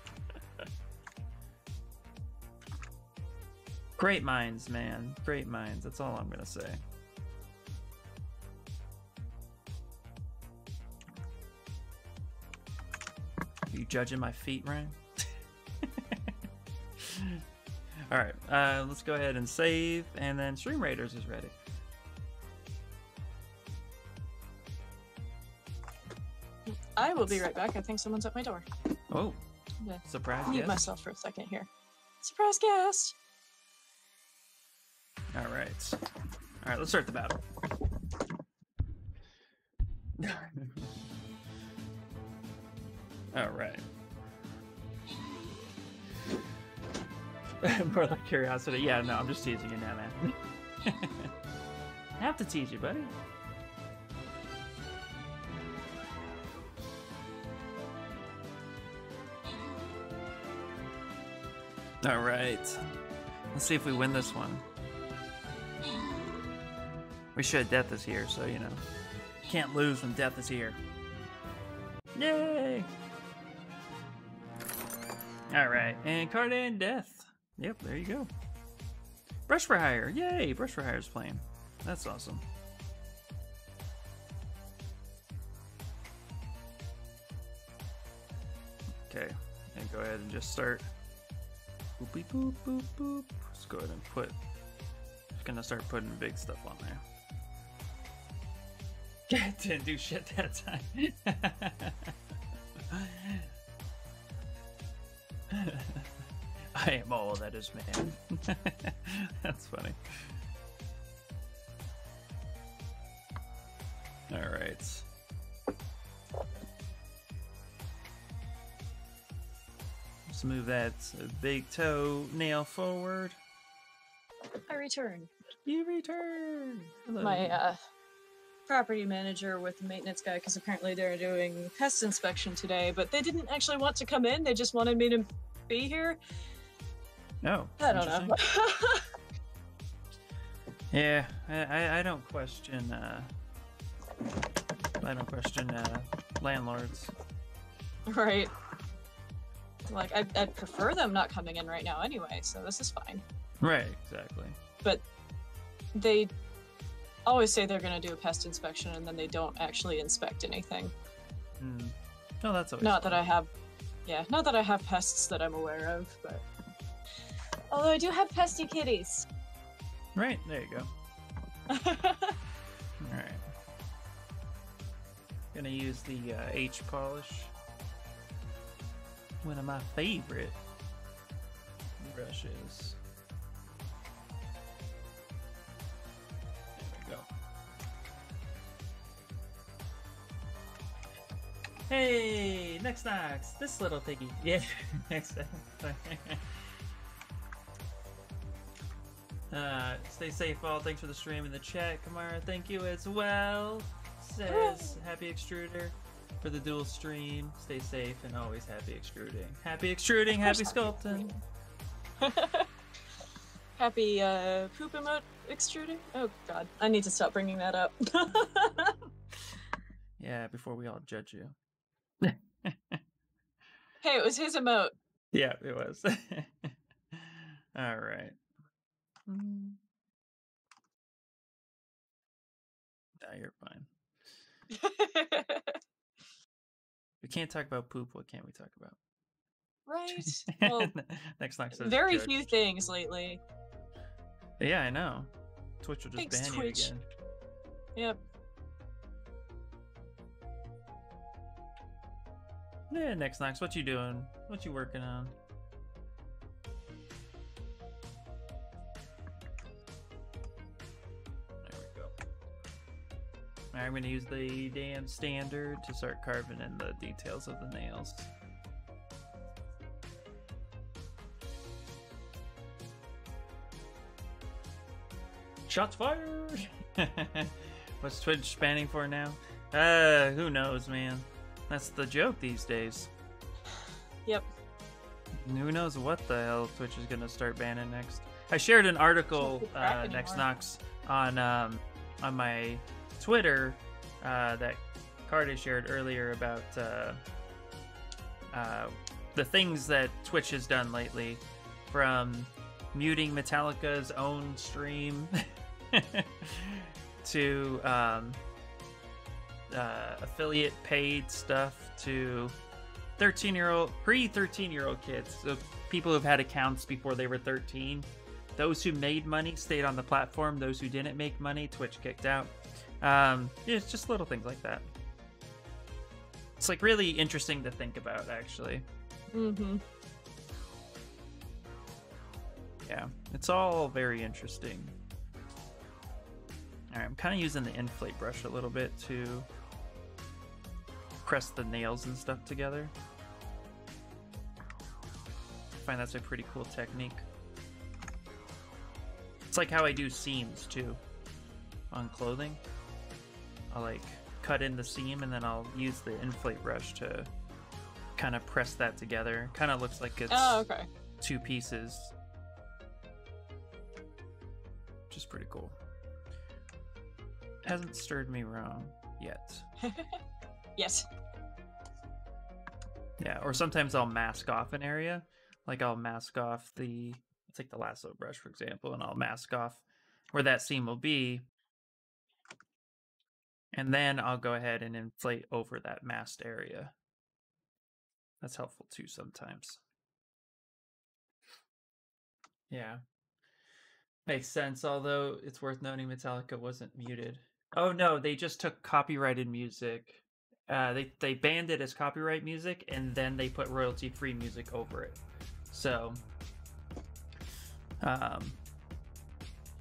Great minds, man. Great minds. That's all I'm gonna say. you judging my feet, Ryan? all right. Uh, let's go ahead and save, and then Stream Raiders is ready. I will be right back. I think someone's at my door. Oh, surprise! Mute Yes. myself for a second here. Surprise guest. All right. All right, let's start the battle. All right. More like curiosity. Yeah, no, I'm just teasing you now, man. I have to tease you, buddy. All right. Let's see if we win this one. We should. Death is here, so you know. Can't lose when death is here. Yay! Alright, and Cardan Death. Yep, there you go. Brush for Hire. Yay! Brush for Hire's playing. That's awesome. Okay, and go ahead and just start. Boop boop boop. Let's go ahead and put. Just gonna start putting big stuff on there. Didn't do shit that time. I am all that is man. That's funny. All right. Let's move that big toe nail forward. I return. You return. Hello. My uh, property manager with the maintenance guy, because apparently they're doing pest inspection today, but they didn't actually want to come in. They just wanted me to be here. Oh, I don't know. Yeah, I, I, I don't question. Uh, I don't question uh, landlords. right. Like, I'd, I'd prefer them not coming in right now anyway, so this is fine. Right, exactly. But they always say they're going to do a pest inspection and then they don't actually inspect anything. Hmm. No, that's always Not that. I have, yeah, not that I have pests that I'm aware of, but. Although I do have pesty kitties. Right, there you go. All right. Gonna use the uh, hPolish. One of my favorite brushes. There we go. Hey, next Knox, this little piggy. Yeah, next. Uh, stay safe, all. Thanks for the stream in the chat. Kamara, thank you as well. Says happy extruder for the dual stream. Stay safe and always happy extruding. Happy extruding, happy sculpting. Happy uh, poop emote extruding? Oh god, I need to stop bringing that up. Yeah, before we all judge you. hey, it was his emote. Yeah, it was. all right. Mm. Nah, you're fine. We can't talk about poop. What can't we talk about? right? Well, Next says very judge. few things lately. Yeah, I know. Twitch will just Thanks, ban Twitch. you again. Yep. Yeah, next Knox, what you doing? What you working on? I'm gonna use the Dam Standard to start carving in the details of the nails. Shots fired! What's Twitch banning for now? Uh, who knows, man. That's the joke these days. Yep. Who knows what the hell Twitch is gonna start banning next? I shared an article uh, next. Knox on um, on my Twitter uh, that Cardi shared earlier about uh, uh, the things that Twitch has done lately, from muting Metallica's own stream to um, uh, affiliate paid stuff to 13 year old pre 13 year old kids so people who've had accounts before they were 13 those who made money stayed on the platform. Those who didn't make money twitch kicked out um yeah, it's just little things like that. It's like really interesting to think about actually. Mm-hmm. yeah it's all very interesting. All right i'm kind of using the inflate brush a little bit to press the nails and stuff together. I find that's a pretty cool technique. It's like how i do seams too on clothing i'll like cut in the seam and then i'll use the inflate brush to kind of press that together kind of looks like it's Oh, okay. two pieces. Which is pretty cool. Hasn't stirred me wrong yet. yes. Yeah, or sometimes I'll mask off an area. Like I'll mask off the take the lasso brush for example, and I'll mask off where that seam will be. And then I'll go ahead and inflate over that masked area. That's helpful too sometimes. Yeah. Makes sense, although it's worth noting Metallica wasn't muted. Oh no, they just took copyrighted music. Uh, they they banned it as copyright music, and then they put royalty free music over it. So, um,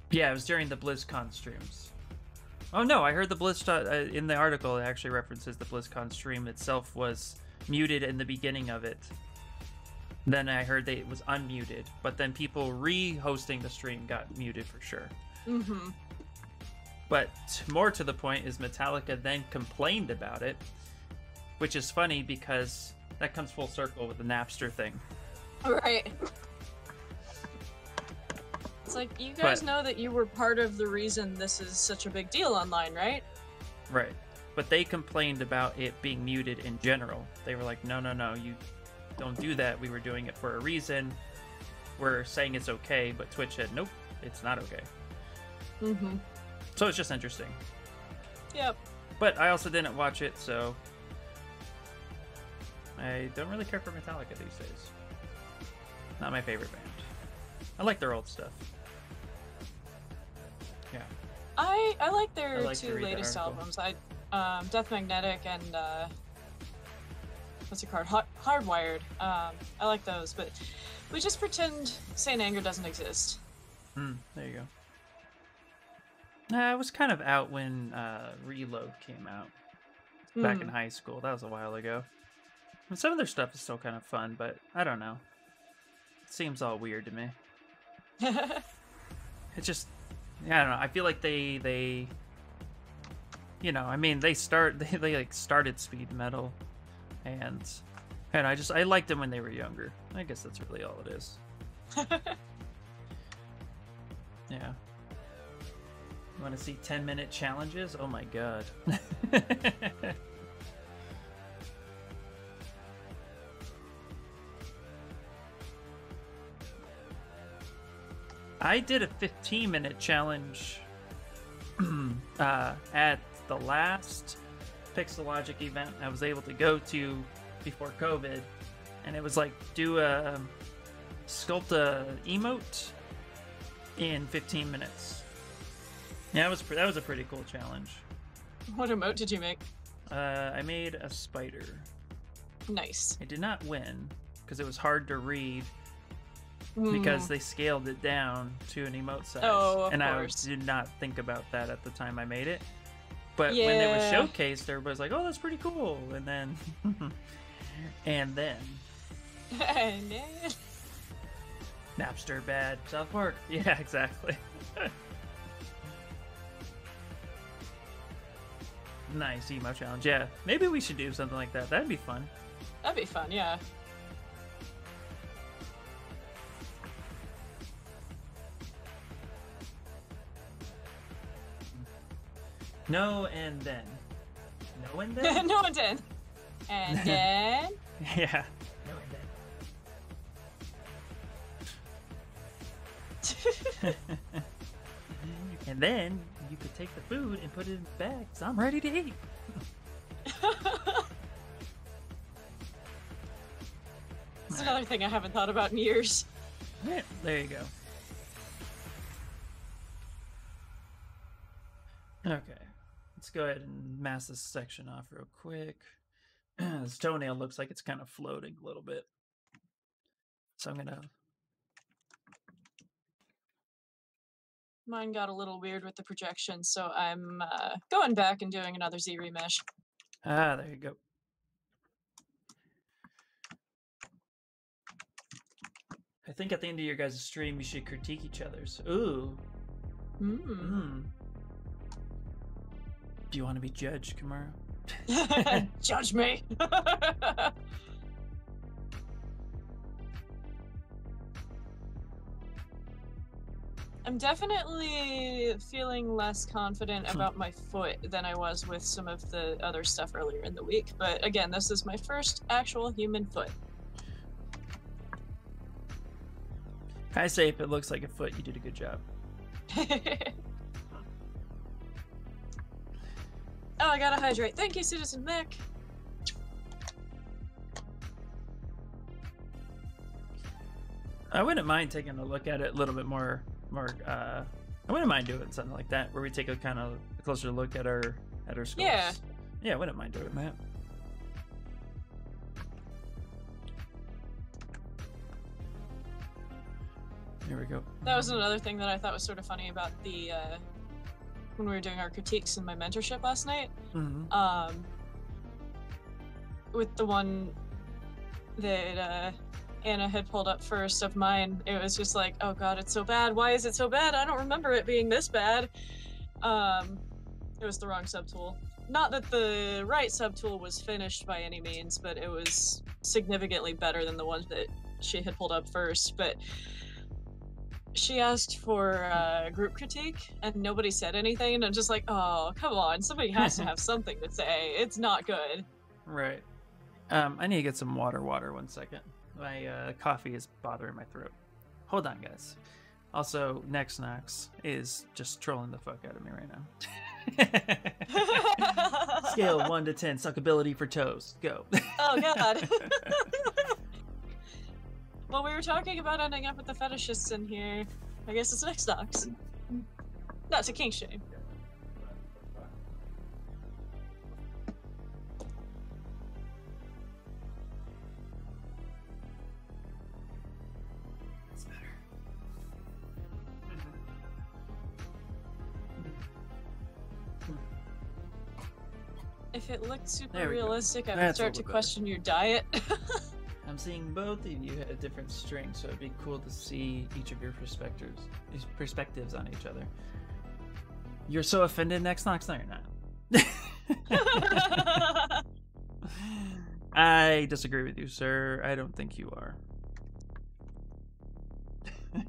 yeah, it was during the BlizzCon streams. Oh no, I heard the BlizzCon uh, in the article. It actually references the BlizzCon stream itself was muted in the beginning of it. Then I heard that it was unmuted, but then people re-hosting the stream got muted for sure. Mm-hmm. But more to the point is Metallica then complained about it, which is funny because that comes full circle with the Napster thing. Right. It's like you guys But- know that you were part of the reason this is such a big deal online, right? Right. But they complained about it being muted in general. They were like, no, no, no, you don't do that. We were doing it for a reason. We're saying it's okay, but Twitch said, nope, it's not okay. Mm-hmm. So it's just interesting. Yep. But I also didn't watch it, so I don't really care for Metallica these days. Not my favorite band. I like their old stuff. I I like their I like two latest albums. I um, Death Magnetic and uh, what's it called? Hard, Hardwired. Um, I like those, but we just pretend Saint Anger doesn't exist. Hmm, there you go. Nah, I was kind of out when uh, Reload came out back in Hmm. high school. That was a while ago. And some of their stuff is still kind of fun, but I don't know. It seems all weird to me. It just, yeah, I don't know. I feel like they they, you know, I mean, they start they, they like started speed metal, and and I just I liked them when they were younger. I guess that's really all it is. Yeah. You want to see 10 minute challenges? Oh my god. I did a 15 minute challenge uh, at the last Pixologic event I was able to go to before COVID. And it was like do a sculpt a emote in 15 minutes. Yeah, that was that was a pretty cool challenge. what emote did you make? Uh, I made a spider. Nice. I did not win because it was hard to read because Mm. they scaled it down to an emote size, Oh, and course. I did not think about that at the time I made it. But when it was showcased, everybody's like, "Oh, that's pretty cool," and then, and then And then- Napster bad, South Park. Yeah, exactly. nice emo challenge. Yeah, maybe we should do something like that. That'd be fun. That'd be fun, yeah. No, and then. No, and then. no one did. And then yeah. No, and then. and then you could take the food and put it in the bag. So I'm ready to eat. It's another thing I haven't thought about in years. Yeah, there you go. Let's go ahead and mask this section off real quick. this toenail looks like it's kind of floating a little bit. So I'm gonna. Mine got a little weird with the projection, so I'm uh, going back and doing another ZRemesh. Ah, there you go. I think at the end of your guys' stream, you should critique each other's. Ooh. Mm. Mm. Do you want to be judged, Kamara? Judge me. I'm definitely feeling less confident Hmm. about my foot than I was with some of the other stuff earlier in the week. But again, this is my first actual human foot. I say if it looks like a foot, you did a good job. oh, I gotta hydrate. Thank you, Citizen Mac. I wouldn't mind taking a look at it a little bit more. More. Uh, I wouldn't mind doing something like that, where we take a kind of closer look at our at our skulls. Yeah. Yeah, I wouldn't mind doing that. There we go. That was another thing that I thought was sort of funny about the uh, when we were doing our critiques in my mentorship last night. Mhm. Um, with the one that uh, Anna had pulled up first of mine, it was just like, oh god, it's so bad. Why is it so bad? I don't remember it being this bad. Um, it was the wrong subtool. Not that the right subtool was finished by any means, but it was significantly better than the one that she had pulled up first. But she asked for uh, group critique, and nobody said anything. And I'm just like, oh, come on, somebody has to have something to say. It's not good. Right. Um, I need to get some water. Water. One second. My uh, coffee is bothering my throat. Hold on, guys. Also, Next Knox is just trolling the fuck out of me right now. Scale one to ten, suckability for toes. Go. oh god. Well, we were talking about ending up with the fetishists in here. I guess it's next docs. Not to kink shame. That's better. If it looked super There go. realistic, I would That's start to better. question your diet. I'm seeing both of you had a different strengths, so it'd be cool to see each of your perspectives, perspectives on each other. You're so offended, next Knox? No, you're not. I disagree with you, sir. I don't think you are.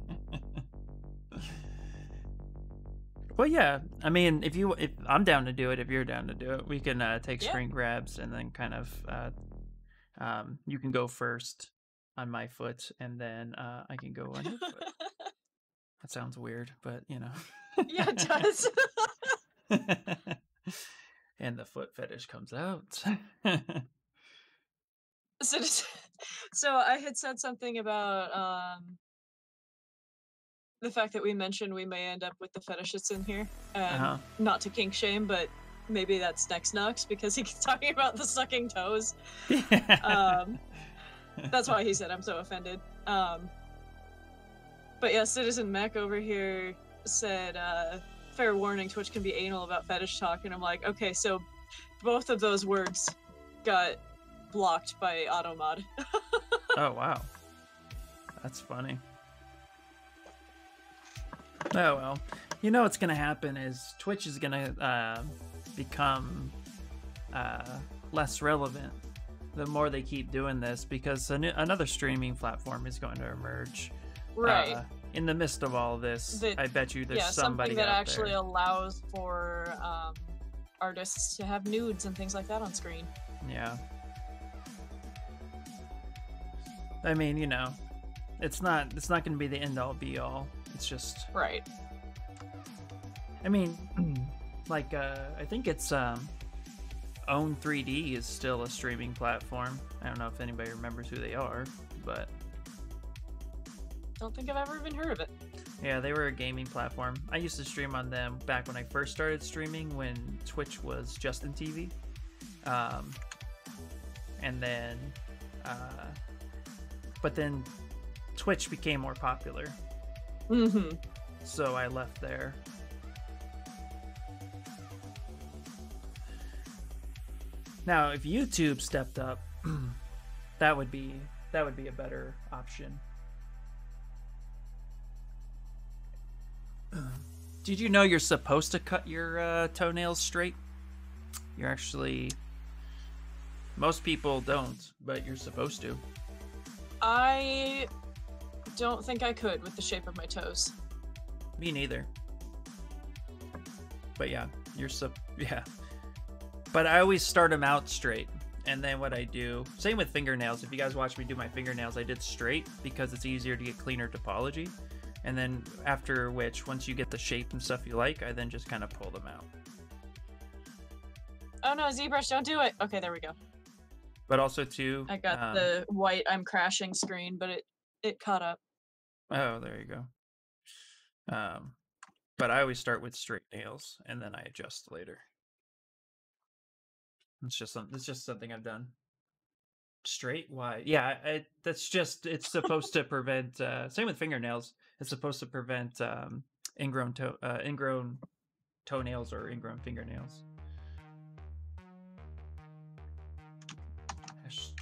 well, yeah. I mean, if you, if I'm down to do it, if you're down to do it, we can uh, take Yeah. screen grabs and then kind of, uh, um, you can go first on my foot, and then uh, I can go on your foot. That sounds weird, but you know. yeah, it does. and the foot fetish comes out. so, just- so I had said something about um, the fact that we mentioned we may end up with the fetishists in here. Um, uh-huh. Not to kink shame, but maybe that's next Nux because he's talking about the sucking toes. Um, That's why he said I'm so offended. Um, but yeah, Citizen Mech over here said, uh, "Fair warning: Twitch can be anal about fetish talk." And I'm like, okay, so both of those words got blocked by Automod. oh wow, that's funny. Oh well, you know what's gonna happen is Twitch is gonna uh, become uh, less relevant the more they keep doing this because an- another streaming platform is going to emerge. right. Uh, in the midst of all this, That- I bet you there's yeah, somebody something that actually there. allows for um, artists to have nudes and things like that on screen. Yeah. I mean, you know, it's not it's not going to be the end all be all. It's just Right. I mean, like uh I think it's um Own 3D is still a streaming platform. I don't know if anybody remembers who they are, but Don't think I've ever even heard of it. yeah, they were a gaming platform. I used to stream on them back when I first started streaming when Twitch was Justin TV. Um, and then, uh, but then Twitch became more popular, Mm-hmm. so I left there. Now, if YouTube stepped up, that would be that would be a better option. Did you know you're supposed to cut your uh, toenails straight? You're actually. Most people don't, but you're supposed to. I don't think I could with the shape of my toes. Me neither. But yeah, you're sup. Yeah. But I always start them out straight. And then what I do, same with fingernails. If you guys watch me do my fingernails, I did straight because it's easier to get cleaner topology. And then after which, once you get the shape and stuff you like, I then just kind of pull them out. Oh no, ZBrush, don't do it. Okay, there we go. But also too, I got um, the white I'm crashing screen, but it it caught up. Oh, there you go. Um, but I always start with straight nails and then I adjust later. It's just some, it's just something I've done. Straight? Why? Yeah, I, that's just it's supposed to prevent. Uh, same with fingernails. It's supposed to prevent um, ingrown toe, uh, ingrown toenails or ingrown fingernails.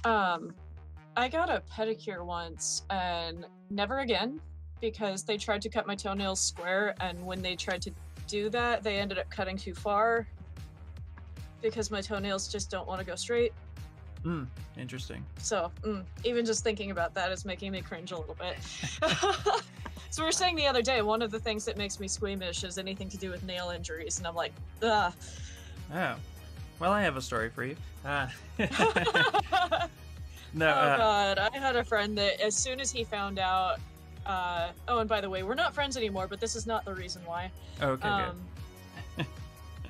Um, I got a pedicure once and never again because they tried to cut my toenails square, and when they tried to do that, they ended up cutting too far because my toenails just don't want to go straight. Hmm, interesting. So mm, even just thinking about that is making me cringe a little bit. so we were saying the other day, one of the things that makes me squeamish is anything to do with nail injuries, and I'm like, ugh. Oh, well, I have a story for you. Uh, no, oh uh, god, I had a friend that as soon as he found out, uh, oh, and by the way, we're not friends anymore, but this is not the reason why. okay, Um,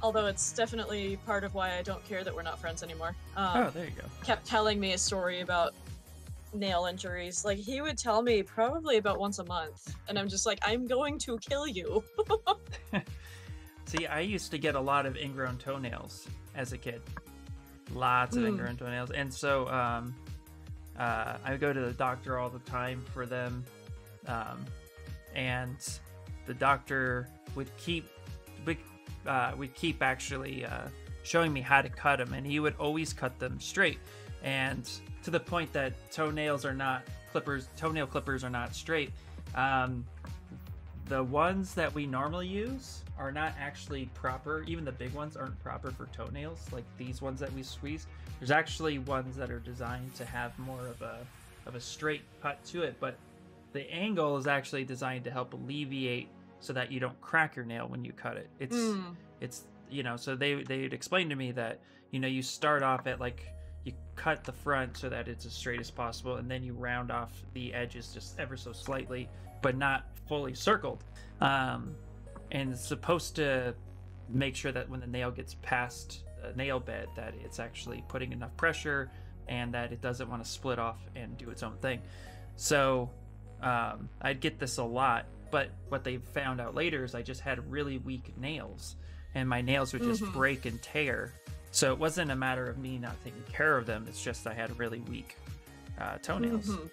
although it's definitely part of why I don't care that we're not friends anymore. Um, Oh, there you go. kept telling me a story about nail injuries. Like he would tell me probably about once a month, and I'm just like, I'm going to kill you. See, I used to get a lot of ingrown toenails as a kid. Lots of Hmm. ingrown toenails. And so um, uh, I would go to the doctor all the time for them. Um, and the doctor would keep uh, would keep actually uh, showing me how to cut them, and he would always cut them straight. And to the point that toenails are not clippers, toenail clippers are not straight. Um, the ones that we normally use are not actually proper. Even the big ones aren't proper for toenails, like these ones that we squeeze. There's actually ones that are designed to have more of a of a straight cut to it, but the angle is actually designed to help alleviate so that you don't crack your nail when you cut it. It's Mm. it's you know so they they'd explain to me that you know you start off at like you cut the front so that it's as straight as possible and then you round off the edges just ever so slightly but not fully circled um and it's supposed to make sure that when the nail gets past the nail bed that it's actually putting enough pressure and that it doesn't want to split off and do its own thing so um, i'd get this a lot but what they found out later is i just had really weak nails and my nails would just Mhm. break and tear so it wasn't a matter of me not taking care of them it's just i had really weak uh, toenails Mhm.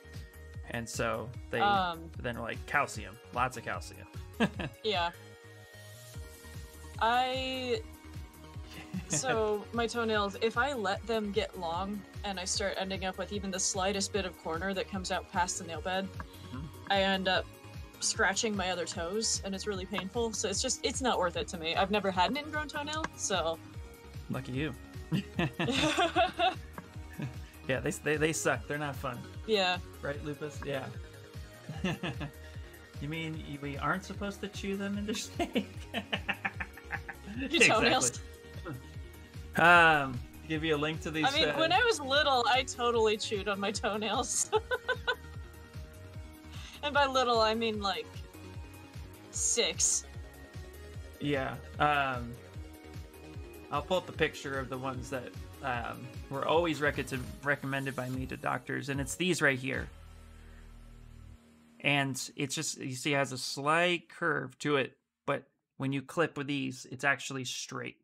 and so they Um, then were like calcium lots of calcium yeah. I so my toenails, if I let them get long and I start ending up with even the slightest bit of corner that comes out past the nail bed, Mhm. I end up scratching my other toes and it's really painful. So it's just it's not worth it to me. I've never had an ingrown toenail, so lucky you yeah they, they, they suck they're not fun yeah. right lupus yeah you mean we aren't supposed to chew them into steak Your toenails. um give you a link to these I mean, uh, when I was little, I totally chewed on my toenails. And by little, I mean like six. Yeah. Um, I'll pull up a picture of the ones that um, were always rec- recommended by me to doctors, and it's these right here. And it's just you see it has a slight curve to it, but when you clip with these, it's actually straight.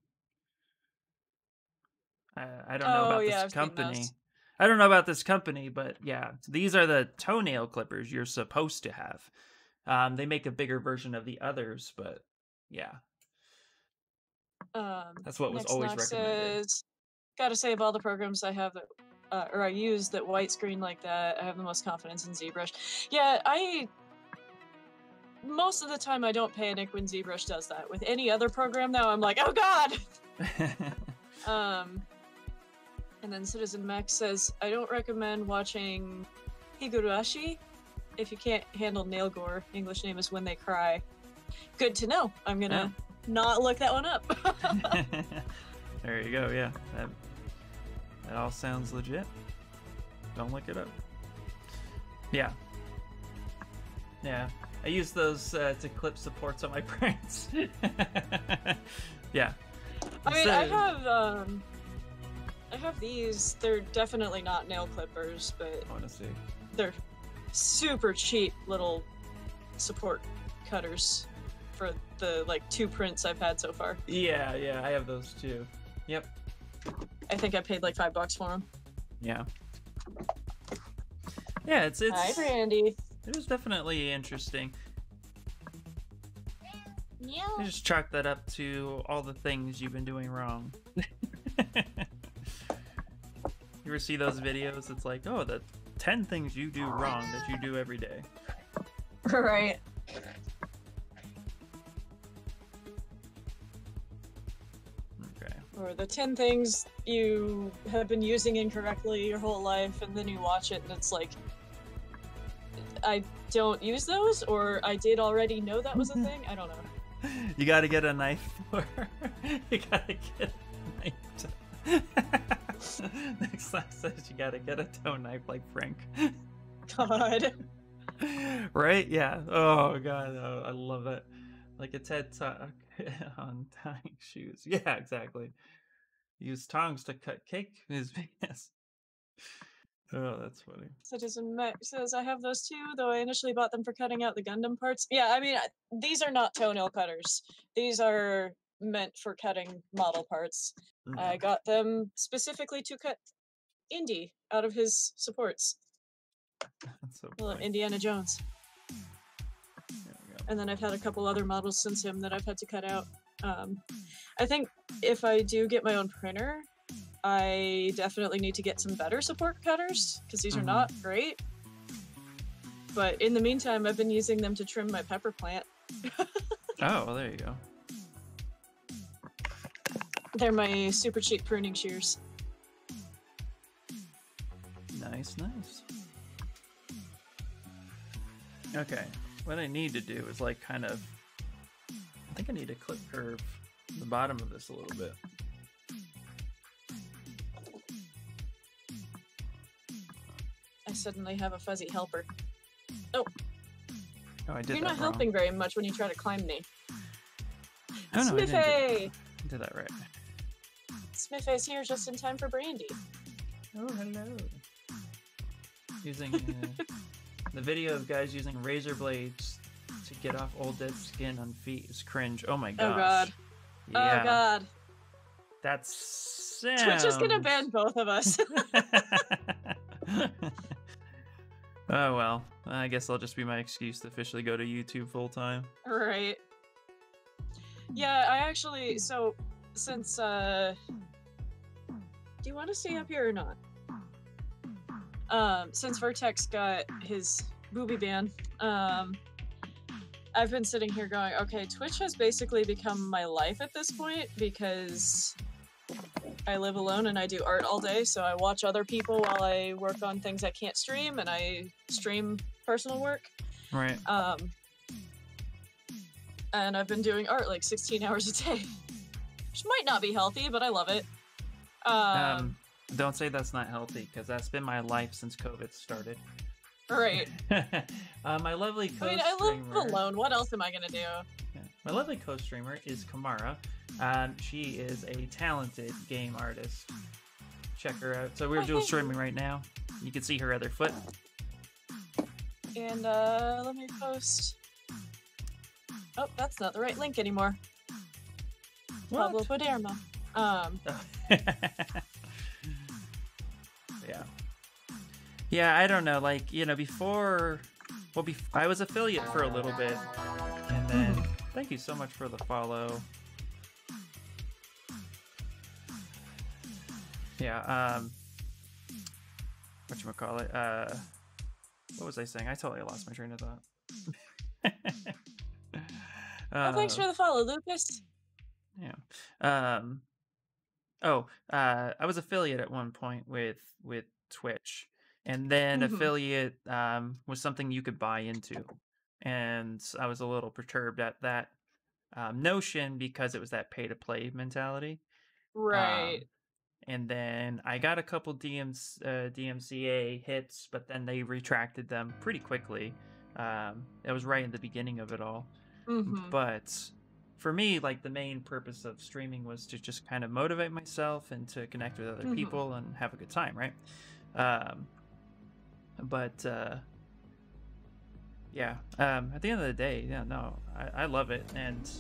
Uh, I don't know Oh, about yeah, this I've company. I don't know about this company, but yeah, these are the toenail clippers you're supposed to have. Um, they make a bigger version of the others, but yeah, Um, That's what was always recommended. Says, Gotta say, of all the programs I have that, uh, or I use that white screen like that, I have the most confidence in ZBrush. Yeah, I. Most of the time, I don't panic when ZBrush does that. With any other program, though, I'm like, oh god! Um, and then Citizen Max says, I don't recommend watching Higurashi if you can't handle nail gore. English name is When They Cry. Good to know. I'm gonna not look that one up. there you go. Yeah, that, that all sounds legit. Don't look it up. Yeah, yeah. I use those uh, to clip supports on my prints. yeah. I mean, I have um, I have these. They're definitely not nail clippers, but I want to see. they're super cheap little support cutters for the like two prints I've had so far. Yeah, yeah. I have those too. Yep. I think I paid like five bucks for them. Yeah. Yeah, it's it's Hi, Randy. it was definitely interesting. Yeah. I just chalk that up to all the things you've been doing wrong. you ever see those videos? It's like, oh, the 10 things you do wrong that you do every day. Right. Okay. Or the 10 things you have been using incorrectly your whole life, and then you watch it and it's like, I don't use those, or I did already know that was a thing. I don't know. You gotta get a knife for You gotta get a knife. Next class says you gotta get a toe knife like Frank. God. right? Yeah. Oh god, oh, I love it. Like a TED talk on tying shoes. Yeah, exactly. Use tongs to cut cake in his. Oh, that's funny. Citizen Mech says, I have those too, though I initially bought them for cutting out the Gundam parts. Yeah, I mean, I- these are not toenail cutters. These are meant for cutting model parts. I Mhm. got them specifically to cut Indy out of his supports. That's so Little. Indiana Jones. There we go. and then I've had a couple other models since him that I've had to cut out. Um, I think if I do get my own printer, I definitely need to get some better support cutters because these Mhm. are not great. But in the meantime, I've been using them to trim my pepper plant. Oh, well, there you go. They're my super cheap pruning shears. Nice, nice. Okay, what I need to do is like kind of. I think I need to clip curve the bottom of this a little bit. I suddenly have a fuzzy helper. Oh, Oh, I did You're not wrong. helping very much when you try to climb me. Oh, no, I didn't do, Smithy! did that right. Smithy's here just in time for Brandy. Oh, hello. Using uh, the video of guys using razor blades to get off old dead skin on feet is cringe. Oh my gosh. Oh god. Yeah, Oh god. That's Twitch is gonna ban both of us. oh well, I guess I'll just be my excuse to officially go to YouTube full time. Right. Yeah, I actually so since uh do you want to stay up here or not? Um since Vertex got his booby ban, um I've been sitting here going, okay, Twitch has basically become my life at this point because I live alone and I do art all day, so I watch other people while I work on things I can't stream and I stream personal work. Right. Um, and I've been doing art like 16 hours a day, which might not be healthy, but I love it. Um, Um, don't say that's not healthy because that's been my life since COVID started. right. uh, my lovely I co mean, I live alone. What else am I gonna do? Yeah. My lovely co-streamer is Kamara. Um, she is a talented game artist. Check her out. So we're Oh, dual streaming right now. You can see her other foot. And uh, let me post. Oh, that's not the right link anymore. Pablo Padermo. Um, yeah. Yeah, I don't know. Like you know, before, well, bef- I was affiliate for a little bit, and then thank you so much for the follow. Yeah. Um. What you call it? Uh. What was I saying? I totally lost my train of thought. oh, thanks for the follow, Lucas. yeah. Um. Oh, uh, I was affiliate at one point with with Twitch, and then Mhm. affiliate um was something you could buy into, and I was a little perturbed at that um, notion because it was that pay to play mentality. Right. Um, and then I got a couple DMs, uh, DMCA hits, but then they retracted them pretty quickly. Um, it was right in the beginning of it all. hmm But for me, like the main purpose of streaming was to just kind of motivate myself and to connect with other Mhm. people and have a good time, right? Um, but uh, yeah, um, at the end of the day, yeah, no, I, I love it, and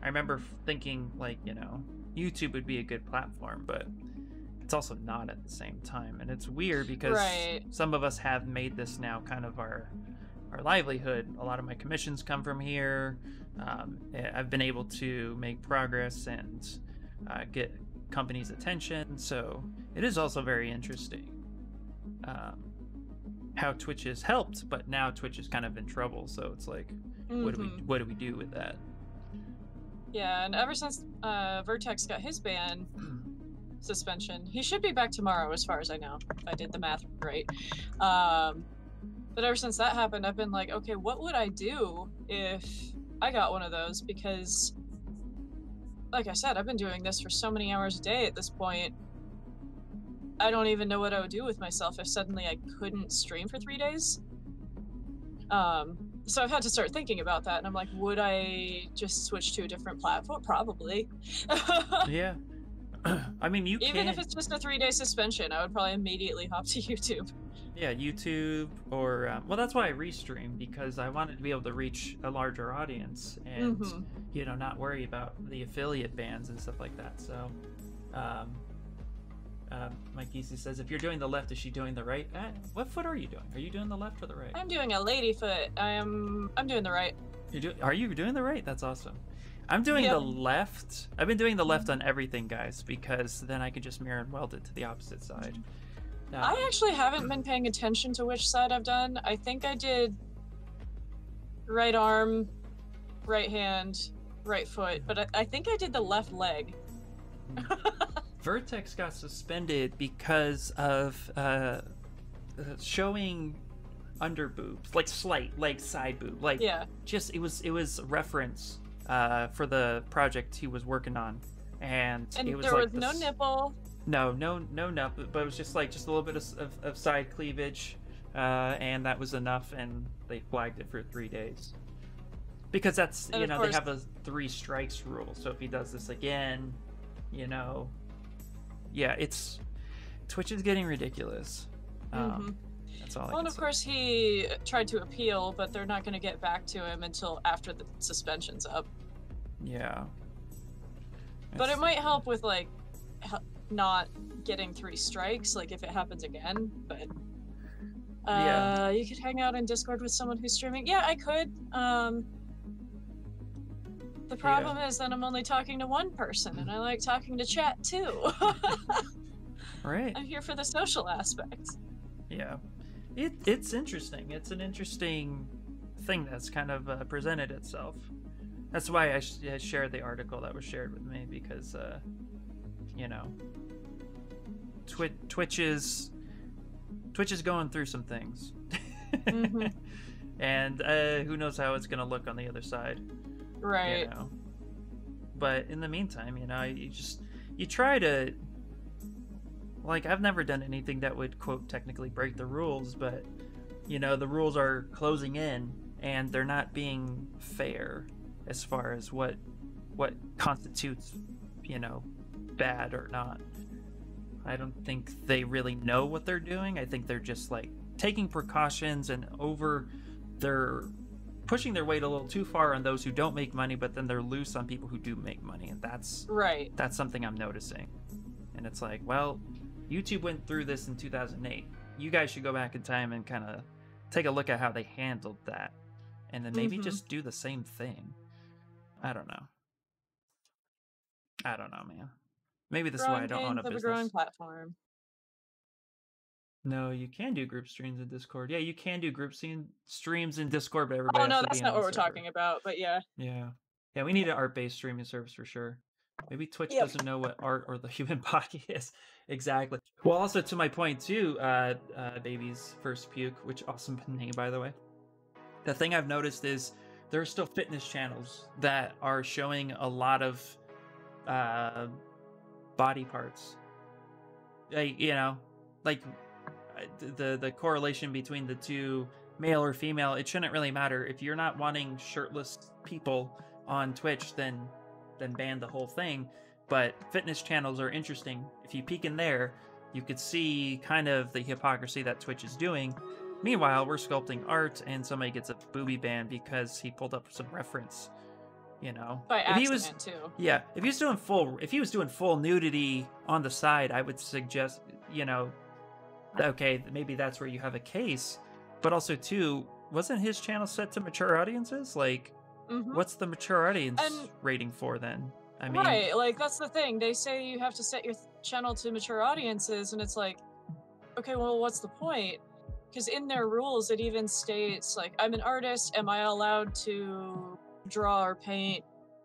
I remember thinking like, you know, YouTube would be a good platform, but it's also not at the same time, and it's weird because Right. some of us have made this now kind of our our livelihood. A lot of my commissions come from here. Um, eh, I've been able to make progress and uh, get companies' attention. So it is also very interesting um, how Twitch has helped, but now Twitch is kind of in trouble. So it's like, what do we Mhm. what do we do with that? Yeah, and ever since uh, Vertex got his ban suspension, he should be back tomorrow, as far as I know. If I did the math right. Um, but ever since that happened, I've been like, okay, what would I do if I got one of those? Because, like I said, I've been doing this for so many hours a day at this point. I don't even know what I would do with myself if suddenly I couldn't stream for three days. Um, so I've had to start thinking about that, and I'm like, would I just switch to a different platform? Probably. yeah. I mean, you Even can if it's just a three day suspension, I would probably immediately hop to YouTube. Yeah, YouTube or um, well, that's why I restream because I wanted to be able to reach a larger audience and Mhm. you know not worry about the affiliate bans and stuff like that. So, um, um, Mike Easy says, if you're doing the left, is she doing the right? Eh, what foot are you doing? Are you doing the left or the right? I'm doing a lady foot. I am. I'm doing the right. You do? Are you doing the right? That's awesome. I'm doing the left. I've been doing the left on everything, guys, because then I can just mirror and weld it to the opposite side. Uh, I actually haven't been paying attention to which side I've done. I think I did right arm, right hand, right foot, but I, I think I did the left leg. Vertex got suspended because of uh, uh, showing under boobs, like slight, like side boob, like Yeah. just it was it was reference uh, for the project he was working on, and, And it was there like was no nipple. no, no, no, no, but it was just like just a little bit of, of, of side cleavage, uh, and that was enough, and they flagged it for three days. Because that's And you know course- they have a three strikes rule, so if he does this again, you know, yeah, it's Twitch is getting ridiculous. Um, That's all. Well, and of say. course he tried to appeal, but they're not going to get back to him until after the suspension's up. yeah. But it might help with like not getting three strikes, like if it happens again. But uh, Yeah. you could hang out in Discord with someone who's streaming. Yeah, I could. Um, the problem is that I'm only talking to one person, and I like talking to chat too. right. I'm here for the social aspect. Yeah, it it's interesting. It's an interesting thing that's kind of uh, presented itself. That's why I, sh- I shared the article that was shared with me because, uh, you know, Twitch Twitch is Twitch is going through some things, Mhm. and uh, who knows how it's gonna look on the other side. Right. You know, but in the meantime, you know, you just you try to like I've never done anything that would quote technically break the rules, but you know, the rules are closing in and they're not being fair as far as what what constitutes, you know, bad or not. I don't think they really know what they're doing. I think they're just like taking precautions and over they're pushing their weight a little too far on those who don't make money, but then they're loose on people who do make money, and that's Right. that's something I'm noticing. And it's like, well, YouTube went through this in 2008. You guys should go back in time and kind of take a look at how they handled that, and then maybe Mhm. just do the same thing. I don't know. I don't know, man. Maybe this is why I don't own a of a business. growing platform. No, you can do group streams in Discord. Yeah, you can do group scene streams in Discord, but everybody Oh no, that's not what we're server. talking about. But yeah. Yeah. Yeah, we need an art-based streaming service for sure. Maybe Twitch Yep. doesn't know what art or the human body is exactly. Well, also to my point too, uh, uh, baby's first puke, which awesome name by the way. The thing I've noticed is there are still fitness channels that are showing a lot of uh, body parts. Like you know, like the the correlation between the two male or female it shouldn't really matter if you're not wanting shirtless people on twitch then then ban the whole thing but fitness channels are interesting if you peek in there you could see kind of the hypocrisy that twitch is doing meanwhile we're sculpting art and somebody gets a booby ban because he pulled up some reference you know By if he was too. yeah, if he was doing full, if he was doing full nudity on the side, I would suggest, you know, okay, maybe that's where you have a case. But also, too, wasn't his channel set to mature audiences? Like, Mhm. what's the mature audience And- rating for then? I mean, right, like that's the thing. They say you have to set your th- channel to mature audiences, and it's like, okay, well, what's the point? Because in their rules, it even states like, I'm an artist. Am I allowed to draw or paint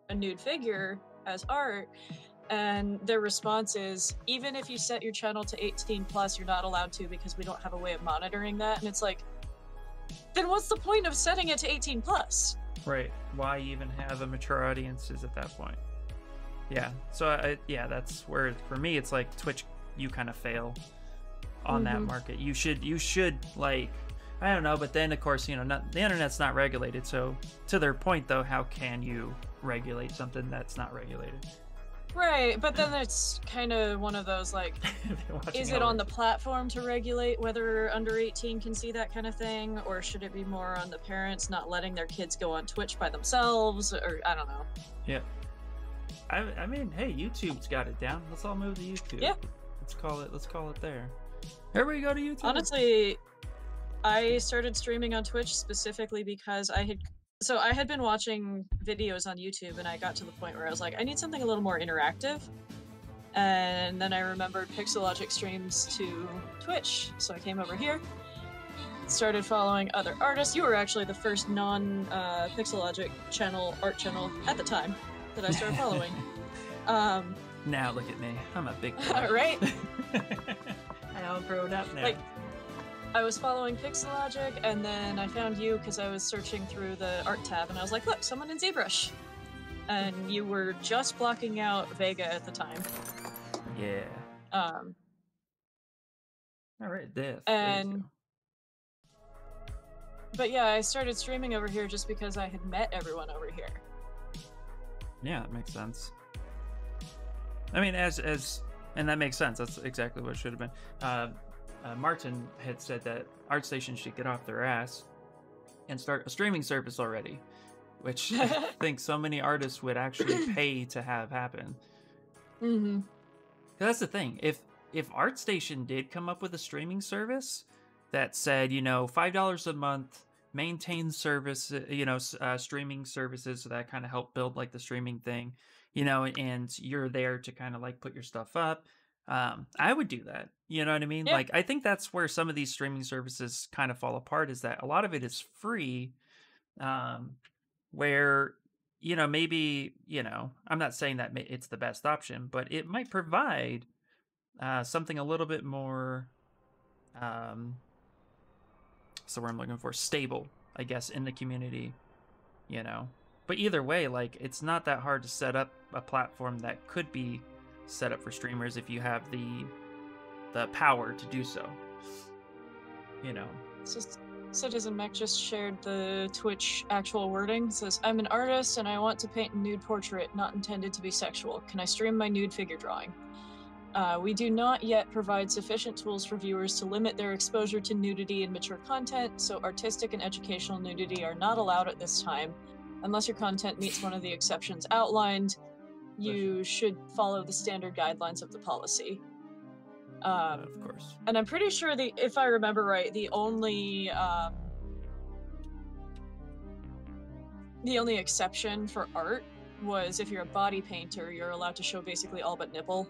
a nude figure as art? And their response is, even if you set your channel to 18 plus, you're not allowed to because we don't have a way of monitoring that. And it's like, then what's the point of setting it to 18 plus? Right? Why even have a mature audiences at that point? Yeah. So I, yeah, that's where for me it's like Twitch. You kind of fail on that Mhm. market. You should you should like I don't know, but then of course you know not, the internet's not regulated. So to their point though, how can you regulate something that's not regulated? Right, but then it's kind of one of those like, is it on the platform to regulate whether under 18 can see that kind of thing or should it be more on the parents not letting their kids go on twitch by themselves or i don't know Yeah. I, I mean, hey, YouTube's got it down. Let's all move to YouTube. Yeah. Let's call it. Let's call it there. Everybody go to YouTube. honestly i started streaming on twitch specifically because i had so i had been watching videos on youtube and i got to the point where i was like i need something a little more interactive. And then i remembered pixologic streams to twitch so i came over here started following other artists. You were actually the first non uh, pixologic channel art channel at the time that i started following. Um Now look at me. I'm a big right? I all grown up. Now. Like, I was following Pixologic, and then I found you because I was searching through the art tab, and I was like, "Look, someone in ZBrush," and you were just blocking out Vega at the time. yeah. Um, All right. There And- but yeah, I started streaming over here just because I had met everyone over here. Yeah, that makes sense. I mean, as as, and that makes sense. That's exactly what it should have been. Uh, uh, Martin had said that ArtStation should get off their ass and start a streaming service already, which I think so many artists would actually pay to have happen. Mm-hmm. That's the thing. If if ArtStation did come up with a streaming service that said, you know, five dollars a month, maintain service, you know, uh, streaming services, so that kind of help build like the streaming thing, you know, and you're there to kind of like put your stuff up. Um, I would do that. You know what I mean? Yeah. Like, I think that's where some of these streaming services kind of fall apart. Is that a lot of it is free, um, where you know maybe you know i'm not saying that it's the best option but it might provide uh, something a little bit more um so where i'm looking for stable i guess in the community you know but either way like it's not that hard to set up a platform that could be set up for streamers if you have the the power to do so you know So, Citizen Mech just shared the Twitch actual wording. It says, I'm an artist and I want to paint a nude portrait not intended to be sexual. Can I stream my nude figure drawing? Uh, we do not yet provide sufficient tools for viewers to limit their exposure to nudity and mature content, so artistic and educational nudity are not allowed at this time. Unless your content meets one of the exceptions outlined, you should follow the standard guidelines of the policy. Um, of course and I'm pretty sure the, if I remember right, the only um, the only exception for art was if you're a body painter, you're allowed to show basically all but nipple.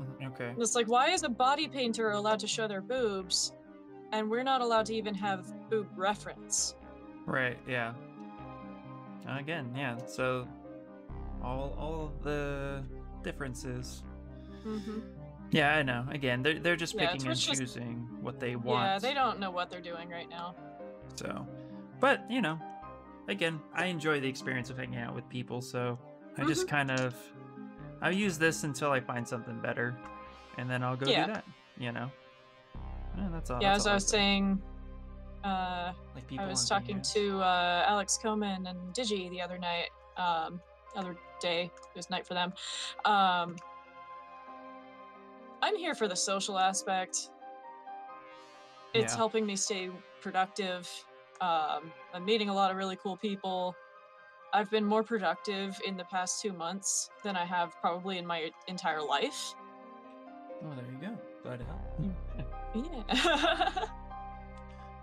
Mhm, okay And it's like, why is a body painter allowed to show their boobs, and we're not allowed to even have boob reference? Right, yeah. Again, yeah. So all all the differences. Mm-hmm. Yeah, I know. Again, they're they're just Yeah, picking and just- choosing what they want. Yeah, they don't know what they're doing right now. So, but you know, again, I enjoy the experience of hanging out with people. So I just Mm-hmm. kind of I'll use this until I find something better, and then I'll go Yeah. do that. You know. Yeah, that's all. yeah, that's as all I was say. saying, uh, like people I was talking videos. to uh, Alex Coman and Digi the other night, um, other day. It was night for them. Um, I'm here for the social aspect. It's Yeah. helping me stay productive. Um, I'm meeting a lot of really cool people. I've been more productive in the past two months than I have probably in my entire life. Oh, there you go. Glad to help. Yeah.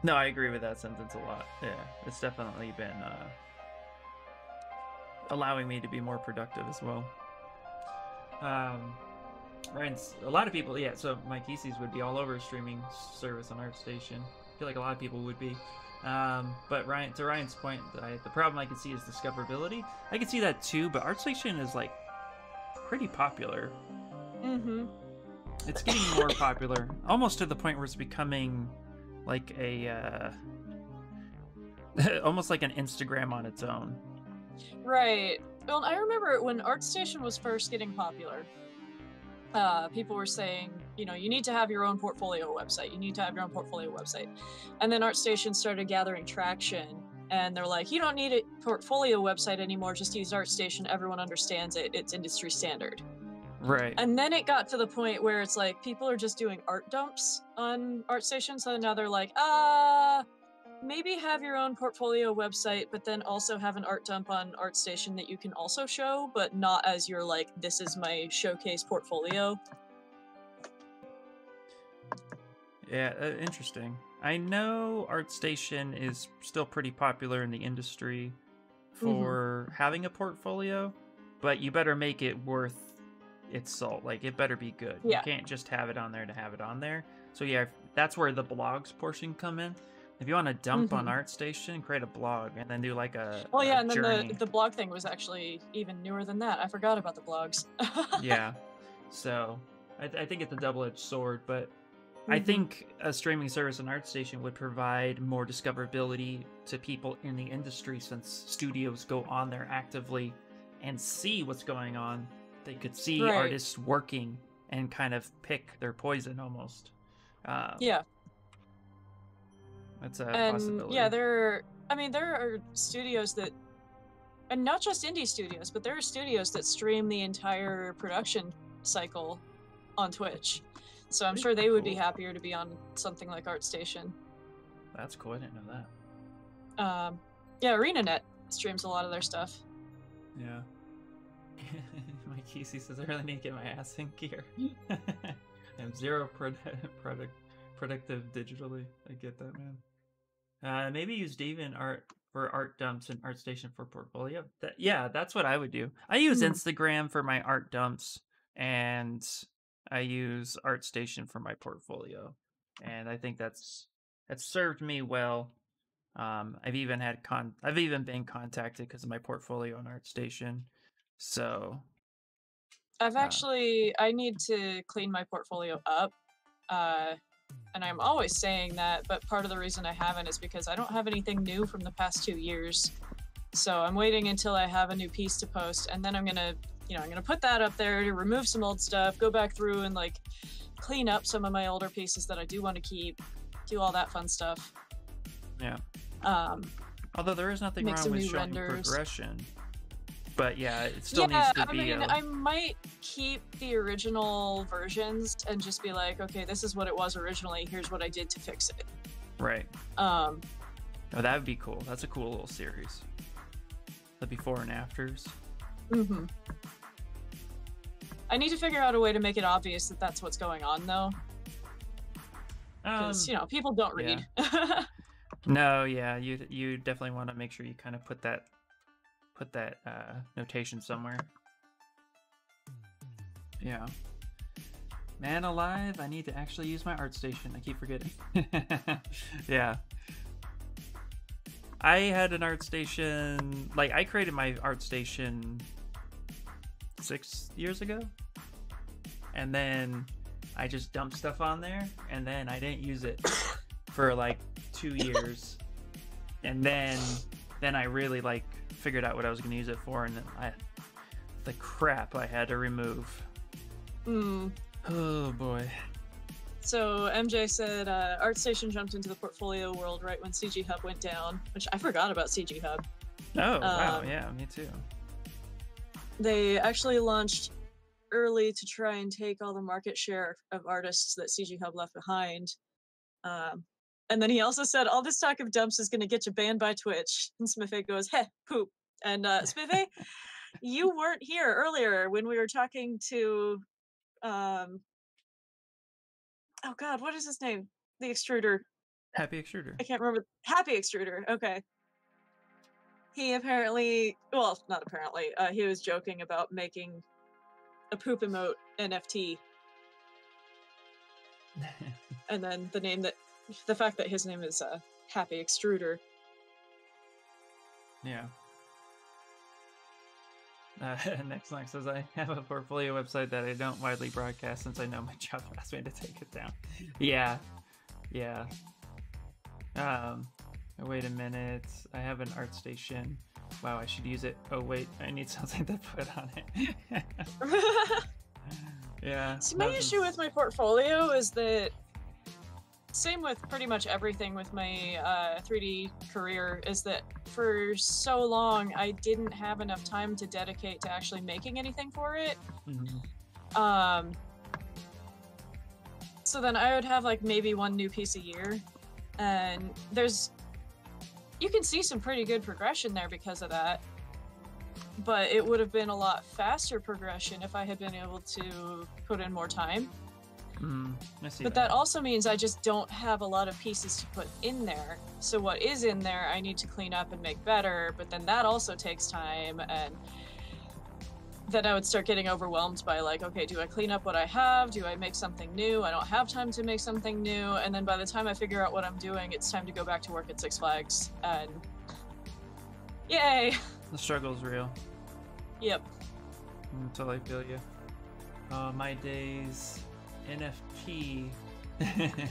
No, I agree with that sentence a lot. Yeah, it's definitely been uh, allowing me to be more productive as well. Um, Ryan's a lot of people, yeah. So Mike Easy's would be all over a streaming service on ArtStation. I feel like a lot of people would be. Um, but Ryan, to Ryan's point, I, the problem I can see is discoverability. I can see that too, but ArtStation is like pretty popular. Mm-hmm. It's getting more popular, almost to the point where it's becoming like a uh, almost like an Instagram on its own. Right. Well, I remember when ArtStation was first getting popular. Uh, people were saying, you know, you need to have your own portfolio website. You need to have your own portfolio website. And then ArtStation started gathering traction, and they're like, you don't need a portfolio website anymore. Just use ArtStation. Everyone understands it. It's industry standard. Right. And then it got to the point where it's like people are just doing art dumps on ArtStation. So now they're like, uh, maybe have your own portfolio website, but then also have an art dump on ArtStation that you can also show, but not as your like, this is my showcase portfolio. Yeah, uh, interesting. I know ArtStation is still pretty popular in the industry for having a portfolio, but you better make it worth its salt. Like it better be good. Yeah. You can't just have it on there to have it on there. So yeah, that's where the blogs portion come in. If you want to dump on ArtStation, create a blog and then do like a Oh a yeah, and then journey. the the blog thing was actually even newer than that. I forgot about the blogs. yeah. So I, th- I think it's a double edged sword, but I Mhm. think a streaming service on ArtStation would provide more discoverability to people in the industry since studios go on there actively and see what's going on. They could see Right. artists working and kind of pick their poison almost. Um, Yeah, that's a and possibility. yeah, there. I mean, there are studios that, and not just indie studios, but there are studios that stream the entire production cycle on Twitch. So I'm sure they would be happier to be on something like ArtStation. That's cool. I didn't know that. Um, yeah, ArenaNet streams a lot of their stuff. Yeah. Mike Easy says I really need to get my ass in gear. I'm zero product, product productive digitally. I get that, man. Uh, maybe use DeviantArt for art dumps and ArtStation for portfolio. That, yeah, that's what I would do. I use Hmm. Instagram for my art dumps, and I use ArtStation for my portfolio, and I think that's that's served me well. Um, I've even had con I've even been contacted because of my portfolio on ArtStation. So I've Uh, actually I need to clean my portfolio up. Uh and I'm always saying that, but part of the reason I haven't is because I don't have anything new from the past 2 years. So I'm waiting until I have a new piece to post and then I'm going to, you know, I'm going to put that up there to remove some old stuff, go back through and like clean up some of my older pieces that I do want to keep, do all that fun stuff. yeah. Um Although there is nothing wrong with showing renders. progression. But yeah, it still yeah, needs to be. I be mean, a- I might keep the original versions and just be like, okay, this is what it was originally. Here's what I did to fix it. right. Um, Oh, that would be cool. That's a cool little series. The before and afters. Mm-hmm. I need to figure out a way to make it obvious that that's what's going on, though, Um, because you know people don't yeah. read. No, yeah, you you definitely want to make sure you kind of put that put that uh, notation somewhere. Yeah. Man alive, I need to actually use my ArtStation. I keep forgetting. yeah. I had an ArtStation like I created my ArtStation 6 years ago. And then I just dumped stuff on there and then I didn't use it for like two years, and then then I really like figured out what I was going to use it for, and then I the crap I had to remove. Hmm. Oh boy. So MJ said uh, ArtStation jumped into the portfolio world right when CG Hub went down, which I forgot about CG Hub. Oh wow, Um, yeah, me too. they actually launched early to try and take all the market share of artists that CG Hub left behind. Um, and then he also said, all this talk of dumps is going to get you banned by Twitch. And Smithy goes, heh, poop. And uh, Smithy, you weren't here earlier when we were talking to, um, oh God, what is his name? The extruder. Happy extruder. I can't remember. Happy Extruder. Okay. He apparently, well, not apparently, uh, he was joking about making a poop emote NFT, and then the name that, the fact that his name is uh, Happy Extruder. yeah. Uh, next line says, I have a portfolio website that I don't widely broadcast since I know my job asked me to take it down. Yeah. Yeah. Um, wait a minute. I have an ArtStation. Wow, I should use it. Oh, wait. I need something to put on it. yeah. See, my issue with my portfolio is that same with pretty much everything with my uh, 3D career is that for so long I didn't have enough time to dedicate to actually making anything for it. Mhm. Um, so then I would have like maybe one new piece a year, and there's you can see some pretty good progression there because of that. But it would have been a lot faster progression if I had been able to put in more time. See But that also means I just don't have a lot of pieces to put in there. So what is in there, I need to clean up and make better. But then that also takes time, and then I would start getting overwhelmed by like, okay, do I clean up what I have? Do I make something new? I don't have time to make something new. And then by the time I figure out what I'm doing, it's time to go back to work at Six Flags. And yay! The struggle's real. Yep. Until I feel you. Uh, my days, NFT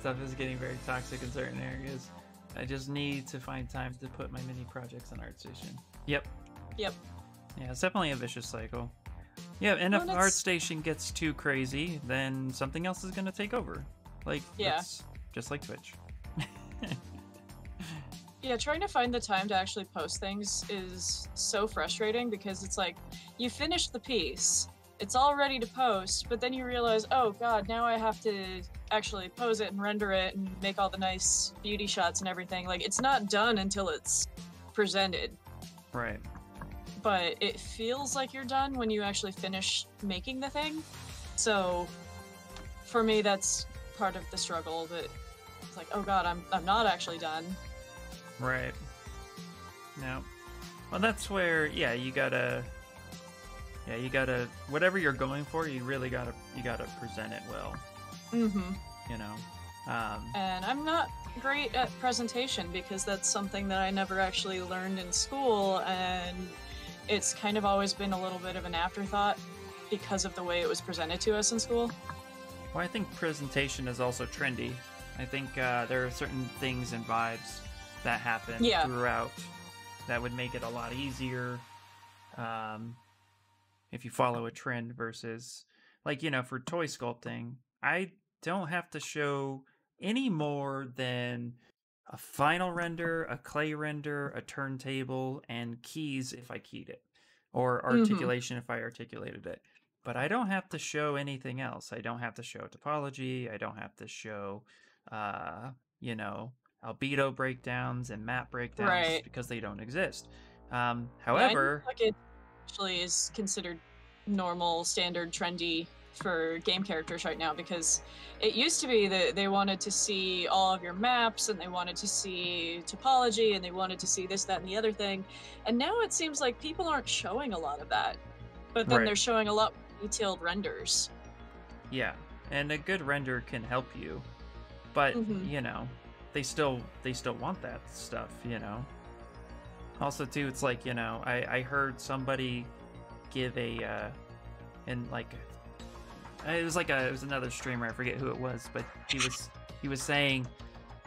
stuff is getting very toxic in certain areas. I just need to find time to put my mini projects on ArtStation. Yep. Yep. Yeah, it's definitely a vicious cycle. Yeah, and Well, if ArtStation gets too crazy, then something else is gonna take over. Like, Yeah. that's just like Twitch. Yeah, trying to find the time to actually post things is so frustrating because it's like you finish the piece, it's all ready to post, but then you realize, oh god, now I have to actually pose it and render it and make all the nice beauty shots and everything. Like it's not done until it's presented, right. but it feels like you're done when you actually finish making the thing. So for me that's part of the struggle that it's like, oh god, I'm I'm not actually done. Right. No. Well, that's where, yeah, you gotta, yeah, you gotta, whatever you're going for, you really gotta, you gotta present it well, Mm-hmm. you know. Um, And I'm not great at presentation because that's something that I never actually learned in school, and it's kind of always been a little bit of an afterthought because of the way it was presented to us in school. well, I think presentation is also trendy. I think uh, there are certain things and vibes that happen Yeah. throughout that would make it a lot easier um, if you follow a trend versus, like, you know, for toy sculpting, I don't have to show any more than a final render, a clay render, a turntable, and keys if I keyed it, or Mhm. articulation if I articulated it. But I don't have to show anything else. I don't have to show topology. I don't have to show, uh, you know, albedo breakdowns and map breakdowns Right. because they don't exist. Um, Yeah, I however, Puckett actually is considered normal, standard, trendy for game characters right now because it used to be that they wanted to see all of your maps and they wanted to see topology and they wanted to see this, that, and the other thing. And now it seems like people aren't showing a lot of that, but then Right. they're showing a lot more detailed renders. Yeah, and a good render can help you, but Mhm. you know, they still they still want that stuff. You know. Also, too, it's like you know, I I heard somebody give a uh, and like it was like a it was another streamer I forget who it was, but he was he was saying,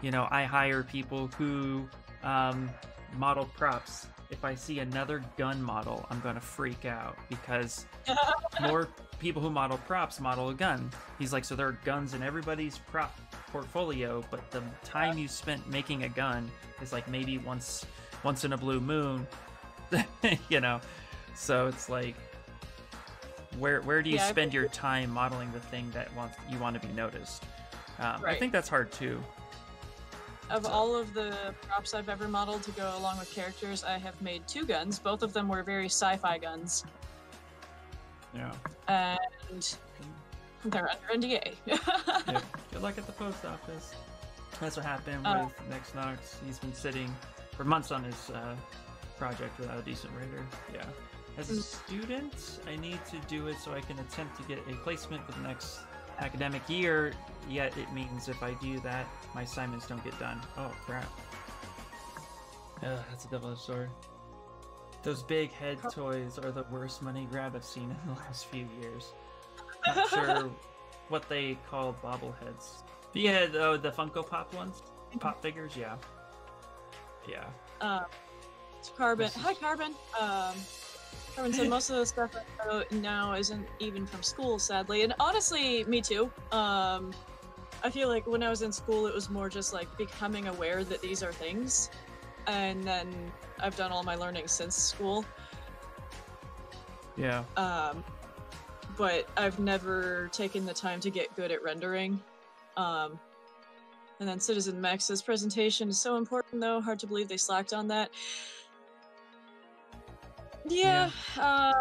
you know, I hire people who um, model props. If I see another gun model, I'm gonna freak out because more people who model props model a gun. He's like, so there are guns in everybody's prop portfolio, but the time you spent making a gun is like maybe once once in a blue moon, you know. So it's like, where where do you Yeah, spend your time modeling the thing that wants you want to be noticed? Um, I think that's hard too. Of So- all of the props I've ever modeled to go along with characters, I have made two guns. Both of them were very sci-fi guns, Yeah. and they're under NDA. Yep. Good luck at the post office. That's what happened Uh. with Next Knox. He's been sitting for months on his uh, project without a decent writer. Yeah. As a Mm. student, I need to do it so I can attempt to get a placement for the next academic year. Yet it means if I do that, my assignments don't get done. Oh crap. Ugh, that's a double-edged sword. Those big head toys are the worst money grab I've seen in the last few years. Not sure what they call bobbleheads. But yeah, the, the Funko Pop ones, pop figures, yeah, yeah. Um, Carbon. Is- Hi, Carbon. Um, Carbon said most of the stuff I know now isn't even from school, sadly. And honestly, me too. Um, I feel like when I was in school, it was more just like becoming aware that these are things. And then I've done all my learning since school. Yeah. Um, but I've never taken the time to get good at rendering. Um, and then Citizen Max's presentation is so important, though. Hard to believe they slacked on that. Yeah, Uh,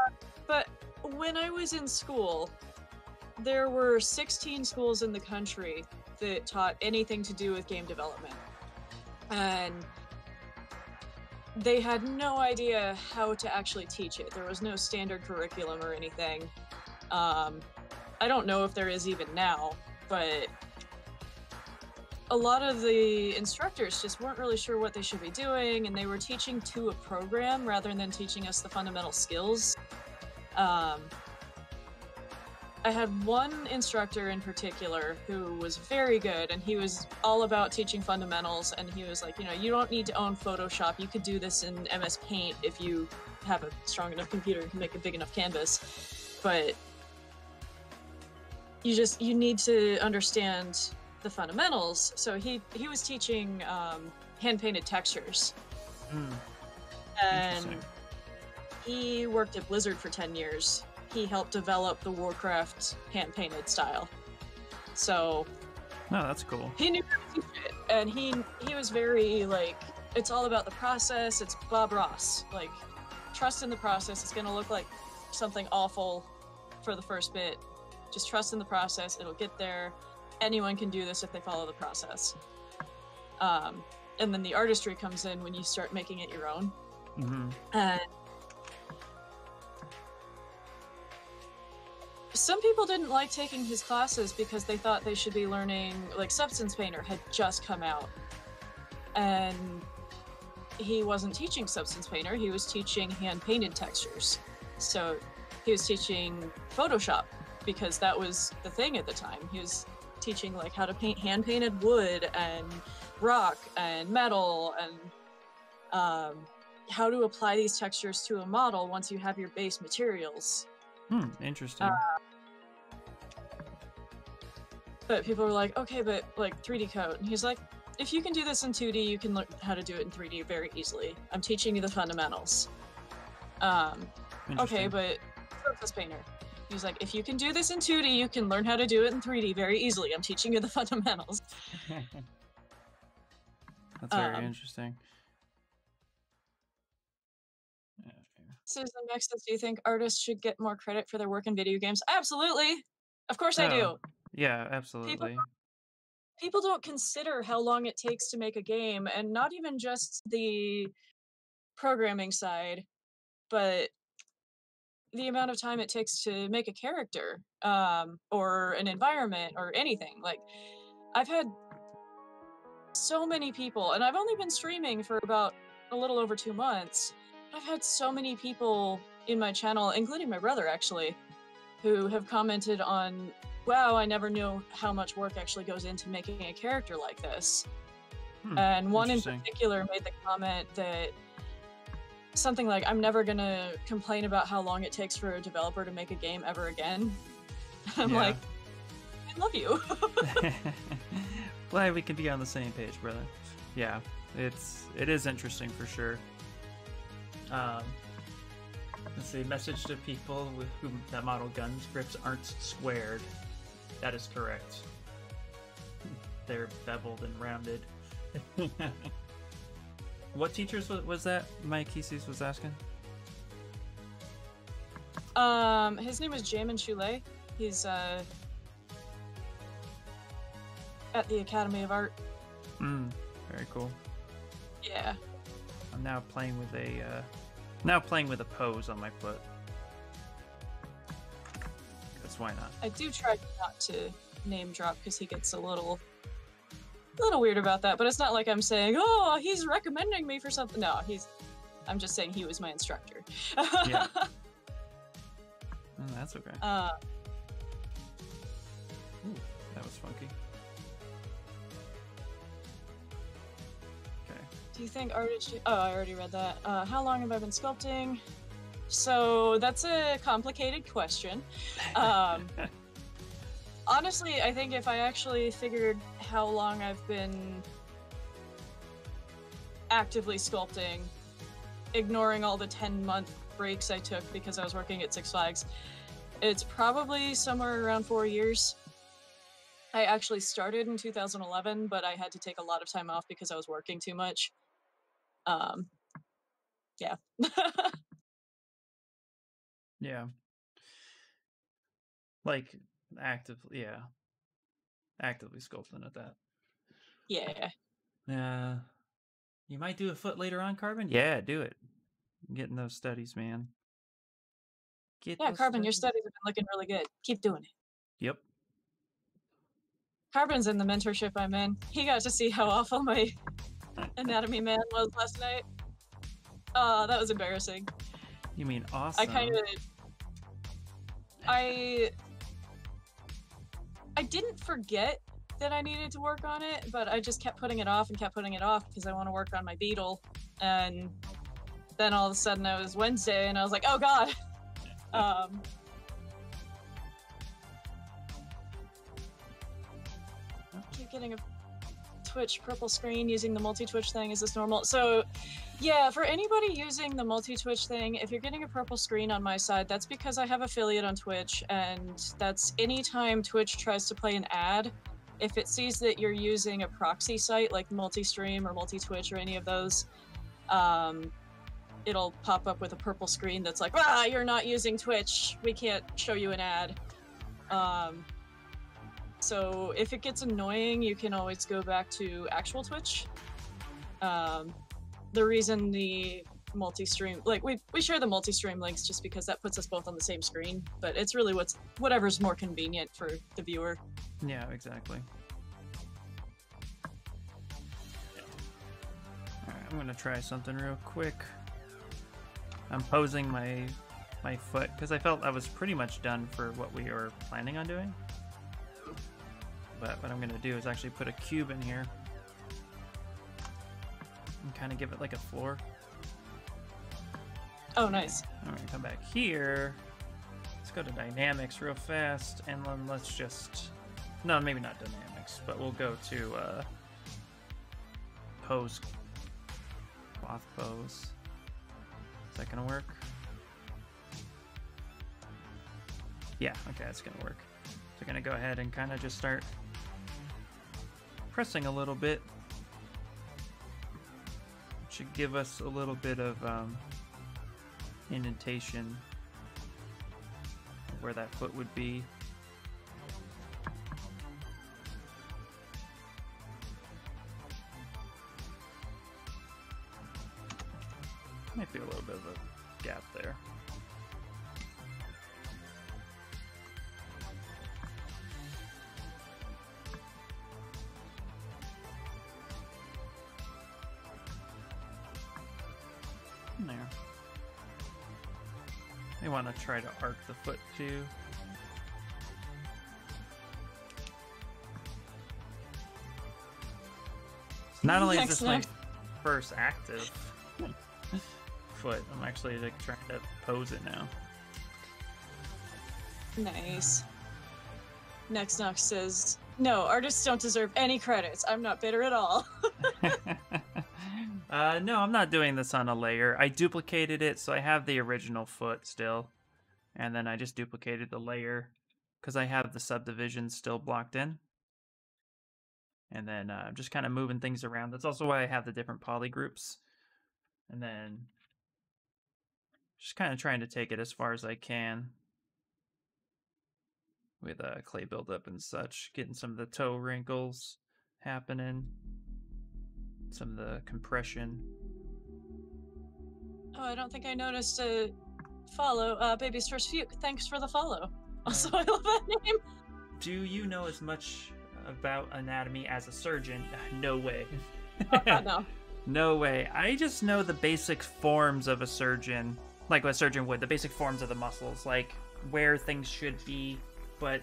but when I was in school, there were 16 schools in the country that taught anything to do with game development. And they had no idea how to actually teach it. There was no standard curriculum or anything. Um, I don't know if there is even now, but a lot of the instructors just weren't really sure what they should be doing, and they were teaching to a program rather than teaching us the fundamental skills. Um, I had one instructor in particular who was very good, and he was all about teaching fundamentals. And he was like, you know, you don't need to own Photoshop. You could do this in MS Paint if you have a strong enough computer and can make a big enough canvas. But you just you need to understand the fundamentals. So he he was teaching um, hand painted textures, Mm, and he worked at Blizzard for 10 years. He helped develop the Warcraft hand painted style. So No, that's cool. he knew how to teach it. And he he was very like it's all about the process. It's Bob Ross. Like trust in the process. It's gonna look like something awful for the first bit. Just trust in the process. It'll get there. Anyone can do this if they follow the process. Um, and then the artistry comes in when you start making it your own. hmm And some people didn't like taking his classes because they thought they should be learning like Substance Painter had just come out. And he wasn't teaching Substance Painter, he was teaching hand painted textures. So he was teaching Photoshop because that was the thing at the time. He was teaching like how to paint hand painted wood and rock and metal and um, how to apply these textures to a model once you have your base materials. Hmm, interesting. Uh, But people were like, okay, but like 3D Coat. And he's like, if you can do this in 2D, you can learn how to do it in 3D very easily. I'm teaching you the fundamentals. Um, okay, but Surface Painter. He's like, if you can do this in 2D, you can learn how to do it in 3D very easily. I'm teaching you the fundamentals. that's very um, interesting. Susan says, do you think artists should get more credit for their work in video games? Absolutely. Of course I do. Oh, Yeah, absolutely. people don't consider how long it takes to make a game and not even just the programming side but the amount of time it takes to make a character um, or an environment or anything like i've had so many people and i've only been streaming for about a little over two months i've had so many people in my channel including my brother actually who have commented on wow, I never knew how much work actually goes into making a character like this. Hmm, and one in particular made the comment that something like, I'm never going to complain about how long it takes for a developer to make a game ever again. I'm Yeah. like, I love you. Glad we can be on the same page, brother. Yeah, it's it is interesting for sure. Um, let's see. Message to people with whom that model guns grips aren't squared. That is correct. They're beveled and rounded. What teachers was, was that? Mike Easy's was asking. um, his name is Jamin Chule. He's uh, at the Academy of Art. Mm, very cool. Yeah. I'm now playing with a uh, now playing with a pose on my foot. Because why not? I do try not to name drop because he gets a little a little weird about that, but it's not like I'm saying, "Oh, he's recommending me for something." No, he's I'm just saying he was my instructor. Yeah. Mm, that's okay. uh, Ooh, that was funky. Okay. do you think artist? Oh, I already read that. Uh, how long have I been sculpting? So that's a complicated question. Um, honestly, I think if I actually figured how long I've been actively sculpting, ignoring all the 10 month breaks I took because I was working at Six Flags, it's probably somewhere around four years. I actually started in 2011, but I had to take a lot of time off because I was working too much. Um, yeah. Yeah. Like actively, yeah. Actively sculpting at that. yeah. Uh, you might do a foot later on, Carbon. Yeah, do it. Getting those studies, man. Get Yeah, Carbon, your studies have been looking really good. Keep doing it. Yep. Carbon's in the mentorship I'm in. He got to see how awful my anatomy man was last night. Uh, that was embarrassing. You mean awesome? I kind of, I, I didn't forget that I needed to work on it, but I just kept putting it off and kept putting it off because I want to work on my beetle. And then all of a sudden it was Wednesday, and I was like, oh god. Um, keep getting a Twitch purple screen using the multi-twitch thing. Is this normal? So, yeah, for anybody using the multi-twitch thing, if you're getting a purple screen on my side, that's because I have affiliate on Twitch, and that's anytime Twitch tries to play an ad, if it sees that you're using a proxy site like multi-stream or multi-twitch or any of those, um, it'll pop up with a purple screen that's like, ah, you're not using Twitch. We can't show you an ad. Um, so if it gets annoying, you can always go back to actual Twitch. Um, the reason the multi-stream, like we we share the multi-stream links just because that puts us both on the same screen. But it's really what's whatever's more convenient for the viewer. Yeah, exactly. I'm gonna try something real quick. I'm posing my my foot because I felt I was pretty much done for what we were planning on doing. But what I'm gonna do is actually put a cube in here and kind of give it like a floor. Oh, nice. I'm gonna come back here. Let's go to dynamics real fast, and then let's just no, maybe not dynamics, but we'll go to uh, pose, cloth pose. Is that gonna work? Yeah, okay, that's gonna work. So we're gonna go ahead and kind of just start pressing a little bit. Should give us a little bit of um, indentation where that foot would be. Might be a little bit of a gap there. There. They want to try to arc the foot too. Not only is this my first active foot, I'm actually like trying to pose it now. Nice. Next Knox says, No, artists don't deserve any credits. I'm not bitter at all. uh, no, I'm not doing this on a layer. I duplicated it, so I have the original foot still, and then I just duplicated the layer because I have the subdivisions still blocked in. And then uh, I'm just kind of moving things around. That's also why I have the different poly groups. And then just kind of trying to take it as far as I can with uh, clay buildup and such, getting some of the toe wrinkles happening. Some of the compression. Oh, I don't think I noticed a follow. Uh, baby's first fuke. Thanks for the follow. Also, I love that name. Do you know as much about anatomy as a surgeon? No way. Oh, God, no. No way. I just know the basic forms of a surgeon, like what a surgeon would, the basic forms of the muscles, like where things should be, but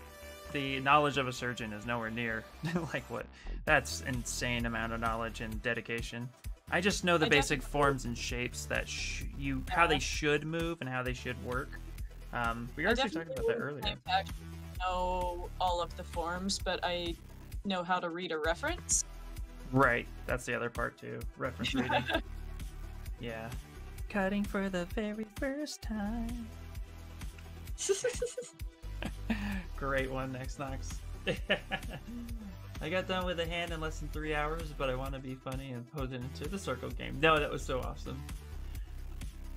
the knowledge of a surgeon is nowhere near like what that's insane amount of knowledge and dedication. I just know the I basic forms and shapes that sh- you how they should move and how they should work. Um, we were actually talking about that earlier. actually know all of the forms, but I know how to read a reference. Right, that's the other part too. Reference reading. yeah. Cutting for the very first time. Great one, next Knox. I got done with a hand in less than three hours, but I want to be funny and pose it into the circle game. No, that was so awesome.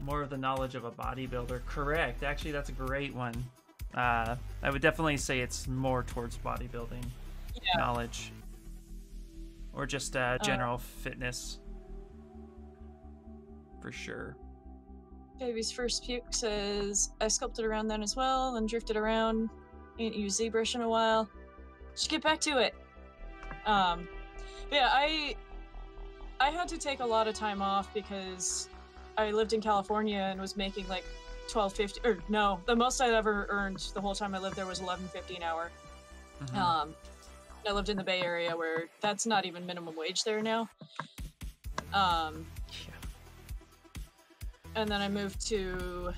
More of the knowledge of a bodybuilder. Correct. Actually, that's a great one. Uh, I would definitely say it's more towards bodybuilding yeah. knowledge, or just uh, general fitness. For sure. Baby's first puke says I sculpted around then as well and drifted around. Ain't used ZBrush in a while. Just get back to it. Um, yeah, I I had to take a lot of time off because I lived in California and was making like twelve fifty or no, the most I'd ever earned the whole time I lived there was eleven fifty an hour. Mhm. Um, I lived in the Bay Area where that's not even minimum wage there now. Um, and then I moved to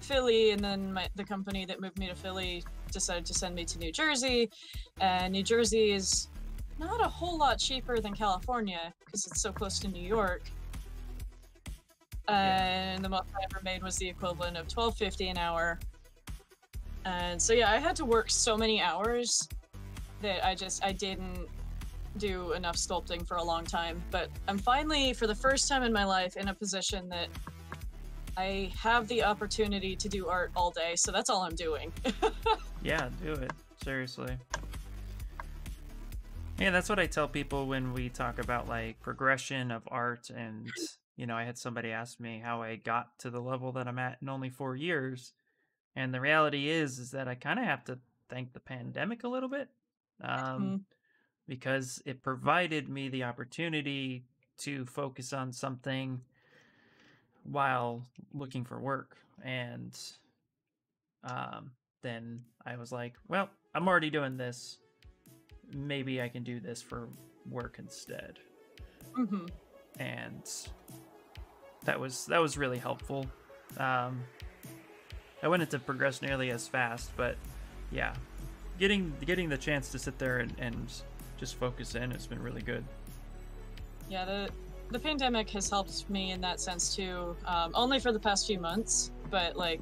Philly, and then my, the company that moved me to Philly decided to send me to New Jersey, and New Jersey is not a whole lot cheaper than California because it's so close to New York. And the most I ever made was the equivalent of twelve fifty an hour. And so yeah, I had to work so many hours that I just I didn't do enough sculpting for a long time. But I'm finally, for the first time in my life, in a position that I have the opportunity to do art all day. So that's all I'm doing. Yeah, do it. Seriously. Yeah, that's what I tell people when we talk about like progression of art and you know, I had somebody ask me how I got to the level that I'm at in only 4 years. And the reality is is that I kind of have to thank the pandemic a little bit. Um Mhm. because it provided me the opportunity to focus on something while looking for work and um, then i was like well i'm already doing this. Maybe i can do this for work instead. Hmm and that was that was really helpful. Um, i wouldn't have progressed nearly as fast but yeah getting getting the chance to sit there and, and just focus in has been really good. Yeah, the the pandemic has helped me in that sense too. Um, only for the past few months, but like,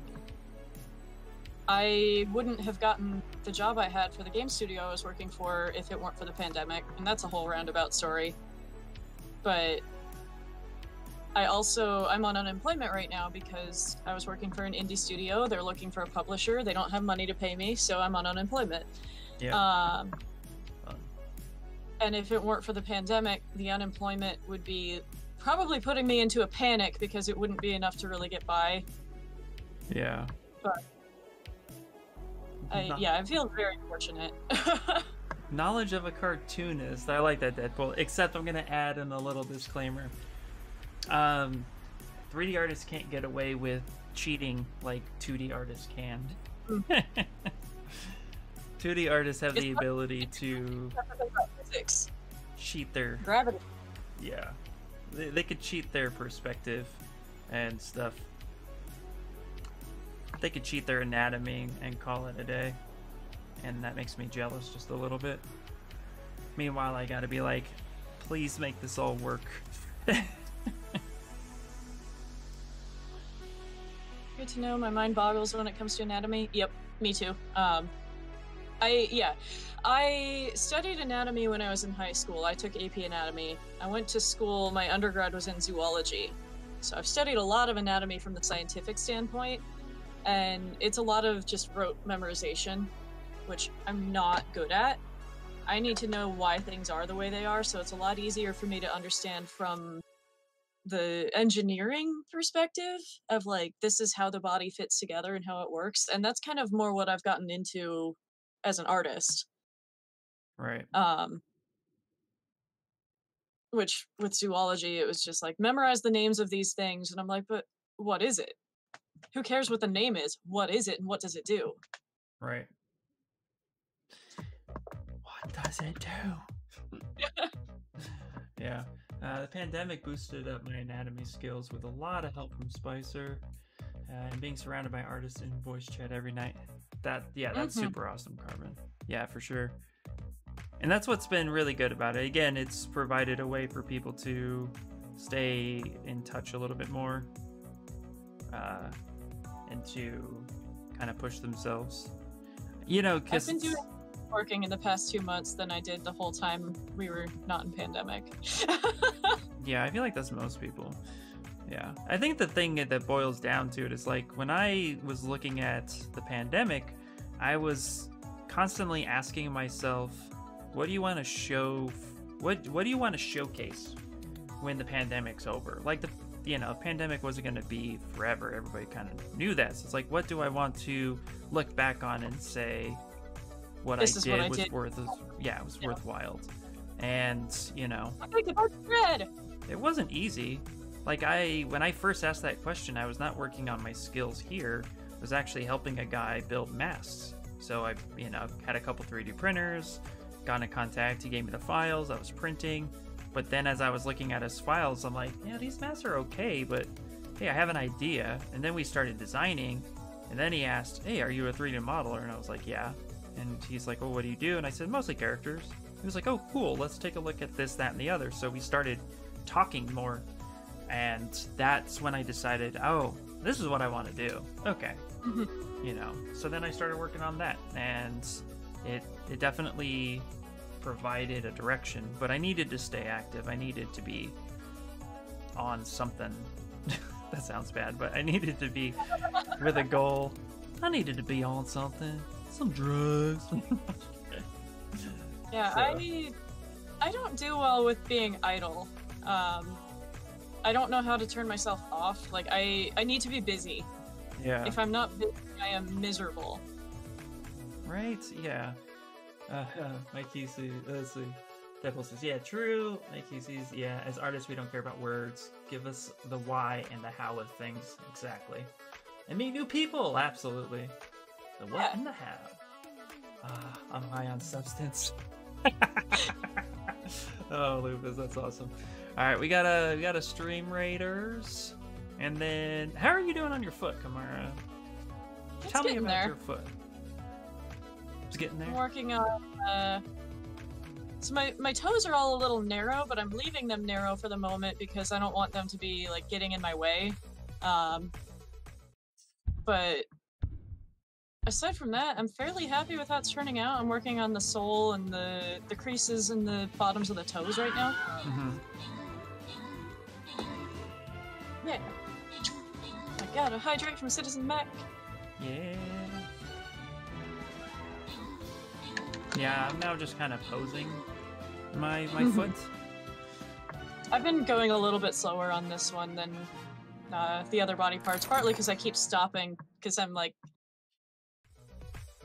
I wouldn't have gotten the job I had for the game studio I was working for if it weren't for the pandemic, and that's a whole roundabout story. But I also I'm on unemployment right now because I was working for an indie studio. They're looking for a publisher. They don't have money to pay me, so I'm on unemployment. yeah Um. And if it weren't for the pandemic, the unemployment would be probably putting me into a panic because it wouldn't be enough to really get by. yeah but- I, yeah, I feel very fortunate. knowledge of a cartoonist i like that deadpool except i'm gonna add in a little disclaimer um 3d artists can't get away with cheating like 2d artists can 2d artists have the It's not- ability to Physics, cheat their gravity. yeah they, they could cheat their perspective and stuff they could cheat their anatomy and call it a day and that makes me jealous just a little bit meanwhile i gotta be like please make this all work Good to know. My mind boggles when it comes to anatomy. Yep, me too. Um, I yeah, I studied anatomy when I was in high school. I took AP anatomy. I went to school. My undergrad was in zoology, so I've studied a lot of anatomy from the scientific standpoint, and it's a lot of just rote memorization, which I'm not good at. I need to know why things are the way they are, so it's a lot easier for me to understand from the engineering perspective of like this is how the body fits together and how it works. And that's kind of more what I've gotten into as an artist. Right. Um which with zoology it was just like memorize the names of these things and I'm like, but what is it? Who cares what the name is? What is it and what does it do? Right. What does it do? yeah. Uh, the pandemic boosted up my anatomy skills with a lot of help from Spicer uh, and being surrounded by artists in voice chat every night. That, yeah, that's Mhm. super awesome, Carmen. Yeah, for sure. And that's what's been really good about it. Again, it's provided a way for people to stay in touch a little bit more uh, and to kind of push themselves. You know, I've because been doing working in the past two months than I did the whole time we were not in pandemic. Yeah, I feel like that's most people. Yeah. I think the thing that boils down to it is like when I was looking at the pandemic, I was constantly asking myself, what do you want to show what what do you want to showcase when the pandemic's over? Like the you know, pandemic wasn't going to be forever. Everybody kind of knew that. So it's like what do I want to look back on and say what This I did what I was did. worth yeah, it was Yeah. worthwhile. And, you know, I think about red. it wasn't easy. Like I when I first asked that question, I was not working on my skills here. I was actually helping a guy build masks. So I, you know, had a couple 3D printers, got in contact, he gave me the files, I was printing. But then as I was looking at his files, I'm like, yeah, these masks are okay, but hey, I have an idea. And then we started designing, and then he asked, Hey, are you a 3D modeler? And I was like, Yeah. And he's like, Well, what do you do? And I said, Mostly characters. He was like, Oh, cool, let's take a look at this, that, and the other. So we started talking more. And that's when I decided, oh, this is what I want to do. Okay. Mhm. You know. So then I started working on that. And it it definitely provided a direction, but I needed to stay active. I needed to be on something. that sounds bad, but I needed to be with a goal. I needed to be on something. Some drugs. Yeah, So- I I don't do well with being idle. Um, I don't know how to turn myself off. Like I I need to be busy. yeah. If I'm not busy, I am miserable. Right? Yeah. Uh, Mike Easy, let's see. Devil says, yeah, true. Mike Easy's, yeah, as artists, we don't care about words. Give us the why and the how of things. Exactly. And meet new people. Absolutely. The what Yeah. and the how. Ah, I'm high on substance. oh, Lupus, that's awesome. All right, we got a we got a stream raiders, and then how are you doing on your foot, Kamara? It's Tell me about there. your foot. It's getting there. I'm working on. Uh, so my my toes are all a little narrow, but I'm leaving them narrow for the moment because I don't want them to be like getting in my way. Um, but aside from that, I'm fairly happy with how it's turning out. I'm working on the sole and the the creases and the bottoms of the toes right now. Mhm. Yeah. I gotta hydrate from Citizen Mac. Yeah. Yeah, I'm now just kind of posing my my Mhm. foot. I've been going a little bit slower on this one than uh, the other body parts, partly because I keep stopping because I'm like,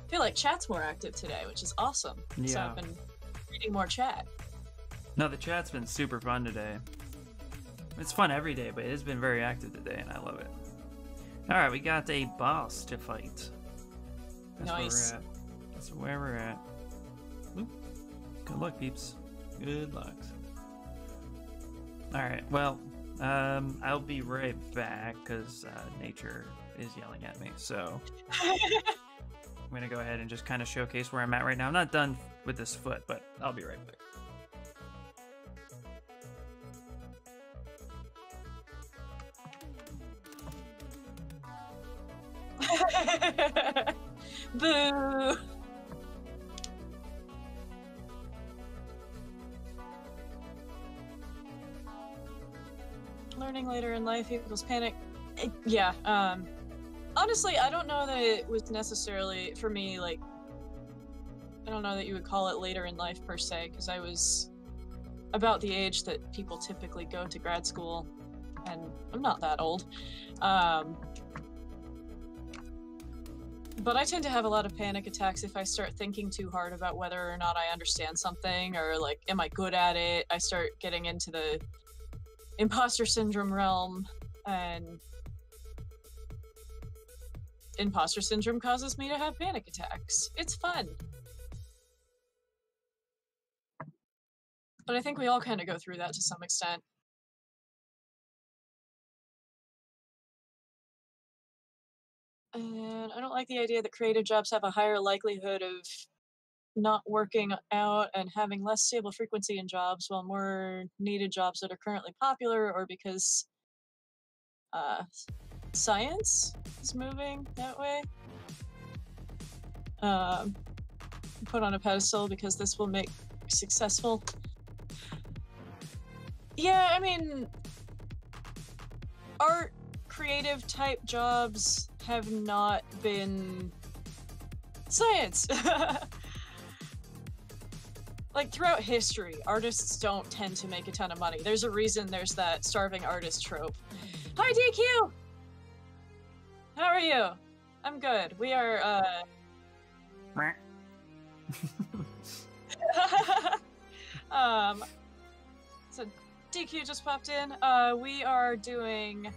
I feel like chat's more active today, which is awesome. So Yeah. I've been reading more chat. No, the chat's been super fun today. It's fun every day, but it's been very active today, and I love it. All right, we got a boss to fight. That's Nice. where we're at. That's where we're at. Oop. Good luck, peeps. Good luck. All right. Well, um, I'll be right back because uh, nature is yelling at me. So I'm gonna go ahead and just kind of showcase where I'm at right now. I'm not done with this foot, but I'll be right back. Boo! Learning later in life equals panic. Yeah. Um. Honestly, I don't know that it was necessarily for me like I don't know that you would call it later in life per se, because I was about the age that people typically go to grad school, and I'm not that old. Um, but I tend to have a lot of panic attacks if I start thinking too hard about whether or not I understand something or like, am I good at it? I start getting into the imposter syndrome realm, and imposter syndrome causes me to have panic attacks. It's fun. But I think we all kind of go through that to some extent. And I don't like the idea that creative jobs have a higher likelihood of not working out and having less stable frequency in jobs while more needed jobs that are currently popular or because uh, science is moving that way. Um, put on a pedestal because this will make successful. Yeah, I mean, art, creative type jobs have not been science. like throughout history, artists don't tend to make a ton of money. There's a reason there's that starving artist trope. Hi DQ! How are you? I'm good. We are uh um so DQ just popped in. Uh we are doing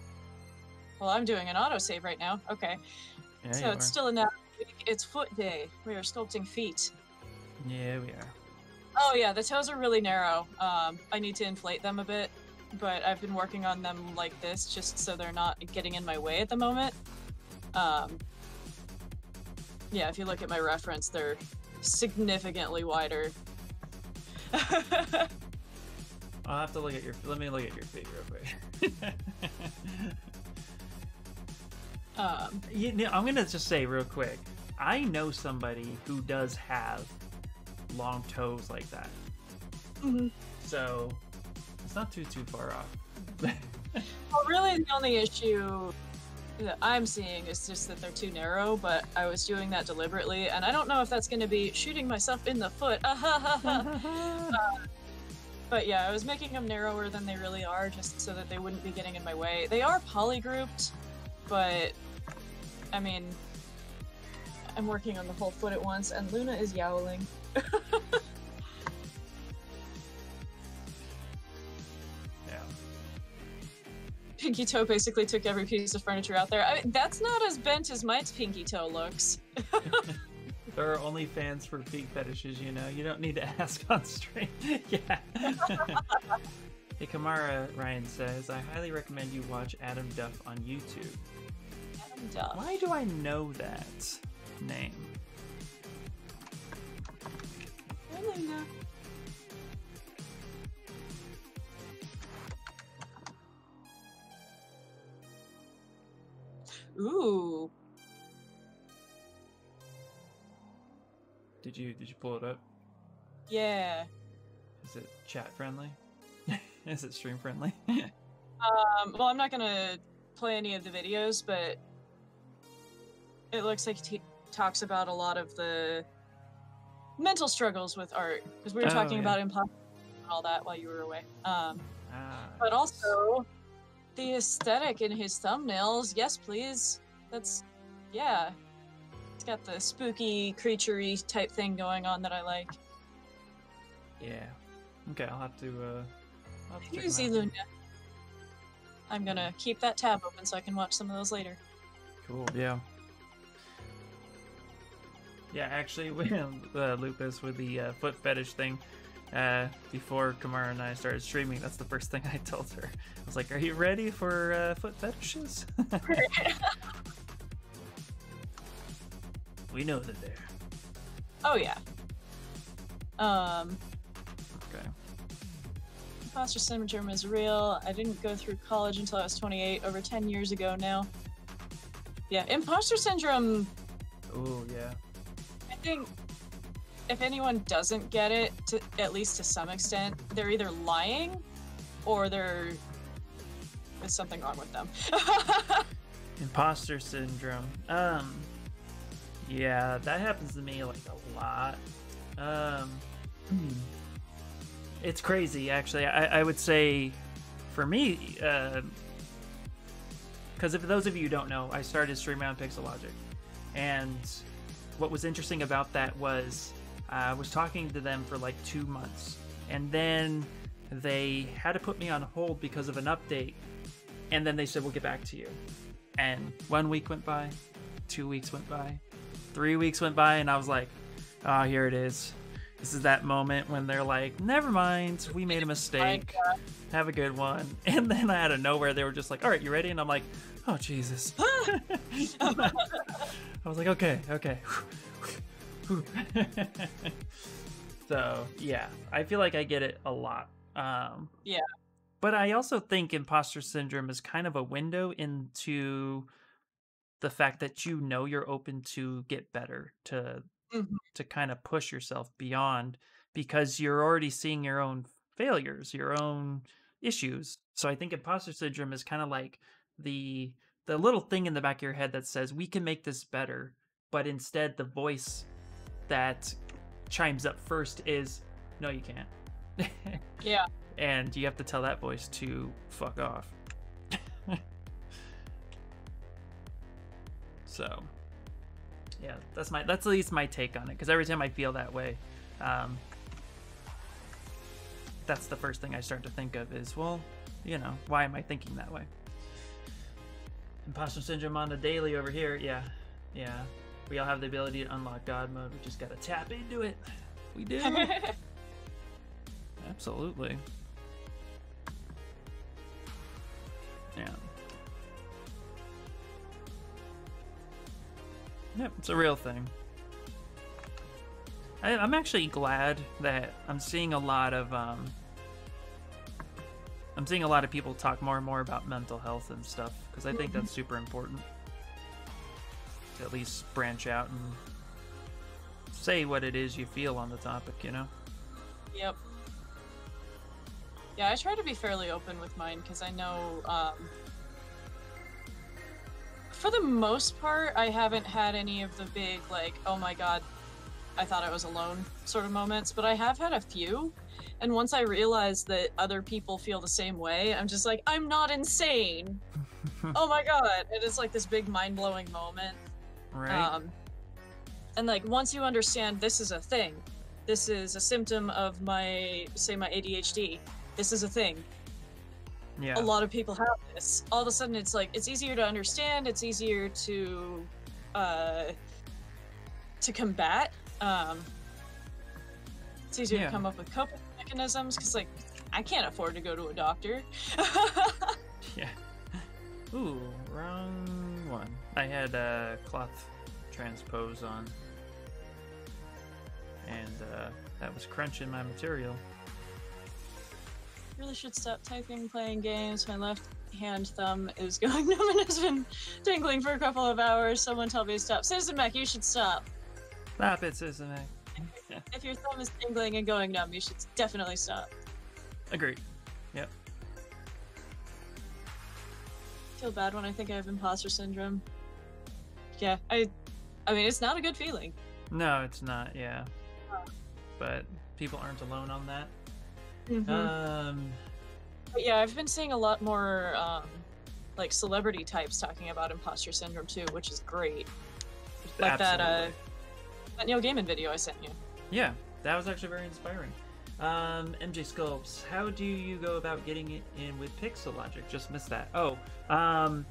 well, I'm doing an autosave right now. Okay. Yeah, so it's are. still in that week. It's foot day. We are sculpting feet. Yeah, we are. Oh yeah, the toes are really narrow. Um, I need to inflate them a bit, but I've been working on them like this just so they're not getting in my way at the moment. Um, yeah, if you look at my reference, they're significantly wider. I'll have to look at your. Let me look at your feet real quick. um, you know, I'm gonna just say real quick. I know somebody who does have long toes like that, Mm-hmm. so it's not too too far off. Well, really, the only issue that I'm seeing is just that they're too narrow, but I was doing that deliberately, and I don't know if that's going to be shooting myself in the foot. Uh, but yeah, I was making them narrower than they really are, just so that they wouldn't be getting in my way. They are polygrouped, but I mean, I'm working on the whole foot at once, and Luna is yowling. Pinky Toe basically took every piece of furniture out there. I mean, that's not as bent as my Pinky Toe looks. There are only fans for feet fetishes, you know. You don't need to ask on stream. yeah. hey, Kamara Ryan says, I highly recommend you watch Adam Duff on YouTube. And, uh, Why do I know that name? hi, Luna. Ooh, Did you did you pull it up? yeah. Is it chat friendly? Is it stream friendly? Um, well, I'm not gonna play any of the videos, but it looks like he talks about a lot of the mental struggles with art because we were Oh, talking yeah. about imposter and all that while you were away. Um, ah, but also the aesthetic in his thumbnails. Yes, please. That's yeah. It's got the spooky, creaturey type thing going on that I like. yeah. Okay, I'll have to. Uh, I'll have to check Easy, them out. Luna. I'm gonna keep that tab open so I can watch some of those later. Cool. Yeah. Yeah, actually, when uh, Lupus with the uh, foot fetish thing, uh, before Kamara and I started streaming, that's the first thing I told her. I was like, "Are you ready for uh, foot fetishes?" we know that they're there. Oh yeah. Um, okay. imposter syndrome is real. I didn't go through college until I was 28, over 10 years ago now. Yeah, imposter syndrome. Oh yeah. I think if anyone doesn't get it, to at least to some extent, they're either lying or there is something wrong with them. Imposter syndrome. Um, yeah, that happens to me like a lot. Um, hmm. it's crazy, actually. I, I would say, for me, because if those of you don't know, I started streaming on Pixologic, and what was interesting about that was I was talking to them for like two months, and then they had to put me on hold because of an update, and then they said we'll get back to you. And one week went by, two weeks went by, three weeks went by, and I was like, ah, here it is. This is that moment when they're like, never mind, we made a mistake. Have a good one. And then I out of nowhere, they were just like, all right, you ready? And I'm like, oh, Jesus. I was like, okay, okay. so, yeah, I feel like I get it a lot. Um, Yeah. But I also think imposter syndrome is kind of a window into the fact that you know you're open to get better, to Mhm. to kind of push yourself beyond because you're already seeing your own failures, your own issues. So I think imposter syndrome is kind of like the the little thing in the back of your head that says we can make this better, but instead the voice that chimes up first is no you can't. Yeah. and you have to tell that voice to fuck off. so, yeah, that's my that's at least my take on it. Because every time I feel that way, um, that's the first thing I start to think of is, well, you know, why am I thinking that way? Imposter syndrome on the daily over here. Yeah, yeah. We all have the ability to unlock God mode. We just gotta tap into it. We do. Absolutely. Yeah. Yep, it's a real thing. I, I'm actually glad that I'm seeing a lot of um, I'm seeing a lot of people talk more and more about mental health and stuff because I think that's super important to at least branch out and say what it is you feel on the topic. You know. Yep. Yeah, I try to be fairly open with mine because I know, um, for the most part, I haven't had any of the big, like, oh my god, I thought I was alone sort of moments, but I have had a few. And once I realized that other people feel the same way, I'm just like, I'm not insane. oh my god. And it's like this big mind blowing moment. Right. Um, and like once you understand this is a thing, this is a symptom of my say my ADHD. This is a thing. yeah. A lot of people have this. All of a sudden, it's like it's easier to understand. It's easier to uh, to combat. Um, it's easier Yeah. to come up with coping mechanisms because like I can't afford to go to a doctor. Yeah. Ooh, wrong one. I had uh, cloth transpose on, and uh, that was crunching my material. really should stop typing, playing games. My left hand thumb is going numb and has been tingling for a couple of hours. Someone tell me to stop. Citizen Mac, you should stop. Stop it, isn't it? If your thumb is tingling and going numb, you should definitely stop. Agreed. Yep. Feel bad when I think I have imposter syndrome. Yeah, I, I mean, it's not a good feeling. No, it's not. Yeah. But people aren't alone on that. Mhm. Um. But yeah, I've been seeing a lot more, um, like celebrity types talking about imposter syndrome too, which is great. Like that, uh, absolutely. that Neil Gaiman video I sent you. Yeah, that was actually very inspiring. Um, MJ Sculpts, how do you go about getting it in with Pixologic? Just missed that. Oh, um,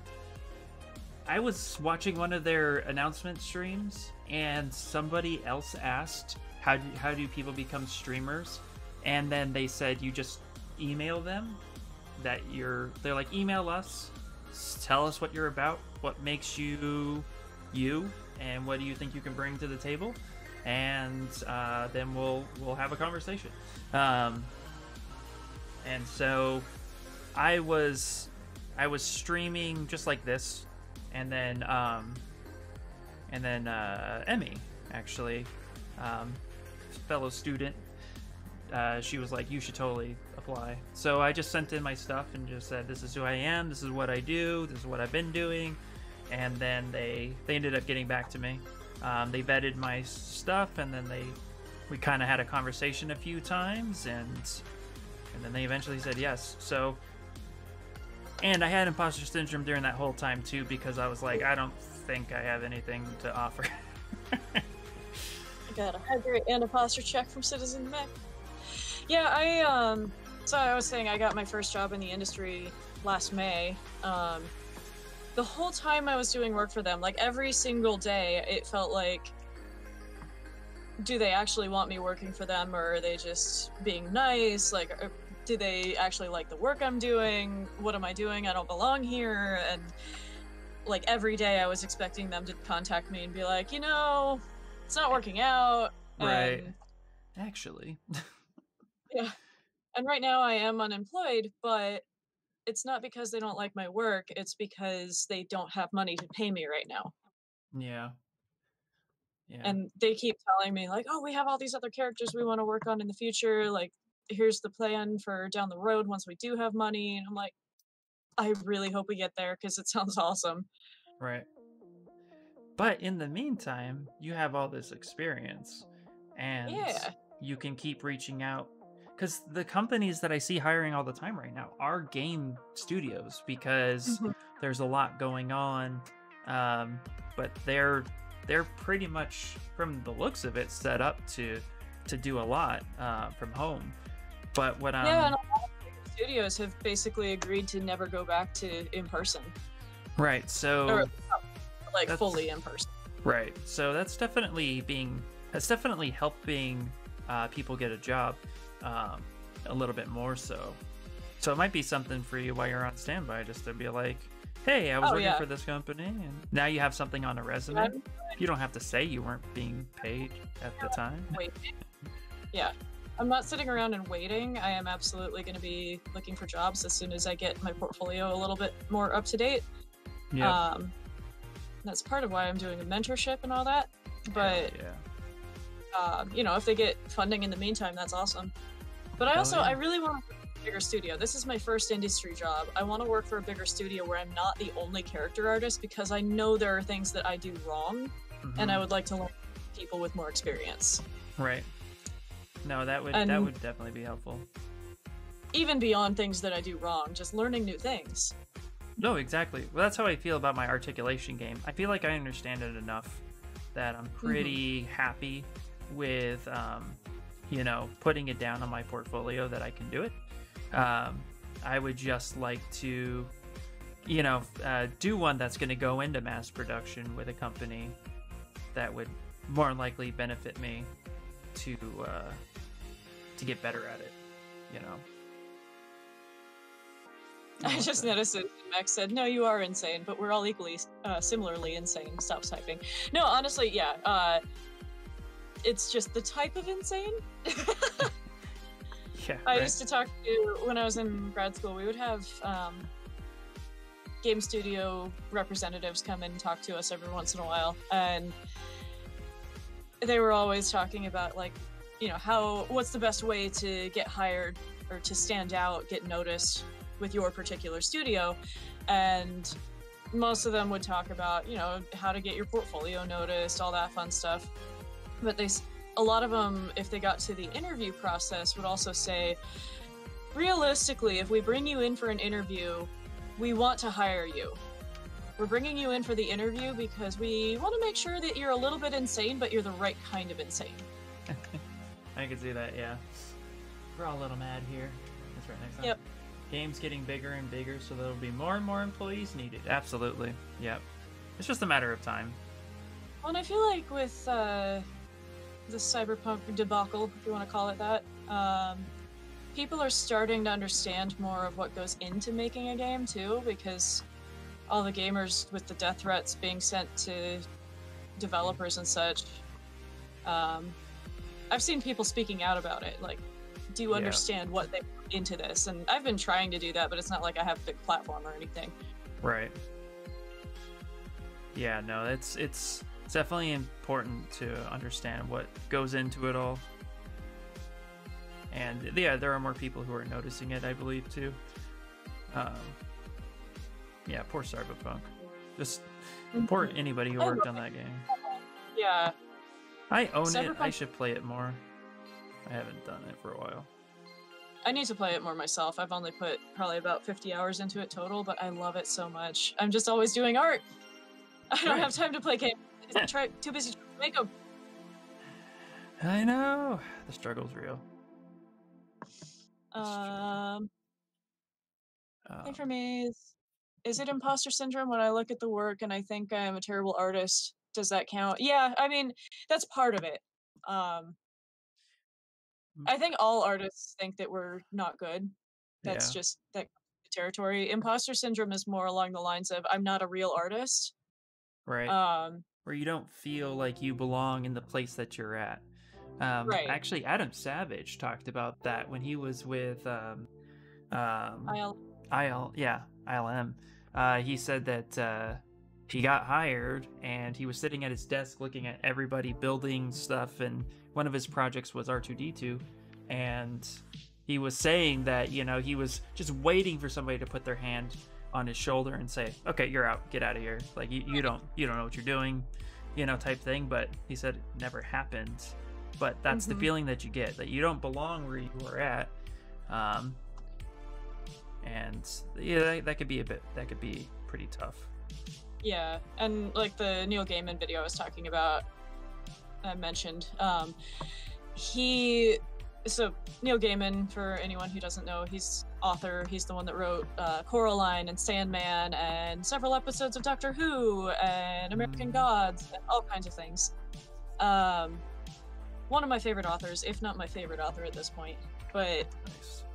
I was watching one of their announcement streams, and somebody else asked, "How do how do people become streamers?" And then they said, "You just email them. That you're." They're like, "Email us. Tell us what you're about. What makes you you, and what do you think you can bring to the table." and uh, then we'll we'll have a conversation. Um, and so I was I was streaming just like this, and then um, and then uh, Emmy actually, um, fellow student, uh, she was like, "You should totally apply." So I just sent in my stuff and just said, "This is who I am. This is what I do. This is what I've been doing," and then they they ended up getting back to me. Um, they vetted my stuff and then they we kind of had a conversation a few times, and and then they eventually said yes. So, and I had imposter syndrome during that whole time too because I was like, I don't think I have anything to offer. I got a hydrate and a posture check from Citizen Mech. Yeah, I um so I was saying I got my first job in the industry last May. Um the whole time I was doing work for them, like every single day, it felt like do they actually want me working for them or are they just being nice? Like uh, do they actually like the work I'm doing? What am I doing? I don't belong here and like every day I was expecting them to contact me and be like, you know, it's not working out. Right. And, Actually, yeah. And right now I am unemployed, but it's not because they don't like my work. It's because they don't have money to pay me right now. yeah, yeah, And they keep telling me, like, oh, we have all these other characters we want to work on in the future. Like, here's the plan for down the road once we do have money. And I'm like, I really hope we get there because it sounds awesome. right. But in the meantime, you have all this experience, and Yeah. you can keep reaching out because the companies that I see hiring all the time right now are game studios because Mhm. there's a lot going on. Um, but they're they're pretty much from the looks of it set up to to do a lot uh, from home. But what um yeah, and a lot of studios have basically agreed to never go back to in person, right so or like fully in person. Right. So that's definitely being that's definitely helping uh, people get a job um, a little bit more so. So it might be something for you while you're on standby, just to be like, "Hey, I was Oh, working yeah. for this company," and now you have something on a resume. You don't have to say you weren't being paid at the time. waiting. Yeah. I'm not sitting around and waiting. I am absolutely going to be looking for jobs as soon as I get my portfolio a little bit more up to date. Yeah. Um, that's part of why I'm doing a mentorship and all that. But yeah. um, you know, if they get funding in the meantime, that's awesome. But I also, yeah. I really want to work for a bigger studio. This is my first industry job. I want to work for a bigger studio where I'm not the only character artist because I know there are things that I do wrong, and I Mhm. would like to learn from people with more experience. right. No, that would that would definitely be helpful. Even beyond things that I do wrong, just learning new things. No, exactly. Well, that's how I feel about my articulation game. I feel like I understand it enough that I'm pretty happy with, um, you know, putting it down on my portfolio that I can do it. Um, I would just like to, you know, uh, do one that's going to go into mass production with a company that would more likely benefit me to uh, to get better at it. You know. I Oh, just noticed that Max said, "No, you are insane, but we're all equally, uh, similarly insane." Stop typing. No, honestly, yeah. Uh, it's just the type of insane. Yeah. I right? used to talk to when I was in grad school. We would have um, game studio representatives come and talk to us every once in a while, and they were always talking about like, you know, how what's the best way to get hired or to stand out, get noticed with your particular studio, and most of them would talk about you know how to get your portfolio noticed, all that fun stuff. But they a lot of them, if they got to the interview process, would also say, realistically, if we bring you in for an interview, we want to hire you. We're bringing you in for the interview because we want to make sure that you're a little bit insane, but you're the right kind of insane. I can see that, yeah. We're all a little mad here. That's right next time. Yep. Game's getting bigger and bigger, so there'll be more and more employees needed. Absolutely. Yep. It's just a matter of time. Well, and I feel like with uh, the cyberpunk debacle, if you want to call it that, um, people are starting to understand more of what goes into making a game too, because all the gamers with the death threats being sent to developers and such. Um, I've seen people speaking out about it, like, do you Yeah. understand what they put into this? And I've been trying to do that, but it's not like I have a big platform or anything. Right. Yeah, no, it's it's it's definitely important to understand what goes into it all. And yeah, there are more people who are noticing it, I believe, too. Um, yeah, poor Cyberpunk. Just poor anybody who worked on that game. Yeah, I own it. I should play it more. I haven't done it for a while. I need to play it more myself. I've only put probably about 50 hours into it total, but I love it so much. I'm just always doing art. I don't Right. have time to play games. I'm try, too busy trying to make them. I know the struggle's real. Um, Um, think for me, is, is it imposter syndrome when I look at the work and I think I'm a terrible artist? Does that count? Yeah, I mean, that's part of it. Um, Mm. I think all artists think that we're not good. That's yeah, just that territory. Imposter syndrome is more along the lines of I'm not a real artist. right. Um, Where you don't feel like you belong in the place that you're at. Um, Right. Actually, Adam Savage talked about that when he was with um, um, I'll IL, yeah, ILM. Uh, he said that uh, he got hired and he was sitting at his desk looking at everybody building stuff, and one of his projects was R2D2, and he was saying that you know he was just waiting for somebody to put their hand on his shoulder and say, "Okay, you're out, get out of here." Like you, you don't you don't know what you're doing, you know, type thing. But he said it never happened. But that's the Mhm. feeling that you get that you don't belong where you are at. Um, and yeah, that, that could be a bit that could be pretty tough. Yeah, and like the Neil Gaiman video I was talking about, I mentioned, um, he. So Neil Gaiman, for anyone who doesn't know, he's author. He's the one that wrote uh, Coraline and Sandman and several episodes of Doctor Who and American Mm. Gods and all kinds of things. Um, one of my favorite authors, if not my favorite author at this point. But Nice.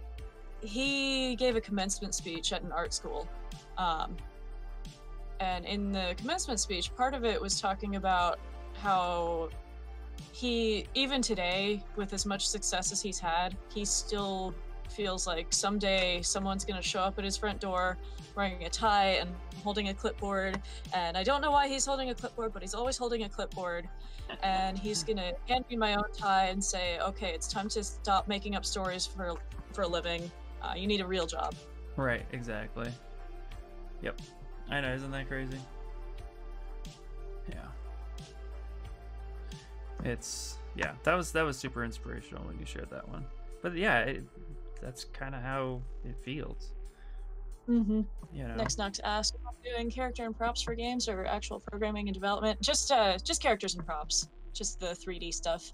he gave a commencement speech at an art school. Um, and in the commencement speech, part of it was talking about how he, even today, with as much success as he's had, he still feels like someday someone's going to show up at his front door wearing a tie and holding a clipboard. And I don't know why he's holding a clipboard, but he's always holding a clipboard. And he's going to hand me my own tie and say, okay, it's time to stop making up stories for, for a living. Uh, you need a real job. Right. Exactly. Yep. I know. Isn't that crazy? Yeah. It's yeah. That was that was super inspirational when you shared that one. But yeah, it, that's kind of how it feels. Mm-hmm. You know. Next Nux asked, "Am doing character and props for games or actual programming and development? Just uh, just characters and props, just the 3D stuff.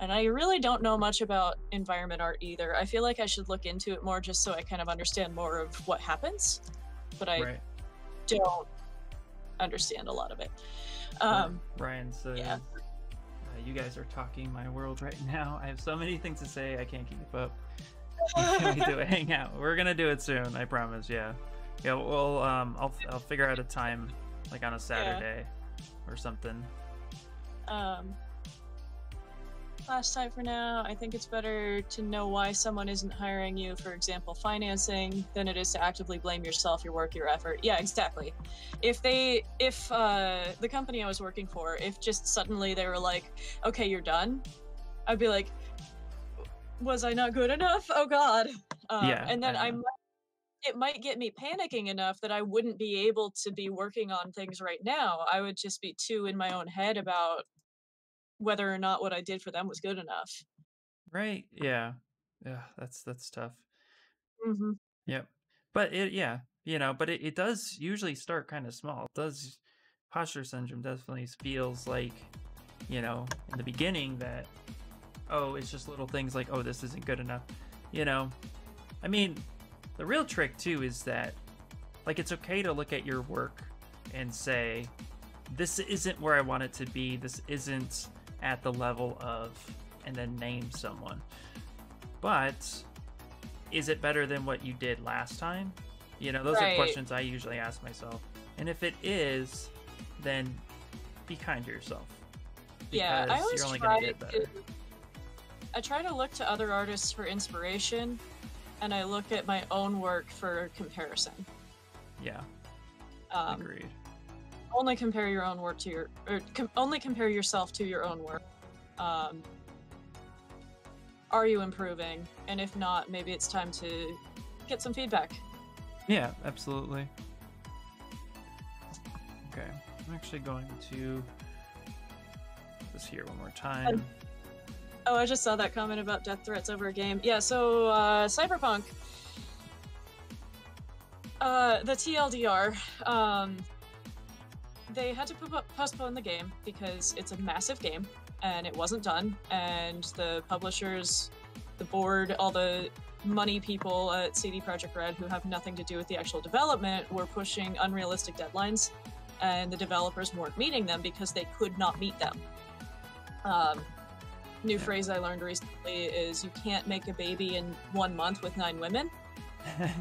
And I really don't know much about environment art either. I feel like I should look into it more just so I kind of understand more of what happens, but I right. Don't understand a lot of it. Um, Ryan says, yeah. uh, "You guys are talking my world right now. I have so many things to say. I can't keep up. Can we do a hangout? We're gonna do it soon. I promise. Yeah, yeah. Well, um, I'll I'll figure out a time, like on a Saturday, or something. um, last time for now, I think it's better to know why someone isn't hiring you, for example, financing, than it is to actively blame yourself, your work, your effort. Yeah, exactly. If they, if uh, the company I was working for, if just suddenly they were like, okay, you're done, I'd be like, was I not good enough? Oh God. Um, Yeah, And then I I know. might it might get me panicking enough that I wouldn't be able to be working on things right now. I would just be too in my own head about whether or not what I did for them was good enough. Right? Yeah. Yeah. That's that's tough. Mm-hmm. Yep. But it, yeah, you know, but it, it does usually start kind of small. It does posture syndrome definitely feels like, you know, in the beginning that, oh, it's just little things like, oh, this isn't good enough. You know, I mean, the real trick too is that, like, it's okay to look at your work and say, this isn't where I want it to be. This isn't at the level of, and then name someone. But is it better than what you did last time? You know, those are questions I usually ask myself. And if it is, then be kind to yourself. Yeah, I always you're only try going to get better. I try to look to other artists for inspiration, and I look at my own work for comparison. Yeah, Um, agreed. Only compare your own work to your, or com- only compare yourself to your own work. Um, are you improving? And if not, maybe it's time to get some feedback. Yeah, absolutely. Okay, I'm actually going to this here one more time. Oh, I just saw that comment about death threats over a game. Yeah, so uh, Cyberpunk, uh, the TLDR, um, they had to postpone the game because it's a massive game and it wasn't done. And the publishers, the board, all the money people at CD Projekt Red who have nothing to do with the actual development were pushing unrealistic deadlines, and the developers weren't meeting them because they could not meet them. Um, new phrase I learned recently is you can't make a baby in one month with nine women.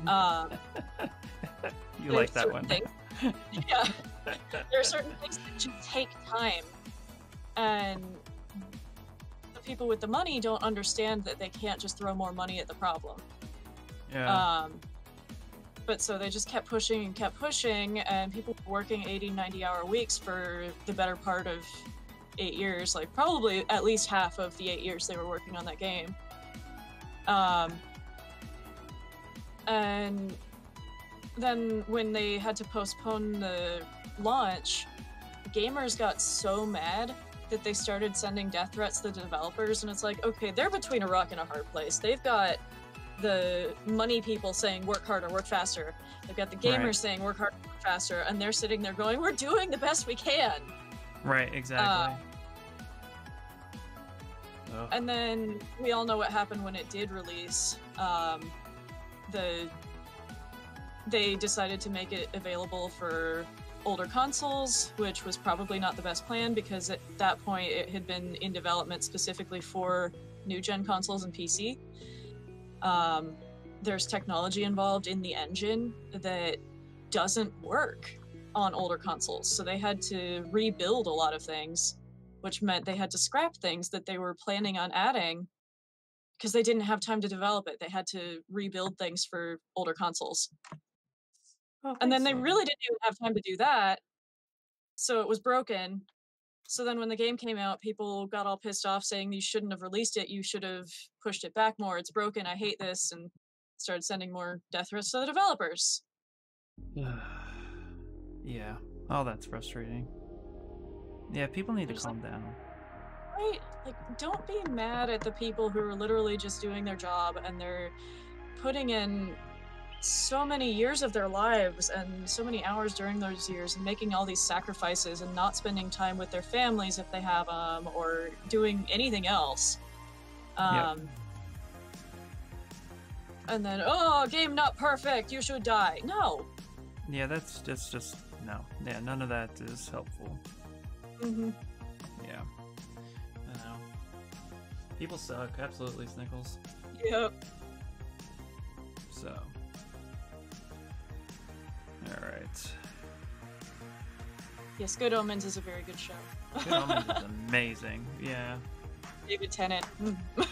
Um, you like that one? things- yeah, there are certain things that just take time, and the people with the money don't understand that they can't just throw more money at the problem. yeah. Um, but so they just kept pushing and kept pushing, and people were working 80, 90 hour weeks for the better part of eight years, like probably at least half of the eight years they were working on that game. Um, and then when they had to postpone the launch, gamers got so mad that they started sending death threats to the developers, and it's like, okay, they're between a rock and a hard place. They've got the money people saying work harder, work faster. They've got the gamers Right. saying work harder, work faster, and they're sitting there going, "We're doing the best we can." right. Exactly. Ugh. And then we all know what happened when it did release. Um, the they decided to make it available for older consoles, which was probably not the best plan because at that point it had been in development specifically for new gen consoles and PC. Um, there's technology involved in the engine that doesn't work on older consoles, so they had to rebuild a lot of things which meant they had to scrap things that they were planning on adding because they didn't have time to develop it. They had to rebuild things for older consoles. Oh, And then thanks, they really didn't even have time to do that. So it was broken. So then when the game came out, people got all pissed off saying you shouldn't have released it. You should have pushed it back more. It's broken. I hate this. And started sending more death threats to the developers. yeah. Oh, that's frustrating. Yeah, people need to There's, like- calm down. Right? Like, don't be mad at the people who are literally just doing their job and they're putting in so many years of their lives and so many hours during those years and making all these sacrifices and not spending time with their families if they have them or doing anything else. Um, And then, oh, game not perfect, you should die. No. Yeah, that's just just no. Yeah, none of that is helpful. hmm Yeah. I know. People suck, absolutely, Snickles. Yep. So. Alright. Yes, Good Omens is a very good show. Good Omens is amazing. Yeah. David Tennant.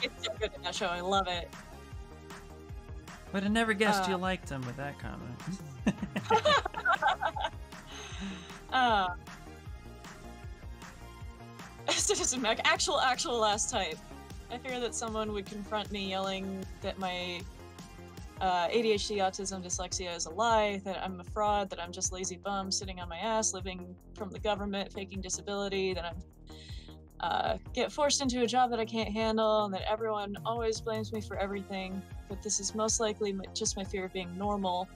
It's so good in that show. I love it. Would have never guessed Uh, you liked him with that comment. Uh, Citizen Mac, actual, actual last type. I fear that someone would confront me yelling that my uh, ADHD, autism, dyslexia is a lie, that I'm a fraud, that I'm just lazy bum sitting on my ass, living from the government, faking disability, that I'm uh, get forced into a job that I can't handle, and that everyone always blames me for everything. But this is most likely just my fear of being normal.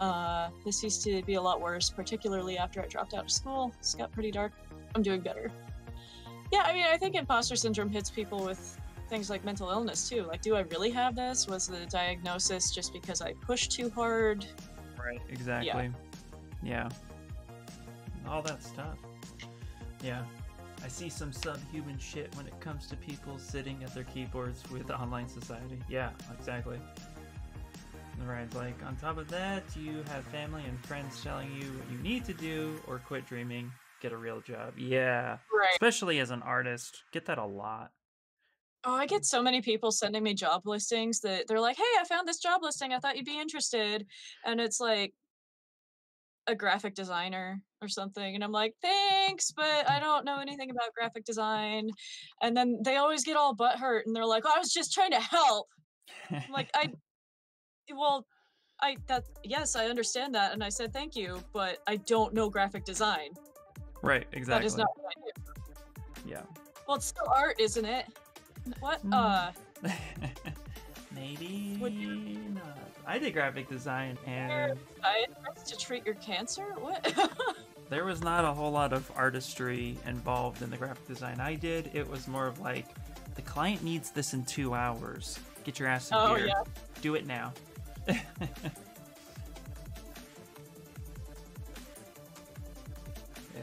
Uh, this used to be a lot worse, particularly after I dropped out of school. It's got pretty dark. I'm doing better. Yeah, I mean, I think imposter syndrome hits people with things like mental illness too. Like, do I really have this? Was the diagnosis just because I pushed too hard? right. Exactly. Yeah. All that stuff. Yeah. I see some subhuman shit when it comes to people sitting at their keyboards with online society. Yeah, exactly. Right, like on top of that, you have family and friends telling you what you need to do or quit dreaming, get a real job. Yeah. Right. Especially as an artist, get that a lot. Oh, I get so many people sending me job listings that they're like, "Hey, I found this job listing. I thought you'd be interested," and it's like a graphic designer or something, and I'm like, "Thanks, but I don't know anything about graphic design." And then they always get all butthurt, and they're like, "I was just trying to help." I'm like, I, well, I that yes, I understand that, and I said thank you, but I don't know graphic design. right, exactly. That is not what I do. Yeah. Well, it's still art, isn't it? What? Uh, Maybe Would you- not. I did graphic design, and science to treat your cancer? What? there was not a whole lot of artistry involved in the graphic design I did. It was more of like, the client needs this in two hours. Get your ass in oh here. yeah. Do it now. it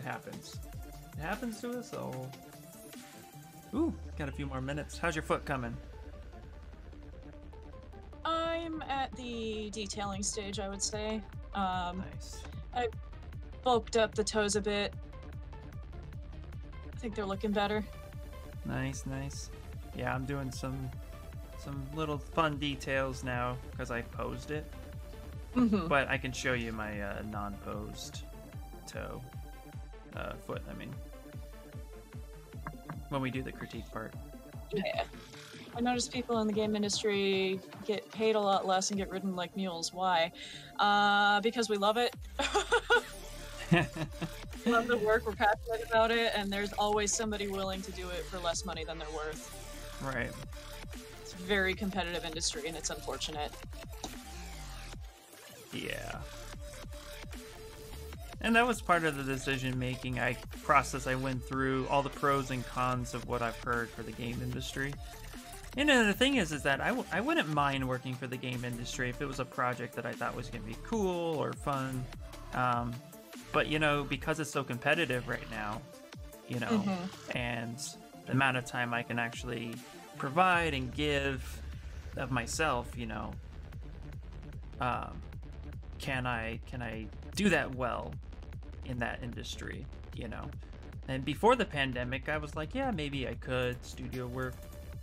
happens. It happens to us all. Ooh, got a few more minutes. How's your foot coming? I'm at the detailing stage, I would say. Um, Nice. bulked up the toes a bit. I think they're looking better. Nice, nice. Yeah, I'm doing some some little fun details now because I posed it. hmm But I can show you my uh, non-posed toe, uh, foot. I mean, when we do the critique part. Yeah. I notice people in the game industry get paid a lot less and get ridden like mules. Why? Uh, because we love it. We love the work. We're passionate about it, and there's always somebody willing to do it for less money than they're worth. right. It's a very competitive industry, and it's unfortunate. Yeah. And that was part of the decision making I process I went through all the pros and cons of what I've heard for the game industry. And the thing is, is that I, w- I wouldn't mind working for the game industry if it was a project that I thought was going to be cool or fun. Um, but you know, because it's so competitive right now, you know, Mhm. and the amount of time I can actually provide and give of myself, you know, um, can I can I do that well in that industry, you know? And before the pandemic, I was like, yeah, maybe I could studio work.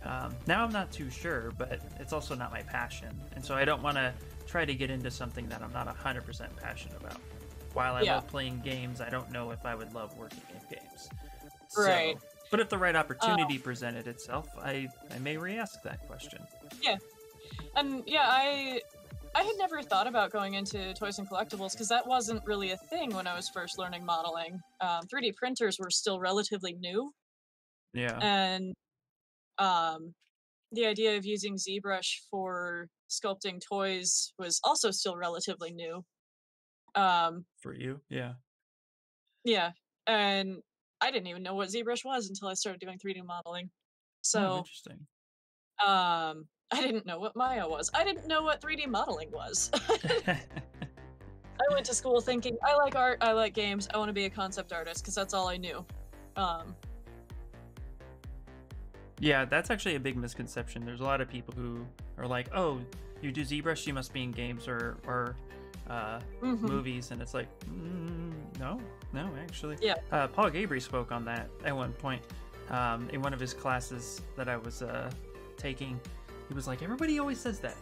Um, now I'm not too sure, but it's also not my passion, and so I don't want to try to get into something that I'm not 100% passionate about. While I Yeah. love playing games, I don't know if I would love working in games. So- Right. but if the right opportunity presented itself, I, I may re-ask that question. Yeah. And yeah, I I had never thought about going into toys and collectibles because that wasn't really a thing when I was first learning modeling. Um, 3D printers were still relatively new, Yeah. and um, the idea of using ZBrush for sculpting toys was also still relatively new. Um, For you, yeah. yeah, and I didn't even know what ZBrush was until I started doing 3D modeling. Oh, So interesting. um, I didn't know what Maya was. I didn't know what 3D modeling was. I went to school thinking I like art, I like games, I want to be a concept artist because that's all I knew. Um, yeah, that's actually a big misconception. There's a lot of people who are like, "Oh, you do ZBrush, you must be in games or or uh, mhm. movies," and it's like, mm, no, no, actually. Yeah. Uh, Paul Gabriel spoke on that at one point um, in one of his classes that I was uh, taking. He was like, "Everybody always says that,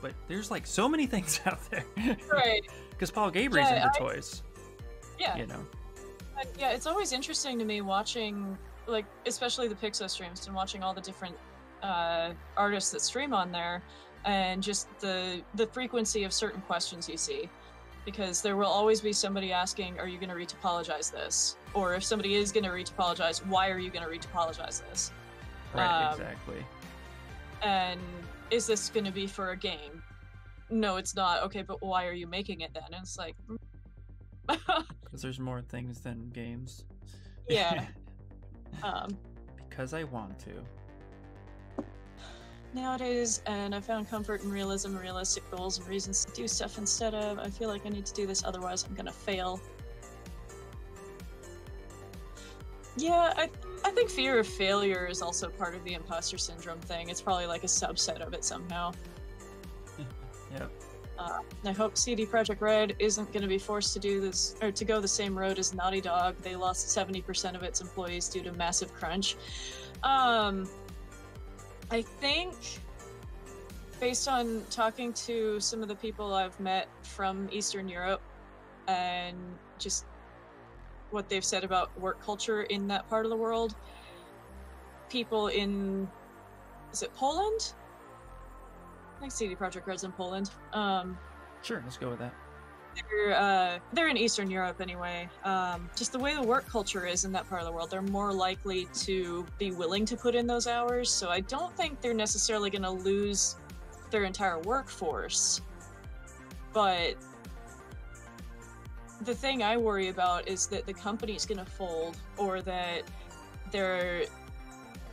but there's like so many things out there." Right. Because Paul Gabriel's Yeah, into I- toys, Yeah. you know. And yeah, it's always interesting to me watching, like, especially the Pixo streams and watching all the different uh, artists that stream on there, and just the the frequency of certain questions you see, because there will always be somebody asking, "Are you going to retopologize this?" Or if somebody is going to retopologize, why are you going to retopologize this? Right, Um, exactly. And is this going to be for a game? No, it's not. Okay, but why are you making it then? And it's like, Because there's more things than games. yeah. um, because I want to. nowadays, and I found comfort in realism, realistic goals, and reasons to do stuff instead of I feel like I need to do this, otherwise I'm gonna fail. Yeah, I I think fear of failure is also part of the imposter syndrome thing. It's probably like a subset of it somehow. Yep. Uh, I hope CD Projekt Red isn't going to be forced to do this or to go the same road as Naughty Dog. They lost 70% of its employees due to massive crunch. Um, I think, based on talking to some of the people I've met from Eastern Europe and just what they've said about work culture in that part of the world, people in is it Poland? I think CD Projekt Red's in Poland. Um, Sure, let's go with that. they're uh, they're in Eastern Europe anyway. Um, just the way the work culture is in that part of the world, they're more likely to be willing to put in those hours. So I don't think they're necessarily going to lose their entire workforce. But the thing I worry about is that the company's going to fold, or that they're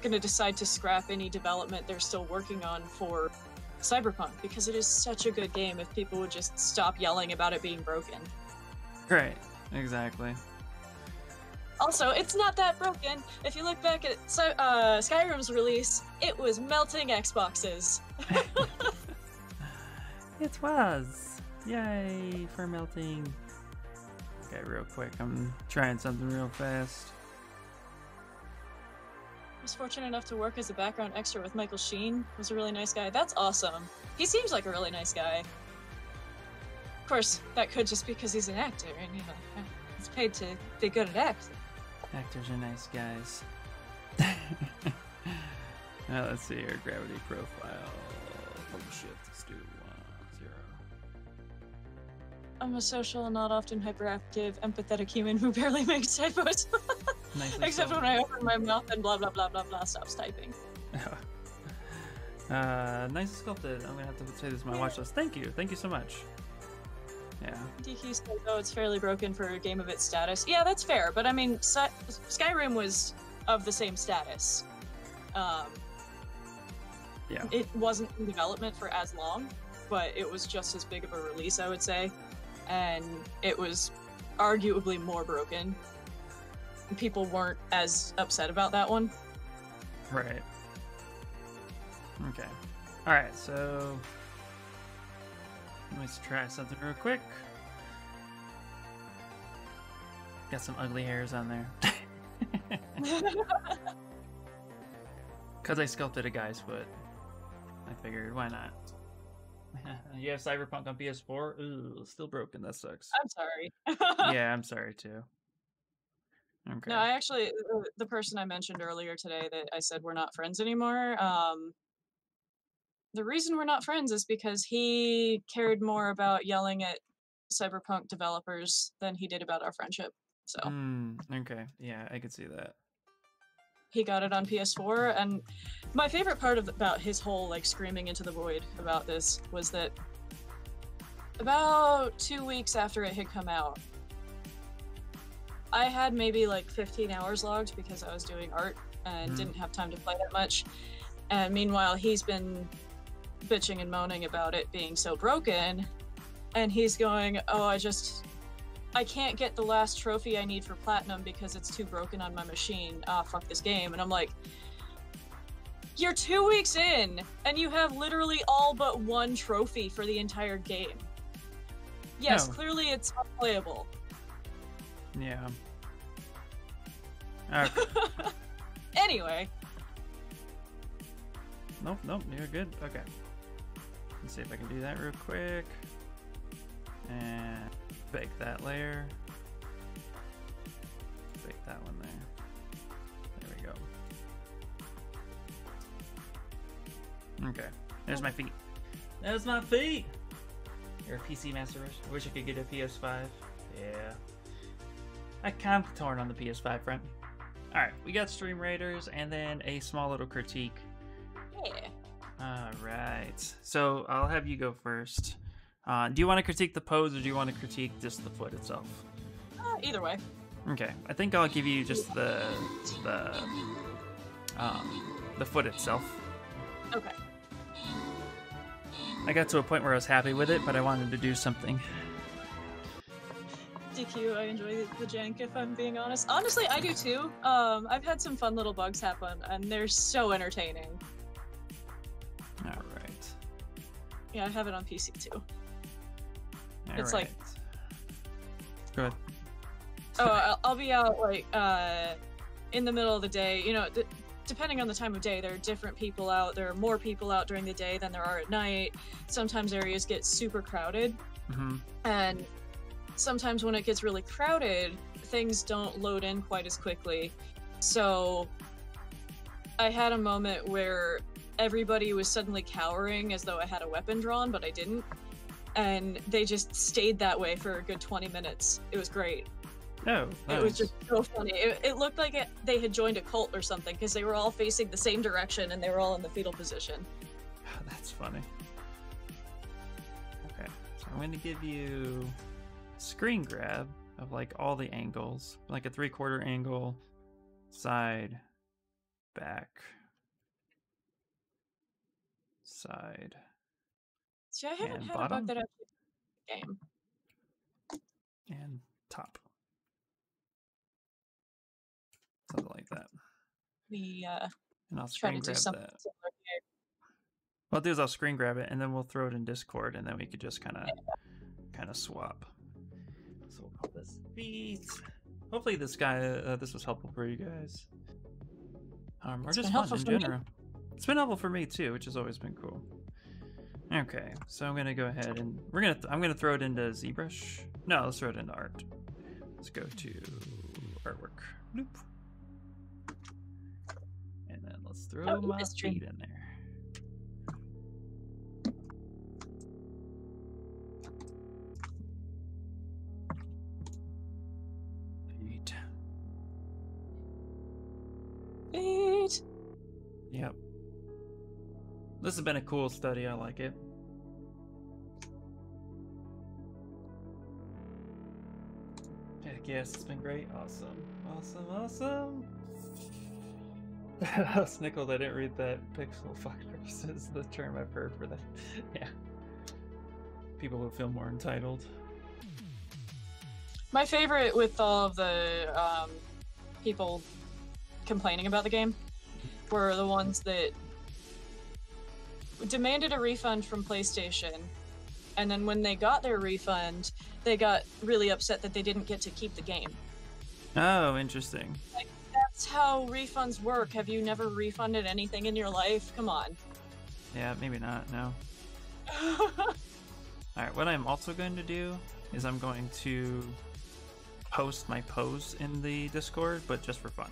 going to decide to scrap any development they're still working on for Cyberpunk because it is such a good game if people would just stop yelling about it being broken. Right. Exactly. Also, it's not that broken. If you look back at uh, Skyrim's release, it was melting Xboxes. it was. Yay for melting. Okay, real quick. I'm trying something real fast. I was fortunate enough to work as a background extra with Michael Sheen. Was a really nice guy. That's awesome. He seems like a really nice guy. Of course, that could just be because he's an actor, and you know, he's paid to be good at acting. Actors are nice guys. now let's see here. Gravity profile. I'm a social and not often hyperactive, empathetic human who barely makes typos. Except solved. when I open my mouth and blah blah blah blah blah stops typing. uh, nice sculpted. I'm gonna have to say this is my watch list. Thank you. Thank you so much. Yeah. DQ says, oh, it's fairly broken for a game of its status. Yeah, that's fair, but I mean, Sky- Skyrim was of the same status. Um, Yeah. It wasn't in development for as long, but it was just as big of a release, I would say. And it was arguably more broken. People weren't as upset about that one. Right. Okay. All right. So let's try something real quick. Got some ugly hairs on there. Because I sculpted a guy's foot. I figured, why not? you have Cyberpunk on PS4? Ooh, still broken. That sucks. I'm sorry. yeah, I'm sorry too. Okay. No, I actually, the- the person I mentioned earlier today that I said we're not friends anymore, um, the reason we're not friends is because he cared more about yelling at cyberpunk developers than he did about our friendship. So Hmm, okay. Yeah, I could see that. He got it on PS4, and my favorite part of about his whole like screaming into the void about this was that about two weeks after it had come out, I had maybe like 15 hours logged because I was doing art and Mhm. didn't have time to play that much. And meanwhile, he's been bitching and moaning about it being so broken, and he's going, "Oh, I just." I can't get the last trophy I need for platinum because it's too broken on my machine. Ah, fuck this game. And I'm like, you're two weeks in, and you have literally all but one trophy for the entire game. Yes, No. clearly it's unplayable. Yeah. Okay. Anyway, Nope, nope, you're good. Okay. Let's see if I can do that real quick. And bake that layer. Bake that one there. There we go. Okay. There's my feet. There's my feet! You're a PC Master Race. I wish I could get a PS5. Yeah. I kind of torn on the PS5 front. Alright, we got Stream Raiders and then a small little critique yeah. all right. So I'll have you go first. Uh, do you want to critique the pose or do you want to critique just the foot itself? Uh, either way. Okay. I think I'll give you just the the um, the foot itself. Okay. I got to a point where I was happy with it, but I wanted to do something. DQ, I enjoy the, the jank if I'm being honest. Honestly, I do too. Um, I've had some fun little bugs happen, and they're so entertaining. All right. Yeah, I have it on PC too. All It's like- right. Go ahead. Oh, I'll, I'll be out like uh, in the middle of the day. You know, d- depending on the time of day, there are different people out. There are more people out during the day than there are at night. Sometimes areas get super crowded, hmm and sometimes when it gets really crowded, things don't load in quite as quickly. So I had a moment where everybody was suddenly cowering as though I had a weapon drawn, but I didn't. And they just stayed that way for a good 20 minutes. It was great. Oh, It was just so funny. It, it looked like it, they had joined a cult or something because they were all facing the same direction and they were all in the fetal position. That's funny. Okay, so I'm going to give you a screen grab of like all the angles, like a three quarter angle, side, back, side, See, I haven't And had a bottom? bug that actually game. and top. Something like that. We uh, And I'll try screen to do grab something that. similar here. What I'll do is I'll screen grab it and then we'll throw it in Discord and then we could just kind of kind of swap. So we'll call this feet. Hopefully this guy uh, this was helpful for you guys. Um, or It's just fun in for me. general. It's been helpful for me too, which has always been cool. Okay, so I'm gonna go ahead and we're gonna I'm gonna throw it into ZBrush. No, let's throw it into art. Let's go to artwork. Bloop. And then let's throw Oh, my feet in there. Feet. Feet. Yep. This has been a cool study. I like it. Heck yes, it's been great. Awesome. Awesome. Awesome. Snickle, I didn't read that. Pixel fuckers is the term I've heard for that. yeah. People who feel more entitled. My favorite with all of the um, people complaining about the game were the ones that demanded a refund from PlayStation, and then when they got their refund, they got really upset that they didn't get to keep the game. Oh, interesting. That's how refunds work. Have you never refunded anything in your life? Come on. Yeah, maybe not. No. Alright, what I'm also going to do is I'm going to post my pose in the Discord, but just for fun.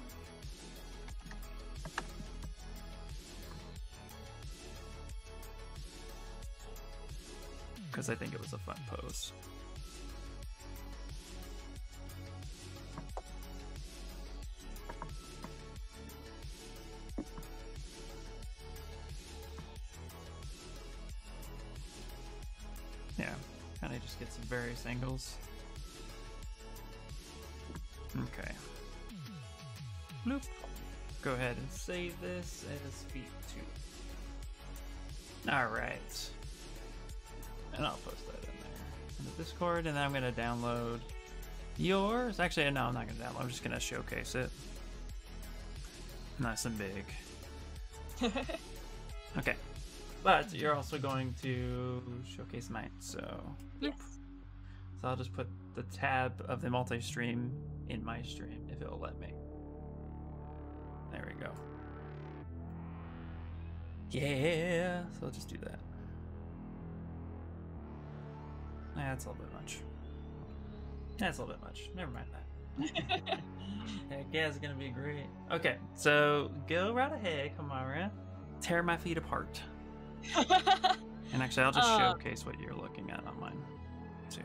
Because I think it was a fun pose. Yeah, kind of just get some various angles. Okay. Bloop. Go ahead and save this as feet two. Alright. And I'll post that in there in the Discord, and then I'm gonna download yours. Actually, no, I'm not gonna download. I'm just gonna showcase it. Nice and big. Okay. But you're also going to showcase mine, so. Yes. So I'll just put the tab of the multi stream in my stream if it'll let me. There we go. Yeah. So I'll just do that. That's a little bit much. That's a little bit much. Never mind that. Heck yeah, it's gonna be great. Okay, so go right ahead. Come on, right? Tear my feet apart. And actually, I'll just Uh, showcase what you're looking at on mine, too,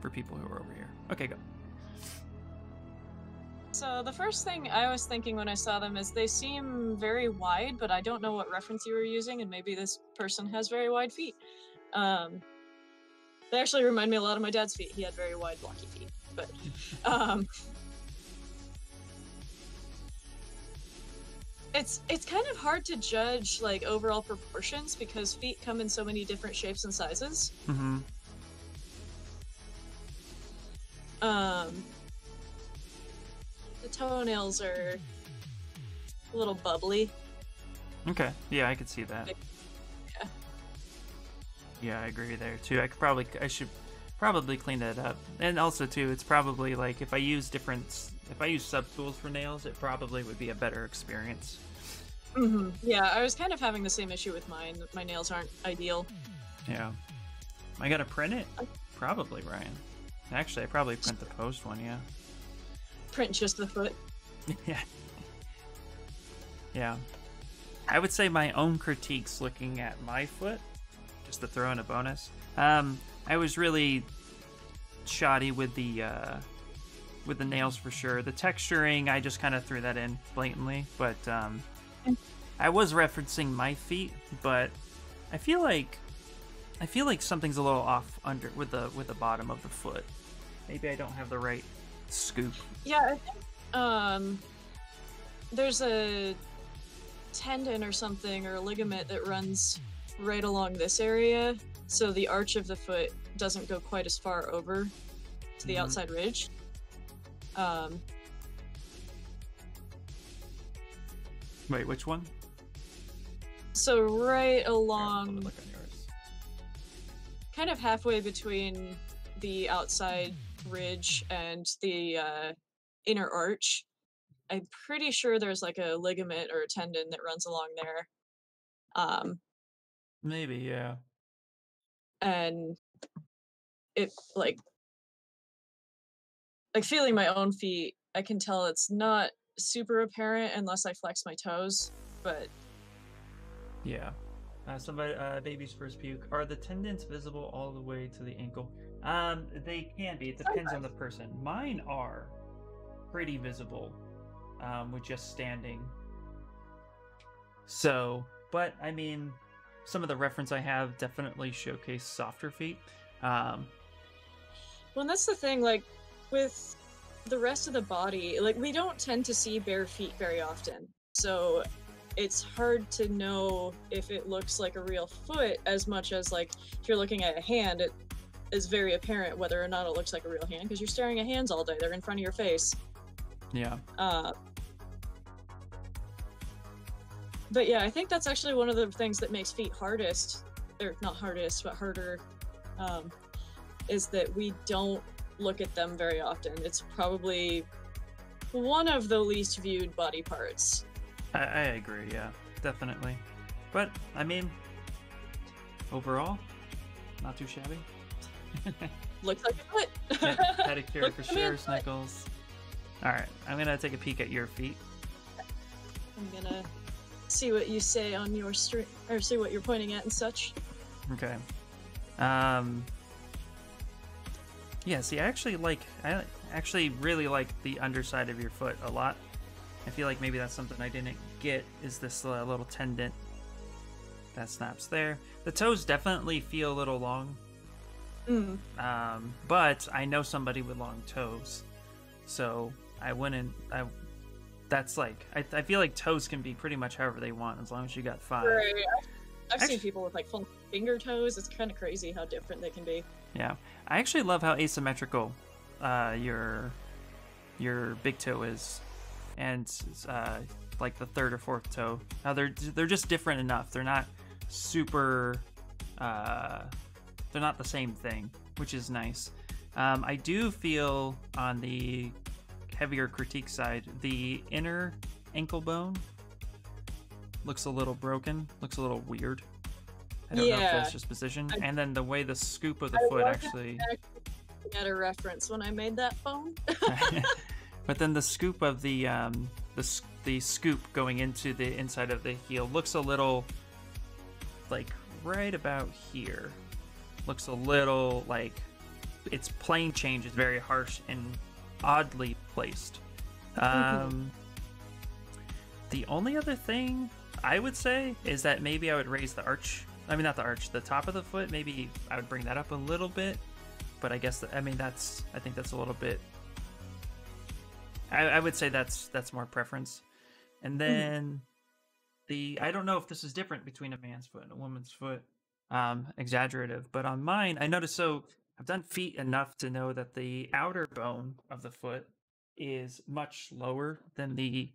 for people who are over here. Okay, go. so the first thing I was thinking when I saw them is they seem very wide, but I don't know what reference you were using, and maybe this person has very wide feet. Um, they actually remind me a lot of my dad's feet. He had very wide, blocky feet. But um, it's it's kind of hard to judge like overall proportions because feet come in so many different shapes and sizes. Mm-hmm. Um, the toenails are a little bubbly. Okay. Yeah, I could see that. Yeah. Yeah, I agree there too. I could probably, I should probably clean that up. And also too, it's probably like if I use different, if I use sub tools for nails, it probably would be a better experience. hmm Yeah, I was kind of having the same issue with mine. My nails aren't ideal. Yeah. Am I gonna print it? Probably, Ryan. Actually, I probably print the post one. Yeah. Print just the foot. yeah. Yeah. I would say my own critiques looking at my foot, to throw in a bonus. Um, I was really shoddy with the uh, with the nails for sure. The texturing, I just kind of threw that in blatantly, but um, I was referencing my feet, but I feel like I feel like something's a little off under with the with the bottom of the foot. Maybe I don't have the right scoop. Yeah, um, there's a tendon or something or a ligament that runs right along this area, so the arch of the foot doesn't go quite as far over to the Mhm. outside ridge. Um, Wait, which one? so right along, kind of halfway between the outside ridge and the uh, inner arch. I'm pretty sure there's like a ligament or a tendon that runs along there. Um, Maybe, yeah. and it like like feeling my own feet i can tell it's not super apparent unless i flex my toes but Yeah. Uh, somebody, uh, baby's first puke. Are the tendons visible all the way to the ankle? Um, they can be. It depends on the person. Mine are pretty visible, um, with just standing. So, but I mean, some of the reference I have definitely showcase softer feet. Um, well and that's the thing like with the rest of the body like we don't tend to see bare feet very often so it's hard to know if it looks like a real foot as much as like if you're looking at a hand it is very apparent whether or not it looks like a real hand because you're staring at hands all day they're in front of your face yeah. Uh, but yeah, I think that's actually one of the things that makes feet hardest, or not hardest, but harder, um, is that we don't look at them very often. It's probably one of the least viewed body parts. I, I agree, yeah, definitely. But I mean, overall, not too shabby. Looks like a foot. Pedicure for sure. Snickles. All right, I'm gonna take a peek at your feet. I'm gonna see what you say on your stream, or see what you're pointing at and such. Okay. Um. Yeah. See, I actually like. I actually really like the underside of your foot a lot. I feel like maybe that's something I didn't get. Is this uh, little tendon that snaps there? The toes definitely feel a little long. Mm. Um, but I know somebody with long toes, so I wouldn't. I that's like I, I feel like toes can be pretty much however they want as long as you got five. Right. I've Actu- seen people with like full finger toes. It's kind of crazy how different they can be. Yeah, I actually love how asymmetrical uh, your your big toe is, and uh, like the third or fourth toe. Now they're they're just different enough. They're not super. Uh, they're not the same thing, which is nice. Um, I do feel on the heavier critique side, the inner ankle bone looks a little broken, looks a little weird. I don't know if that's just position. I- and then the way the scoop of the I foot actually. At a reference when I made that phone. but then the scoop of the um, the the scoop going into the inside of the heel looks a little like right about here. Looks a little like its plane change is very harsh and oddly placed. Um, the only other thing I would say is that maybe I would raise the arch. I mean, not the arch, the top of the foot. Maybe I would bring that up a little bit. But I guess I mean that's I think that's a little bit. I, I would say that's that's more preference, and then the I don't know if this is different between a man's foot and a woman's foot. Um, exaggerative, but on mine I noticed. So I've done feet enough to know that the outer bone of the foot is much lower than the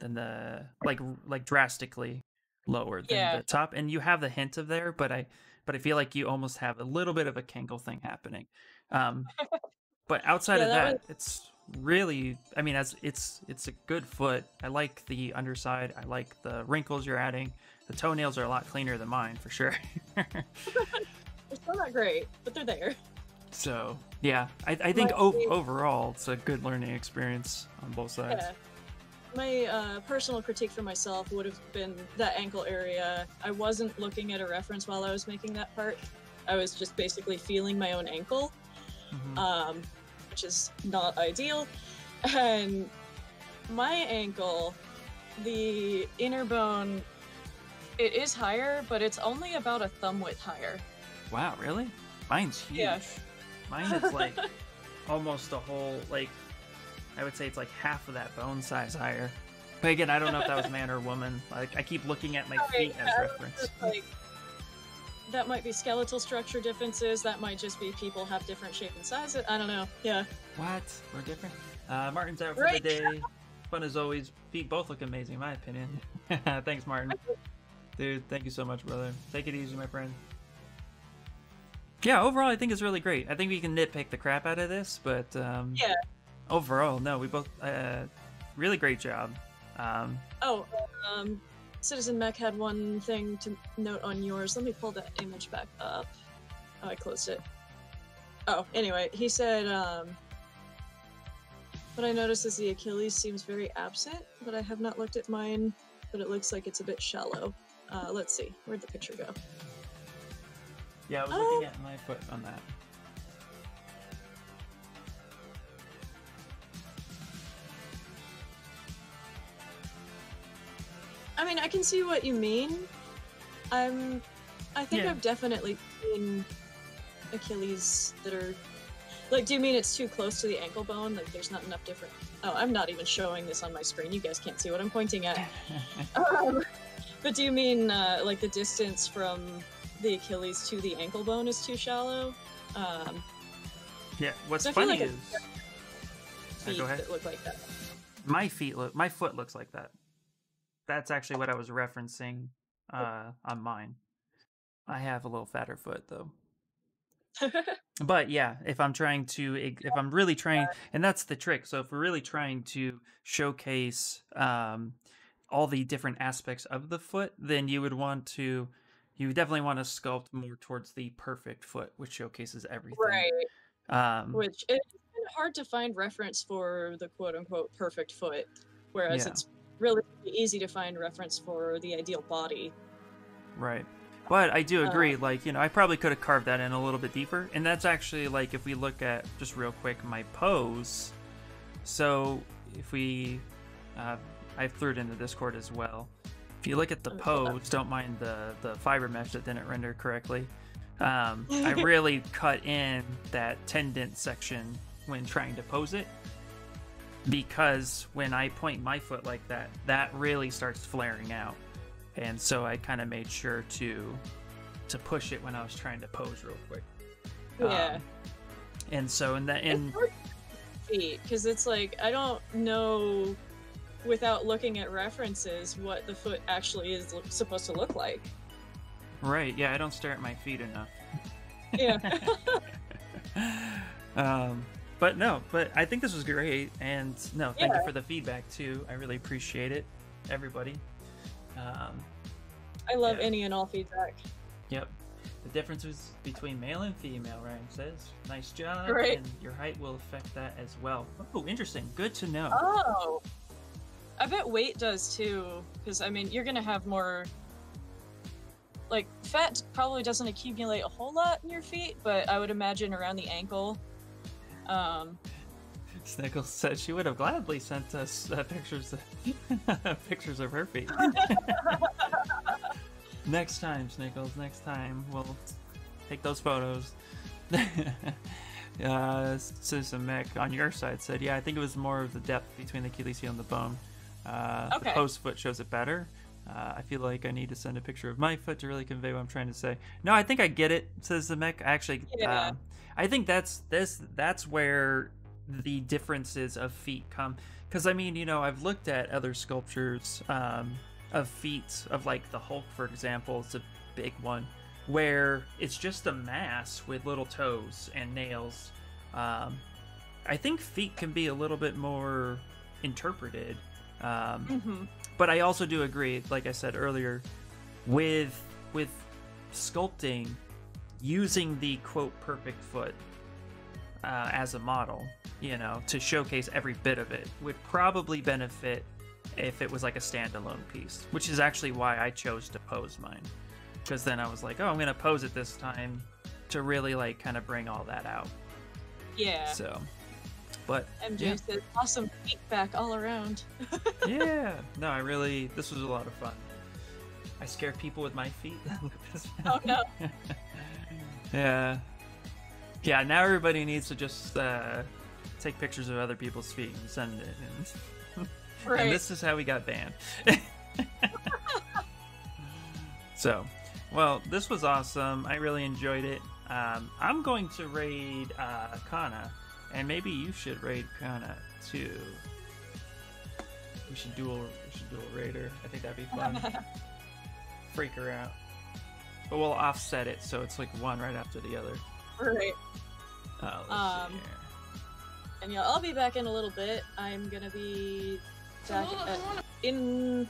than the like like drastically lower than Yeah. the top and you have the hint of there but i but i feel like you almost have a little bit of a cankle thing happening. Um but outside Yeah, of that that was- it's really i mean as it's it's a good foot. I like the underside. I like the wrinkles you're adding. The toenails are a lot cleaner than mine for sure They're still not great, but they're there. so yeah i, I think overall it's a good learning experience on both sides Yeah. My uh, personal critique for myself would have been that ankle area. I wasn't looking at a reference while I was making that part, I was just basically feeling my own ankle, Mhm. um, which is not ideal. And my ankle, the inner bone, it is higher, but it's only about a thumb width higher. Wow, really? Mine's huge. Yeah. Mine is like almost a whole like I would say it's like half of that bone size higher. But again, I don't know if that was man or woman. Like I keep looking at my feet as reference. like, that might be skeletal structure differences. That might just be people have different shape and size. I don't know. Yeah. What? We're different. Uh, Martin's out for Right. the day. Fun as always. Feet both look amazing, in my opinion. Thanks, Martin. Dude, thank you so much, brother. Take it easy, my friend. Yeah, overall, I think it's really great. I think we can nitpick the crap out of this, but um, Yeah. overall, no, we both uh, really great job. Um, Oh, um, Citizen Mech had one thing to note on yours. Let me pull that image back up. Oh, I closed it. Oh, anyway, he said, um, what I noticed is the Achilles seems very absent, but I have not looked at mine, but it looks like it's a bit shallow. Uh, let's see, where'd the picture go? Yeah, I was Oh. looking at my foot on that. I mean, I can see what you mean. I'm. I think Yeah. I've definitely seen Achilles that are. Like, do you mean it's too close to the ankle bone? Like, there's not enough different. Oh, I'm not even showing this on my screen. You guys can't see what I'm pointing at. Um, but do you mean uh, like the distance from the Achilles to the ankle bone is too shallow? Um, yeah, what's feel funny like is Uh, feet go ahead. that look like that. my feet look, my foot looks like that. That's actually what I was referencing uh, on mine. I have a little fatter foot though. But yeah, if I'm trying to, if I'm really trying, and that's the trick. So if we're really trying to showcase um, all the different aspects of the foot, then you would want to, you definitely want to sculpt more towards the perfect foot, which showcases everything. right. Um, which it's kind of hard to find reference for the quote unquote perfect foot, whereas Yeah. it's really easy to find reference for the ideal body. Right. But I do Uh, agree, like, you know, I probably could have carved that in a little bit deeper. And that's actually, like, if we look at just real quick my pose. So if we, uh, I threw it in the Discord as well. If you look at the Let me pull that. pose, don't mind the, the fiber mesh that didn't render correctly. Um, I really cut in that tendon section when trying to pose it. Because when I point my foot like that, that really starts flaring out and so I kind of made sure to to push it when I was trying to pose real quick. Yeah. Um, and so in that in because it's like I don't know without looking at references what the foot actually is lo- supposed to look like. right, yeah, I don't stare at my feet enough. Yeah. um, but no, but I think this was great, and no, thank you for the feedback too. I really appreciate it, everybody. Um, I love Yeah. any and all feedback. Yep. The differences between male and female, Ryan says. Nice job. Right. And your height will affect that as well. Oh, interesting. Good to know. Oh. I bet weight does too, because I mean, you're gonna have more. Like, fat probably doesn't accumulate a whole lot in your feet, but I would imagine around the ankle. Um, Snickles said she would have gladly sent us uh, pictures of, pictures of her feet. next time, Snickles, next time we'll take those photos. uh, Citizen Mech on your side said, "Yeah, I think it was more of the depth between the Achilles heel and the bone. Uh, The post foot shows it better. Uh, I feel like I need to send a picture of my foot to really convey what I'm trying to say. No, I think I get it," says the Mech. Actually, Yeah. um, I think that's this. That's where the differences of feet come because i mean you know i've looked at other sculptures um, of feet of like the hulk for example it's a big one where it's just a mass with little toes and nails um, i think feet can be a little bit more interpreted um, mhm. but I also do agree, like I said earlier, with with sculpting using the quote perfect foot uh, as a model, you know, to showcase every bit of it would probably benefit if it was like a standalone piece, which is actually why I chose to pose mine. Because then I was like, oh, I'm gonna pose it this time to really like kind of bring all that out. Yeah. So, but MJ yeah. says awesome feedback all around. yeah, no, I really this was a lot of fun. I scare people with my feet. Oh, no. yeah, yeah. Now everybody needs to just uh, take pictures of other people's feet and send it. And, Right. and this is how we got banned. so, well, this was awesome. I really enjoyed it. Um, I'm going to raid uh, Kana, and maybe you should raid Kana too. We should dual. We should dual raider. I think that'd be fun. Freak her out. But we'll offset it so it's like one right after the other. right. Let's Um, see here. And yeah, I'll be back in a little bit. I'm gonna be back at, in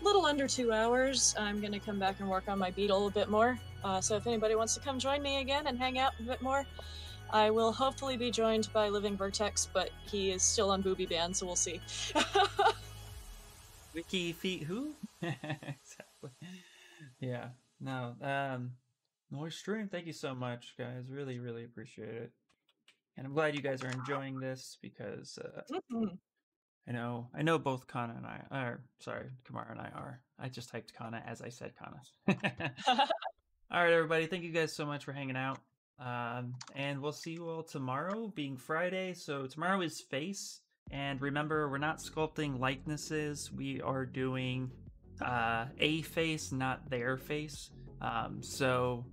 little under two hours. I'm gonna come back and work on my beetle a bit more. Uh, so if anybody wants to come join me again and hang out a bit more, I will hopefully be joined by Living Vertex, but he is still on booby ban, so we'll see. Wiki feet who? exactly. Yeah. No. Um Noise stream, thank you so much, guys. Really, really appreciate it. And I'm glad you guys are enjoying this because uh, Mhm. I know I know both Kana and I are sorry, Kamara and I are. I just typed Kana as I said Kana. all right, everybody, thank you guys so much for hanging out. Um, and we'll see you all tomorrow, being Friday. So tomorrow is face, and remember, we're not sculpting likenesses. We are doing uh, a face, not their face. Um, so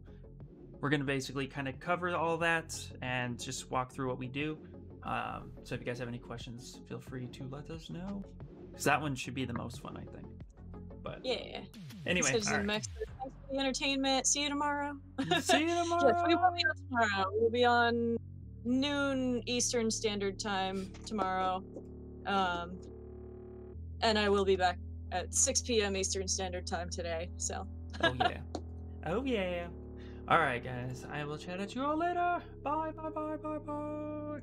we're gonna basically kind of cover all that and just walk through what we do. Um, so if you guys have any questions, feel free to let us know. Because that one should be the most fun, I think. But yeah. anyway, Citizen right. Max, thanks for the entertainment. See you tomorrow. see you Yes, tomorrow. we will be on tomorrow. We'll be on noon Eastern Standard Time tomorrow. Um, and I will be back at 6 p.m. Eastern Standard Time today. So, oh yeah. Oh yeah. All right, guys. I will chat at you all later. Bye, bye, bye, bye, bye.